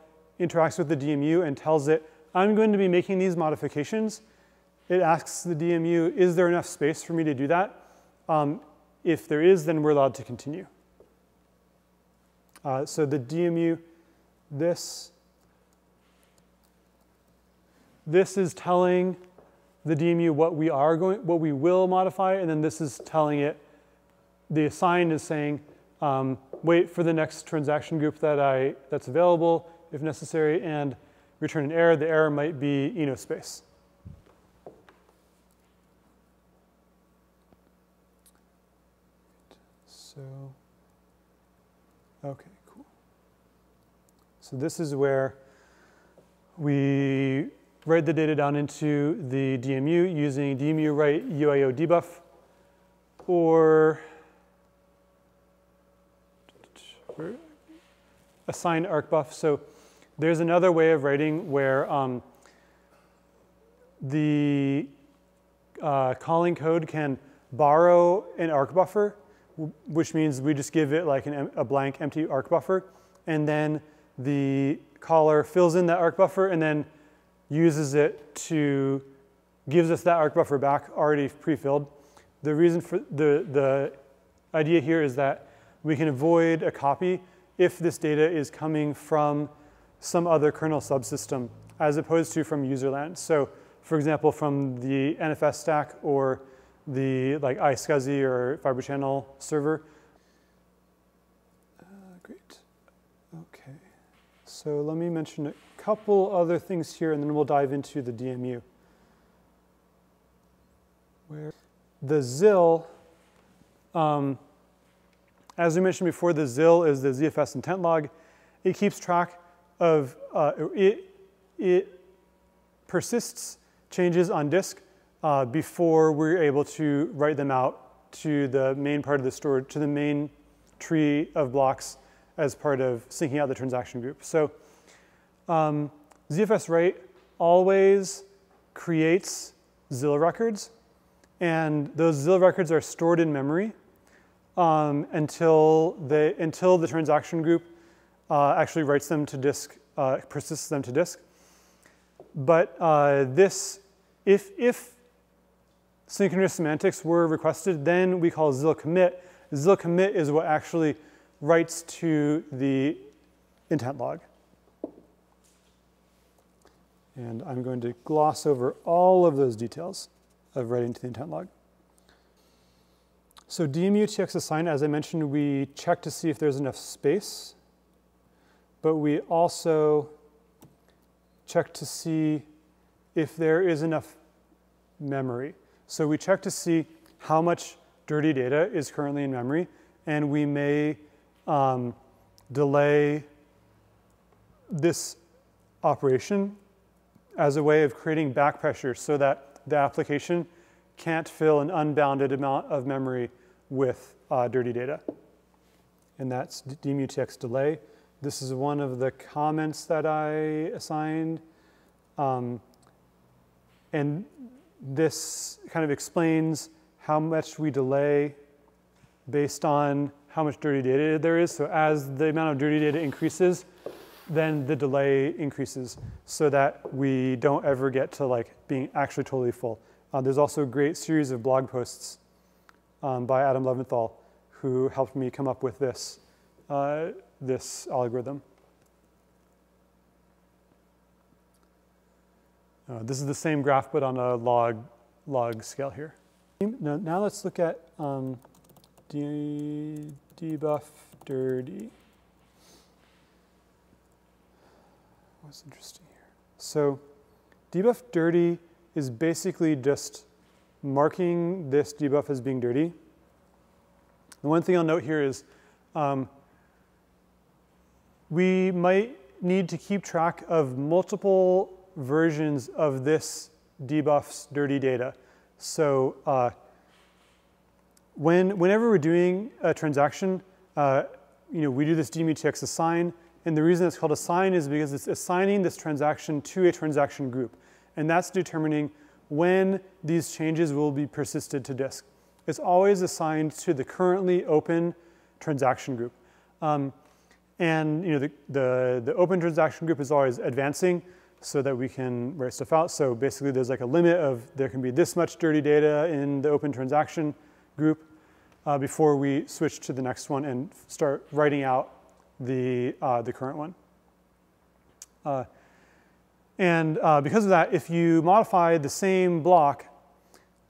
Speaker 2: interacts with the DMU and tells it, I'm going to be making these modifications. It asks the DMU, is there enough space for me to do that? Um, if there is, then we're allowed to continue. Uh, so the DMU, this this is telling the DMU what we are going, what we will modify, and then this is telling it, the assign is saying, um, wait for the next transaction group that I, that's available if necessary, and return an error. The error might be ENOSPC. So, okay, cool. So this is where we write the data down into the DMU using DMU write UIO dbuf or assign arcbuf. So there's another way of writing where um, the uh, calling code can borrow an arc buffer, which means we just give it like an, a blank empty arc buffer, and then the caller fills in that arc buffer and then uses it to, gives us that arc buffer back already pre-filled. The reason for, the, the idea here is that we can avoid a copy if this data is coming from some other kernel subsystem as opposed to from userland. So for example, from the NFS stack or the like iSCSI or Fiber Channel server. Uh, great. Okay. So let me mention a couple other things here, and then we'll dive into the DMU. Where the ZIL, um, as we mentioned before, the ZIL is the ZFS intent log. It keeps track of, uh, it, it persists changes on disk uh, before we're able to write them out to the main part of the storage, to the main tree of blocks as part of syncing out the transaction group. So um, ZFS write always creates ZIL records, and those ZIL records are stored in memory um, until, they, until the transaction group uh, actually writes them to disk, uh, persists them to disk. But uh, this, if, if synchronous semantics were requested, then we call ZIL commit. ZIL commit is what actually writes to the intent log. And I'm going to gloss over all of those details of writing to the intent log. So DMU TX assign, as I mentioned, we check to see if there's enough space, but we also check to see if there is enough memory. So we check to see how much dirty data is currently in memory, and we may um, delay this operation as a way of creating back pressure so that the application can't fill an unbounded amount of memory with uh, dirty data. And that's dmutx delay. This is one of the comments that I assigned. Um, and this kind of explains how much we delay based on how much dirty data there is. So as the amount of dirty data increases, then the delay increases so that we don't ever get to like being actually totally full. Uh, there's also a great series of blog posts um, by Adam Leventhal who helped me come up with this, uh, this algorithm. Uh, this is the same graph but on a log, log scale here. Now, now let's look at um, dbuf dirty. What's interesting here? So dbuf dirty is basically just marking this dbuf as being dirty. The one thing I'll note here is um, we might need to keep track of multiple versions of this dbuf's dirty data. So uh, when, whenever we're doing a transaction, uh, you know, we do this dmutx assign, and the reason it's called assign is because it's assigning this transaction to a transaction group. And that's determining when these changes will be persisted to disk. It's always assigned to the currently open transaction group. Um, and you know, the, the, the open transaction group is always advancing so that we can write stuff out. So basically there's like a limit of there can be this much dirty data in the open transaction group uh, before we switch to the next one and start writing out the, uh, the current one. Uh, and uh, because of that, if you modify the same block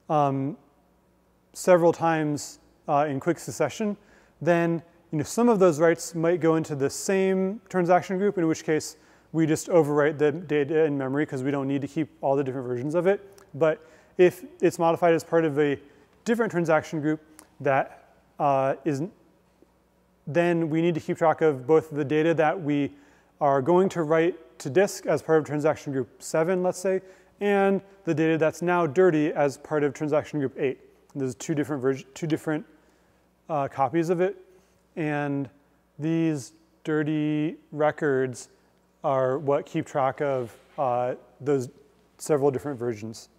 Speaker 2: um, several times uh, in quick succession, then you know, some of those writes might go into the same transaction group, in which case we just overwrite the data in memory because we don't need to keep all the different versions of it. But if it's modified as part of a different transaction group that uh, is, then we need to keep track of both the data that we are going to write to disk as part of transaction group 7, let's say, and the data that's now dirty as part of transaction group 8. There's two different, version, two different uh, copies of it, and these dirty records are what keep track of uh, those several different versions.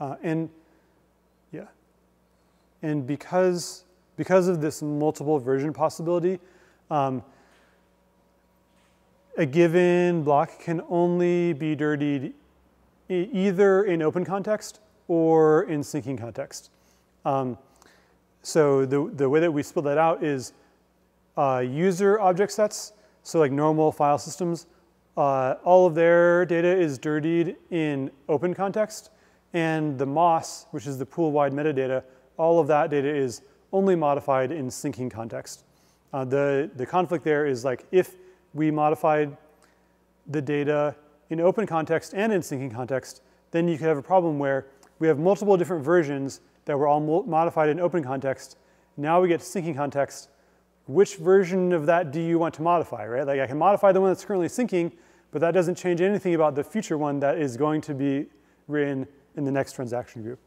Speaker 2: Uh, and and because because of this multiple version possibility, um, a given block can only be dirtied either in open context or in syncing context. Um, so the, the way that we split that out is uh, user object sets, so like normal file systems, uh, all of their data is dirtied in open context, and the MOS, which is the pool-wide metadata, all of that data is only modified in syncing context. Uh, the, the conflict there is like if we modified the data in open context and in syncing context, then you could have a problem where we have multiple different versions that were all modified in open context. Now we get to syncing context. Which version of that do you want to modify, right? Like I can modify the one that's currently syncing, but that doesn't change anything about the future one that is going to be written in the next transaction group.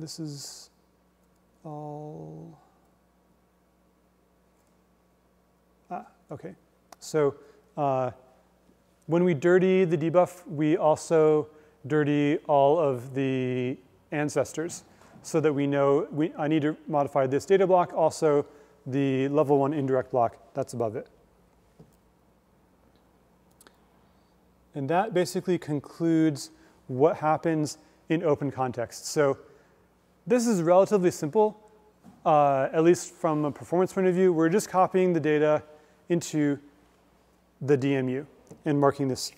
Speaker 2: This is all. Ah, okay. So uh, when we dirty the dbuf, we also dirty all of the ancestors so that we know we, I need to modify this data block, also the level one indirect block that's above it. And that basically concludes what happens in open context. So this is relatively simple, uh, at least from a performance point of view. We're just copying the data into the DMU and marking this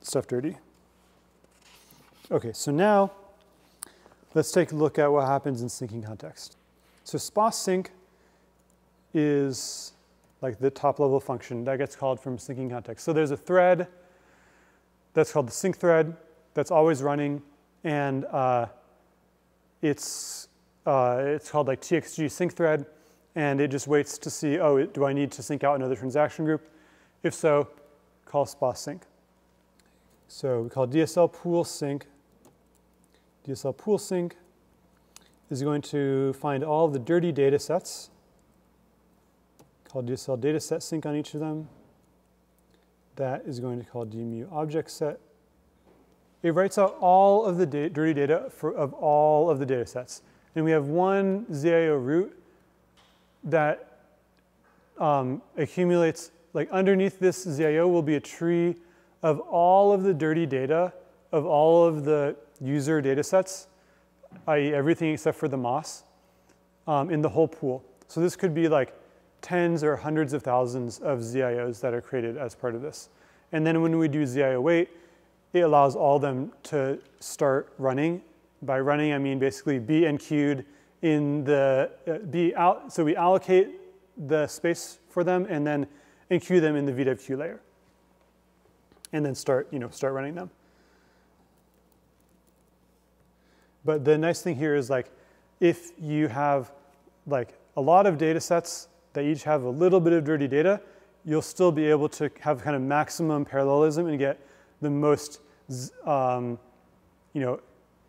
Speaker 2: stuff dirty. Okay, so now let's take a look at what happens in syncing context. So SPA sync is like the top level function that gets called from syncing context. So there's a thread that's called the sync thread that's always running, and uh, it's uh, it's called like txg sync thread, and it just waits to see, oh, do I need to sync out another transaction group? If so, call SPA sync. So we call DSL pool sync. DSL pool sync is going to find all the dirty data sets call DSL dataset sync on each of them. That is going to call DMU object set. It writes out all of the da dirty data for, of all of the data sets. And we have one ZIO root that um, accumulates, like underneath this ZIO will be a tree of all of the dirty data of all of the user data sets, i.e. everything except for the MOS, um, in the whole pool. So this could be like tens or hundreds of thousands of ZIOs that are created as part of this. And then when we do ZIO wait, it allows all them to start running. By running, I mean basically be enqueued in the, uh, be out, so we allocate the space for them and then enqueue them in the VDEV queue layer. And then start, you know, start running them. But the nice thing here is like, if you have like a lot of data sets that each have a little bit of dirty data, you'll still be able to have kind of maximum parallelism and get the most, um, you know,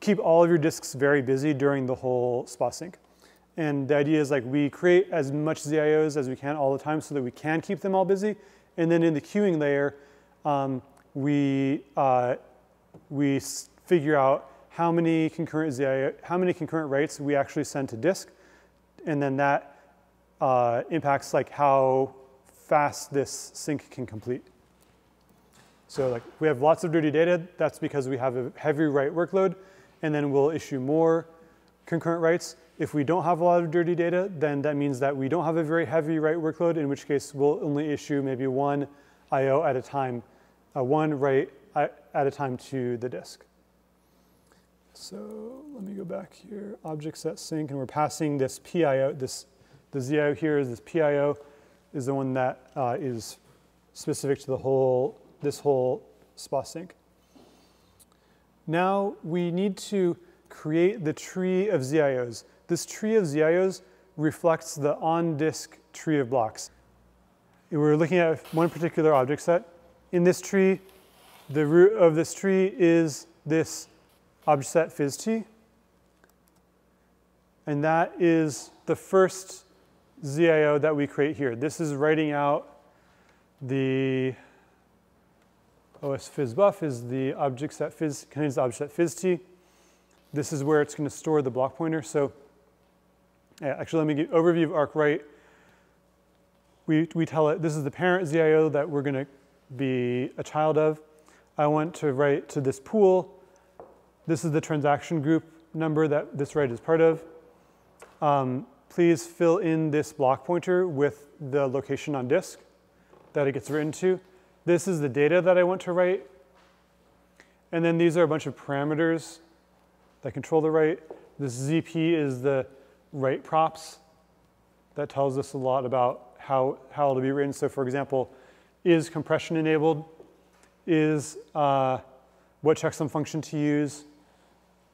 Speaker 2: keep all of your disks very busy during the whole SPA sync. And the idea is like we create as much ZIOs as we can all the time so that we can keep them all busy. And then in the queuing layer, um, we, uh, we figure out how many concurrent ZIO, how many concurrent writes we actually send to disk. And then that uh, impacts like how fast this sync can complete. So like we have lots of dirty data, that's because we have a heavy write workload, and then we'll issue more concurrent writes. If we don't have a lot of dirty data, then that means that we don't have a very heavy write workload, in which case we'll only issue maybe one IO at a time, uh, one write at a time to the disk. So let me go back here, object set sync, and we're passing this PIO, this the ZIO here is this PIO is the one that uh, is specific to the whole, this whole SPA sync. Now we need to create the tree of ZIOs. This tree of ZIOs reflects the on-disk tree of blocks. We're looking at one particular object set. In this tree, the root of this tree is this object set phys_t. And that is the first ZIO that we create here. This is writing out the OS buff is the object set phys contains the object set phys_t. This is where it's going to store the block pointer. So yeah, actually, let me give overview of arc write. We, we tell it this is the parent ZIO that we're going to be a child of. I want to write to this pool. This is the transaction group number that this write is part of. Um, please fill in this block pointer with the location on disk that it gets written to. This is the data that I want to write. And then these are a bunch of parameters that control the write. This ZP is the write props that tells us a lot about how, how it'll be written. So for example, is compression enabled? Is uh, what checksum function to use?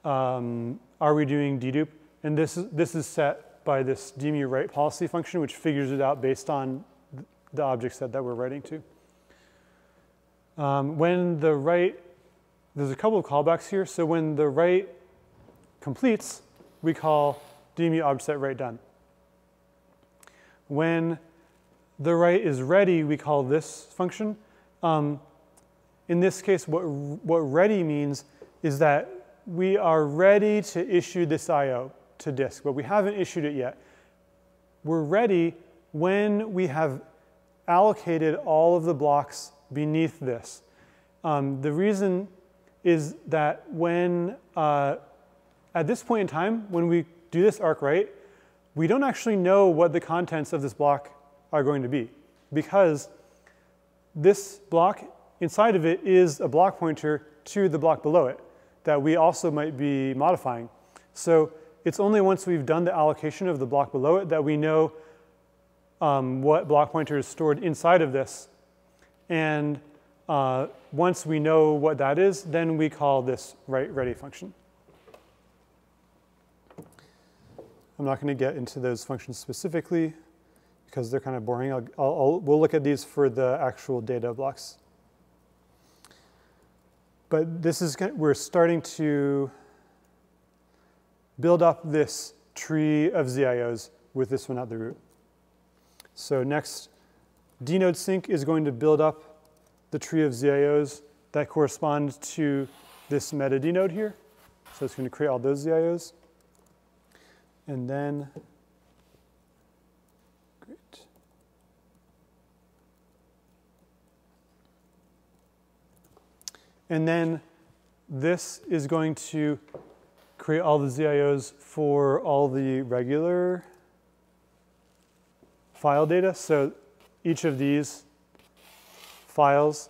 Speaker 2: Um, are we doing dedupe? And this is, this is set by this dmu write policy function, which figures it out based on the object set that we're writing to. Um, when the write, there's a couple of callbacks here. So when the write completes, we call dmu object write done. When the write is ready, we call this function. Um, in this case, what, what ready means is that we are ready to issue this I.O. to disk, but we haven't issued it yet. We're ready when we have allocated all of the blocks beneath this. Um, the reason is that when, uh, at this point in time, when we do this arc write, we don't actually know what the contents of this block are going to be because this block, inside of it is a block pointer to the block below it that we also might be modifying. So it's only once we've done the allocation of the block below it that we know um, what block pointer is stored inside of this. And uh, once we know what that is, then we call this ready function. I'm not going to get into those functions specifically because they're kind of boring. I'll, I'll, we'll look at these for the actual data blocks. But this is, we're starting to build up this tree of ZIOs with this one at the root. So next, dnode sync is going to build up the tree of ZIOs that correspond to this meta dnode here. So it's going to create all those ZIOs. And then, great. And then this is going to create all the ZIOs for all the regular file data. So each of these files.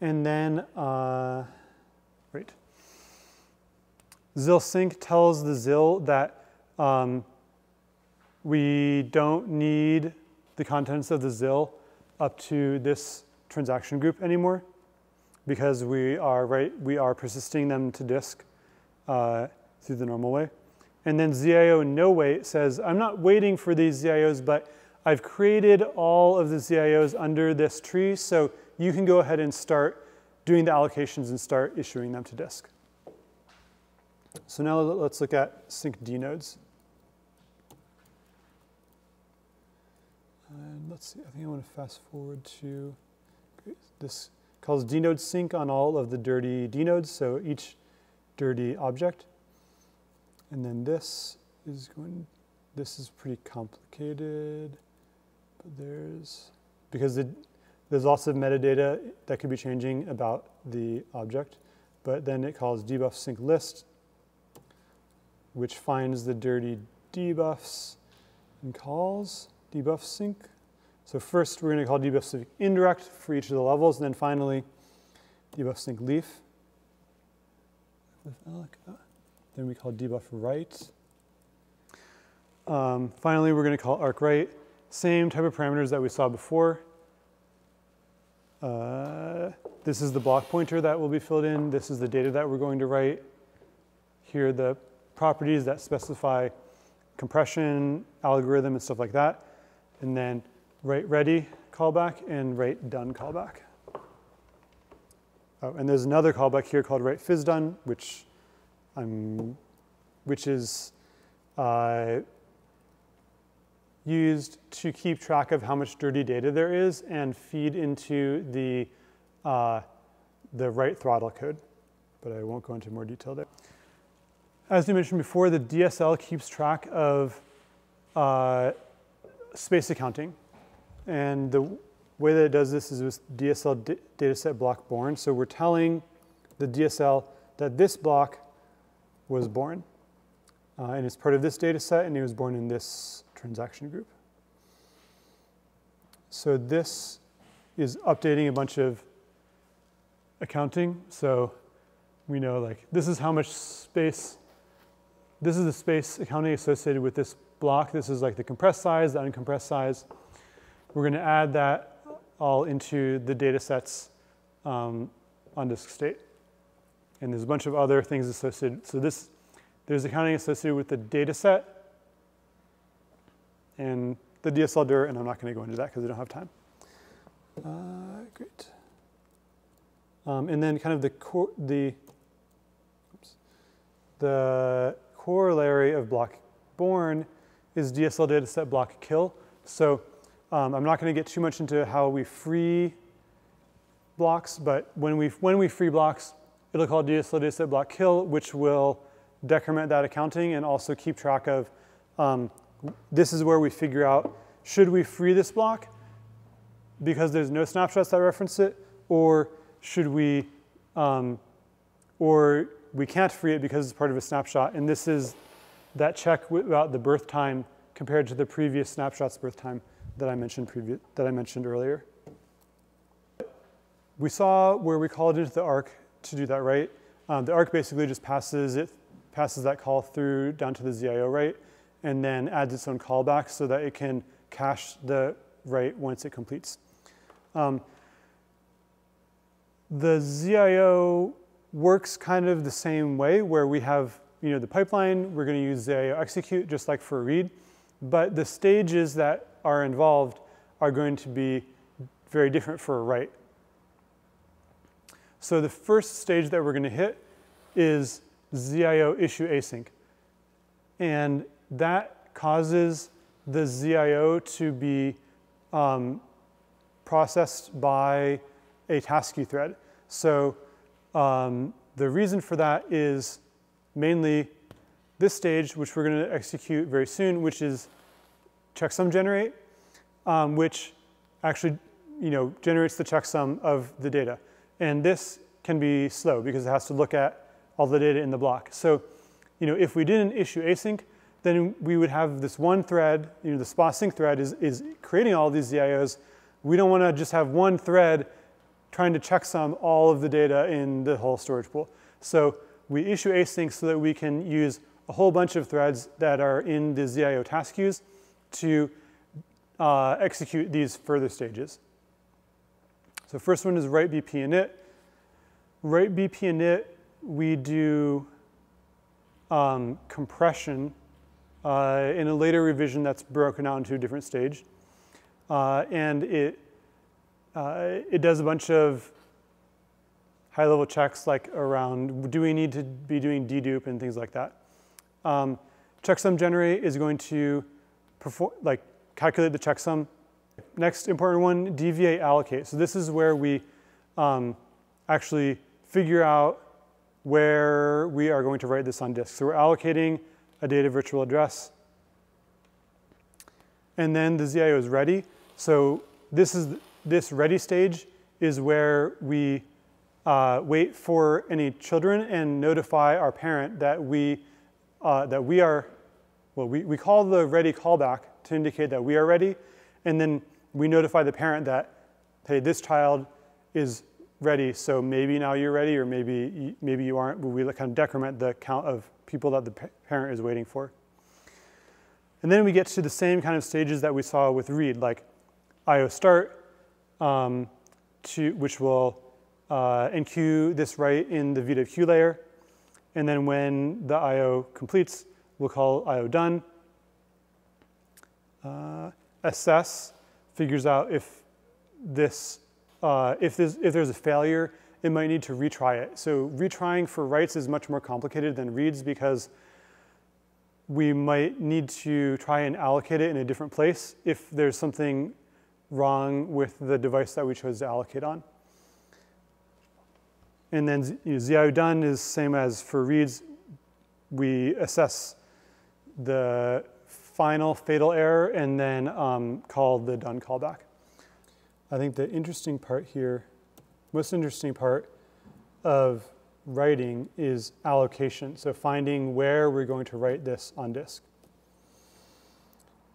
Speaker 2: And then, uh. ZIL sync tells the ZIL that um, we don't need the contents of the ZIL up to this transaction group anymore because we are right we are persisting them to disk uh, through the normal way. And then ZIO no wait says I'm not waiting for these ZIOs, but I've created all of the ZIOs under this tree, so you can go ahead and start doing the allocations and start issuing them to disk. So now let's look at sync dnodes. And let's see, I think I want to fast forward to this calls dnode sync on all of the dirty dnodes, so each dirty object. And then this is going, this is pretty complicated, but there's, because there's lots of metadata that could be changing about the object, but then it calls dbuf sync list which finds the dirty dbufs and calls dbuf sync. So first we're going to call dbuf sync indirect for each of the levels, and then finally dbuf sync leaf. Then we call dbuf write. Um, finally, we're going to call arc write. Same type of parameters that we saw before. Uh, this is the block pointer that will be filled in. This is the data that we're going to write. Here the properties that specify compression, algorithm, and stuff like that. And then write ready callback and write done callback. Oh, and there's another callback here called write phys done, which Which is uh, used to keep track of how much dirty data there is and feed into the uh, the write throttle code. But I won't go into more detail there. As we mentioned before, the DSL keeps track of uh, space accounting. And the way that it does this is with DSL dataset block born. So we're telling the DSL that this block was born. Uh, and it's part of this data set, and it was born in this transaction group. So this is updating a bunch of accounting. So we know like this is how much space, this is the space accounting associated with this block. This is like the compressed size, the uncompressed size. We're going to add that all into the data sets um, on disk state. And there's a bunch of other things associated. So this, there's accounting associated with the data set and the DSL-dir, and I'm not going to go into that because I don't have time. Uh, great. Um, and then kind of the, the, oops, the corollary of block born is DSL dataset block kill. So um, I'm not going to get too much into how we free blocks, but when we, when we free blocks, it'll call DSL dataset block kill, which will decrement that accounting and also keep track of um, this is where we figure out should we free this block because there's no snapshots that reference it, or should we, um, or we can't free it because it's part of a snapshot. And this is that check about the birth time compared to the previous snapshot's birth time that I mentioned, that I mentioned earlier. We saw where we called into the arc to do that, right? Um, the arc basically just passes it, passes that call through down to the ZIO, right? And then adds its own callback so that it can cache the write once it completes. Um, the ZIO works kind of the same way where we have you know, the pipeline, we're going to use ZIO execute just like for read, but the stages that are involved are going to be very different for a write. So the first stage that we're going to hit is ZIO issue async. And that causes the ZIO to be um, processed by a task queue thread. So um, the reason for that is mainly this stage, which we're going to execute very soon, which is checksum generate, um, which actually you know, generates the checksum of the data. And this can be slow because it has to look at all the data in the block. So you know, if we didn't issue async, then we would have this one thread, you know, the SPA sync thread is, is creating all these ZIOs. We don't want to just have one thread trying to checksum all of the data in the whole storage pool. So we issue async so that we can use a whole bunch of threads that are in the ZIO task queues to uh, execute these further stages. So first one is write BP init. Write BP init, we do um, compression uh, in a later revision that's broken out into a different stage. Uh, and it, uh, it does a bunch of high level checks like around do we need to be doing dedupe and things like that. Um, checksum generate is going to perform, like calculate the checksum. Next important one, DVA allocate. So this is where we um, actually figure out where we are going to write this on disk. So we're allocating a data virtual address. And then the ZIO is ready. So this is this ready stage is where we uh, wait for any children and notify our parent that we uh, that we are well we, we call the ready callback to indicate that we are ready and then we notify the parent that hey this child is ready so maybe now you're ready or maybe maybe you aren't we kind of decrement the count of people that the parent is waiting for. And then we get to the same kind of stages that we saw with read, like IO start, um, to, which will uh, enqueue this write in the VW layer. And then when the IO completes, we'll call IO done. Uh, assess figures out if this, uh, if, there's, if there's a failure it might need to retry it. So retrying for writes is much more complicated than reads because we might need to try and allocate it in a different place if there's something wrong with the device that we chose to allocate on. And then you know, ZIO done is same as for reads. We assess the final fatal error and then um, call the done callback. I think the interesting part here most interesting part of writing is allocation, so finding where we're going to write this on disk.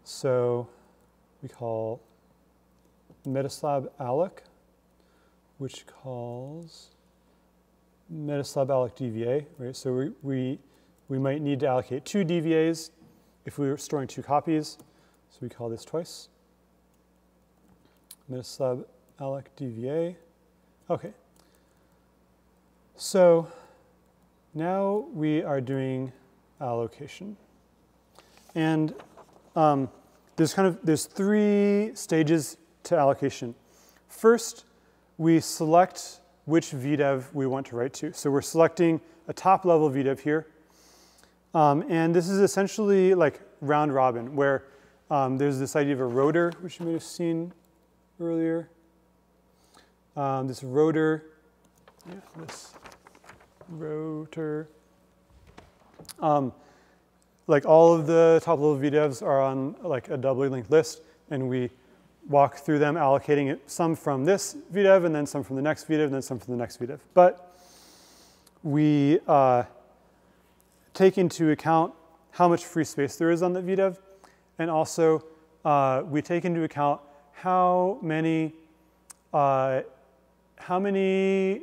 Speaker 2: So we call metaslab alloc, which calls metaslab alloc DVA, right? So we, we, we might need to allocate two DVAs if we were storing two copies. So we call this twice. Metaslab alloc DVA. Okay. So now we are doing allocation. And um, there's kind of, there's three stages to allocation. First, we select which VDEV we want to write to. So we're selecting a top level VDEV here. Um, and this is essentially like round robin, where um, there's this idea of a rotor, which you may have seen earlier. Um, this rotor, yeah, this rotor. Um, like all of the top level VDEVs are on like a doubly linked list, and we walk through them, allocating it, some from this VDEV, and then some from the next VDEV, and then some from the next VDEV. But we uh, take into account how much free space there is on the VDEV, and also uh, we take into account how many uh, how many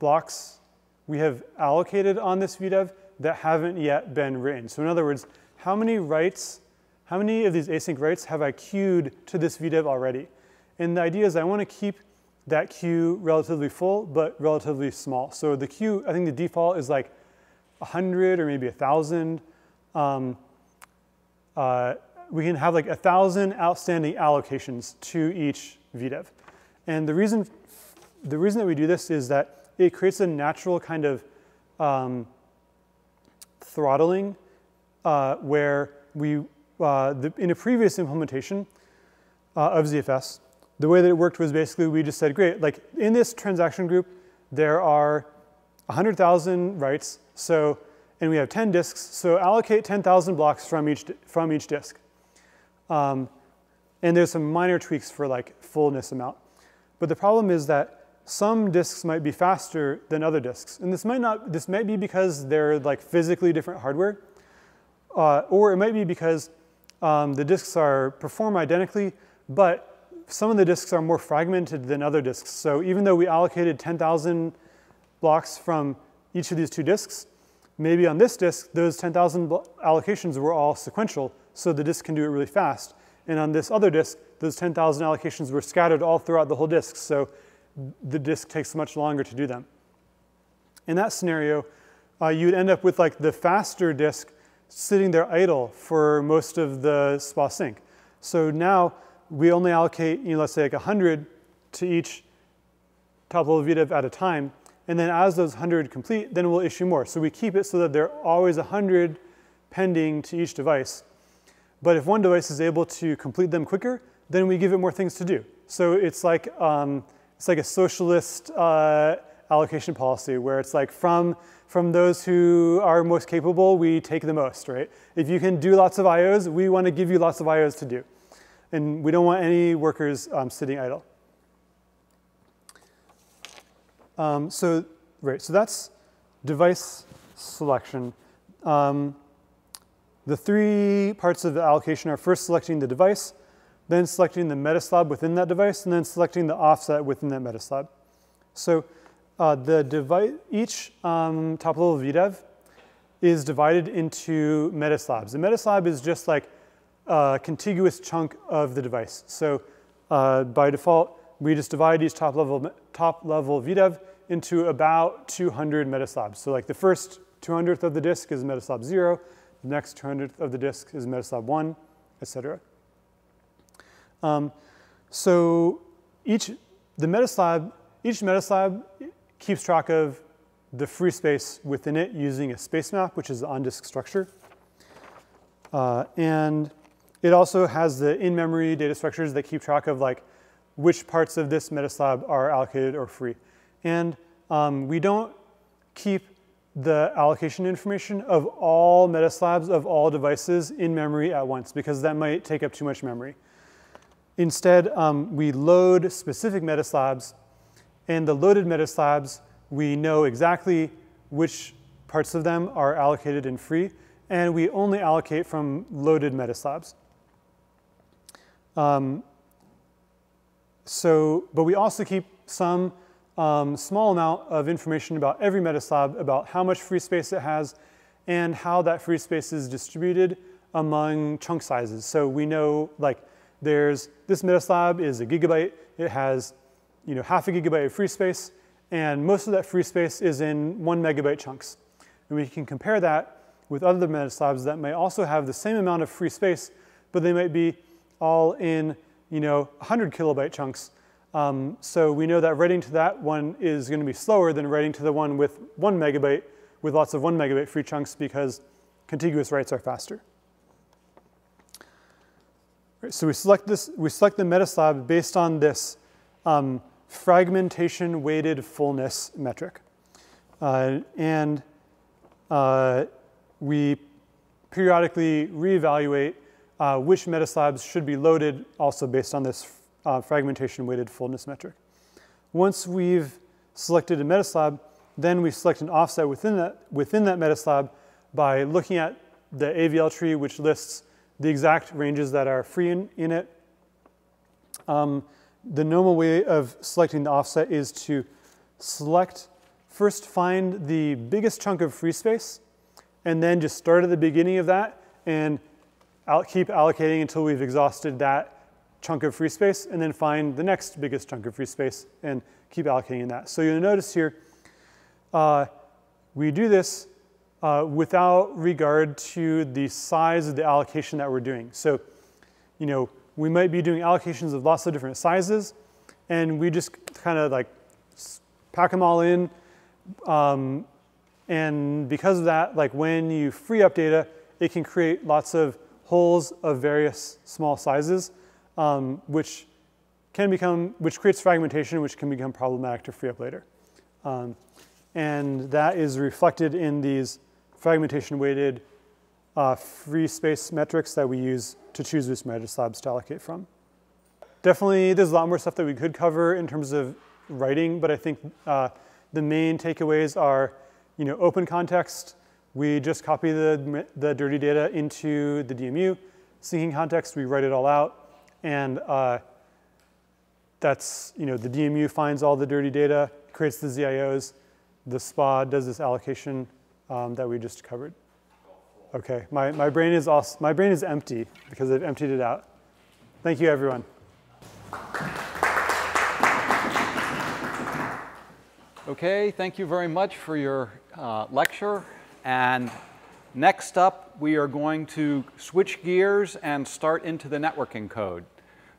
Speaker 2: blocks we have allocated on this VDEV that haven't yet been written. So in other words, how many writes, how many of these async writes have I queued to this VDEV already? And the idea is I want to keep that queue relatively full, but relatively small. So the queue, I think the default is like 100 or maybe 1,000. Um, uh, we can have like 1,000 outstanding allocations to each VDEV. And the reason, the reason that we do this is that it creates a natural kind of um, throttling uh, where we, uh, the, in a previous implementation uh, of ZFS, the way that it worked was basically we just said, great, like in this transaction group, there are 100,000 writes, so, and we have 10 disks, so allocate 10,000 blocks from each, from each disk. Um, and there's some minor tweaks for like fullness amount. But the problem is that some disks might be faster than other disks. And this might not, this might be because they're like physically different hardware, uh, or it might be because um, the disks are perform identically, but some of the disks are more fragmented than other disks. So even though we allocated 10,000 blocks from each of these two disks, maybe on this disk, those 10,000 allocations were all sequential, so the disk can do it really fast. And on this other disk, those 10,000 allocations were scattered all throughout the whole disk. So the disk takes much longer to do them. In that scenario, uh, you'd end up with like the faster disk sitting there idle for most of the SPA sync. So now we only allocate, you know, let's say like 100 to each top level VDEV at a time. And then as those 100 complete, then we'll issue more. So we keep it so that there are always 100 pending to each device. But if one device is able to complete them quicker, then we give it more things to do. So it's like, um, it's like a socialist uh, allocation policy where it's like from, from those who are most capable, we take the most, right? If you can do lots of IOs, we want to give you lots of IOs to do. And we don't want any workers um, sitting idle. Um, so, right, so that's device selection. Um, the three parts of the allocation are first selecting the device, then selecting the metaslab within that device, and then selecting the offset within that metaslab. So uh, the device, each um, top level VDEV is divided into metaslabs. The metaslab is just like a contiguous chunk of the device. So uh, by default, we just divide each top level, top level VDEV into about 200 metaslabs. So like the first 200th of the disk is metaslab zero, the next 200th of the disk is metaslab one, et cetera. Um, so each, the metaslab, each metaslab keeps track of the free space within it using a space map, which is the on-disk structure. Uh, and it also has the in-memory data structures that keep track of like which parts of this metaslab are allocated or free. And um, we don't keep the allocation information of all metaslabs of all devices in memory at once because that might take up too much memory. Instead, um, we load specific metaslabs, and the loaded metaslabs, we know exactly which parts of them are allocated and free, and we only allocate from loaded metaslabs. Um, so, but we also keep some um, small amount of information about every metaslab, about how much free space it has, and how that free space is distributed among chunk sizes. So we know like there's this metaslab is a gigabyte. It has you know half a gigabyte of free space, and most of that free space is in one megabyte chunks. And we can compare that with other metaslabs that may also have the same amount of free space, but they might be all in you know 100 kilobyte chunks. Um, so we know that writing to that one is going to be slower than writing to the one with one megabyte with lots of one megabyte free chunks because contiguous writes are faster. Right, so we select this, we select the metaslab based on this um, fragmentation weighted fullness metric. Uh, and uh, we periodically reevaluate uh, which metaslabs should be loaded also based on this uh, fragmentation weighted fullness metric. Once we've selected a metaslab, then we select an offset within that, within that metaslab by looking at the AVL tree, which lists the exact ranges that are free in, in it. Um, the normal way of selecting the offset is to select, first find the biggest chunk of free space, and then just start at the beginning of that and keep allocating until we've exhausted that chunk of free space, and then find the next biggest chunk of free space and keep allocating that. So you'll notice here, uh, we do this uh, without regard to the size of the allocation that we're doing. So, you know, we might be doing allocations of lots of different sizes, and we just kind of like pack them all in. Um, and because of that, like when you free up data, it can create lots of holes of various small sizes, um, which can become, which creates fragmentation, which can become problematic to free up later. Um, and that is reflected in these fragmentation weighted uh, free space metrics that we use to choose which metaslabs to allocate from. Definitely, there's a lot more stuff that we could cover in terms of writing, but I think uh, the main takeaways are, you know, open context. We just copy the, the dirty data into the DMU. Syncing context, we write it all out. And uh, that's, you know, the DMU finds all the dirty data, creates the ZIOs. The SPA does this allocation um, that we just covered. Okay, my, my, brain is also, my brain is empty because I've emptied it out. Thank you, everyone.
Speaker 1: Okay, thank you very much for your uh, lecture. And next up, we are going to switch gears and start into the networking code.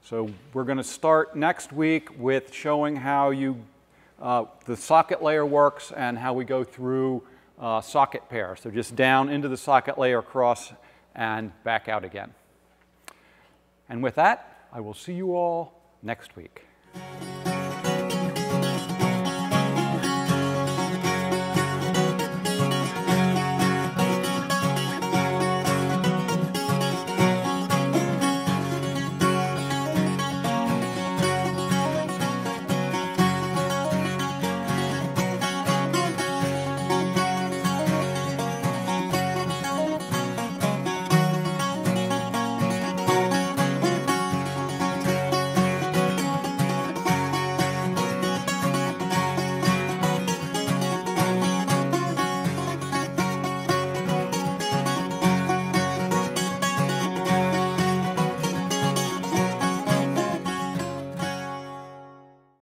Speaker 1: So we're going to start next week with showing how you, uh, the socket layer works and how we go through uh, socket pair. So just down into the socket layer across and back out again. And with that, I will see you all next week.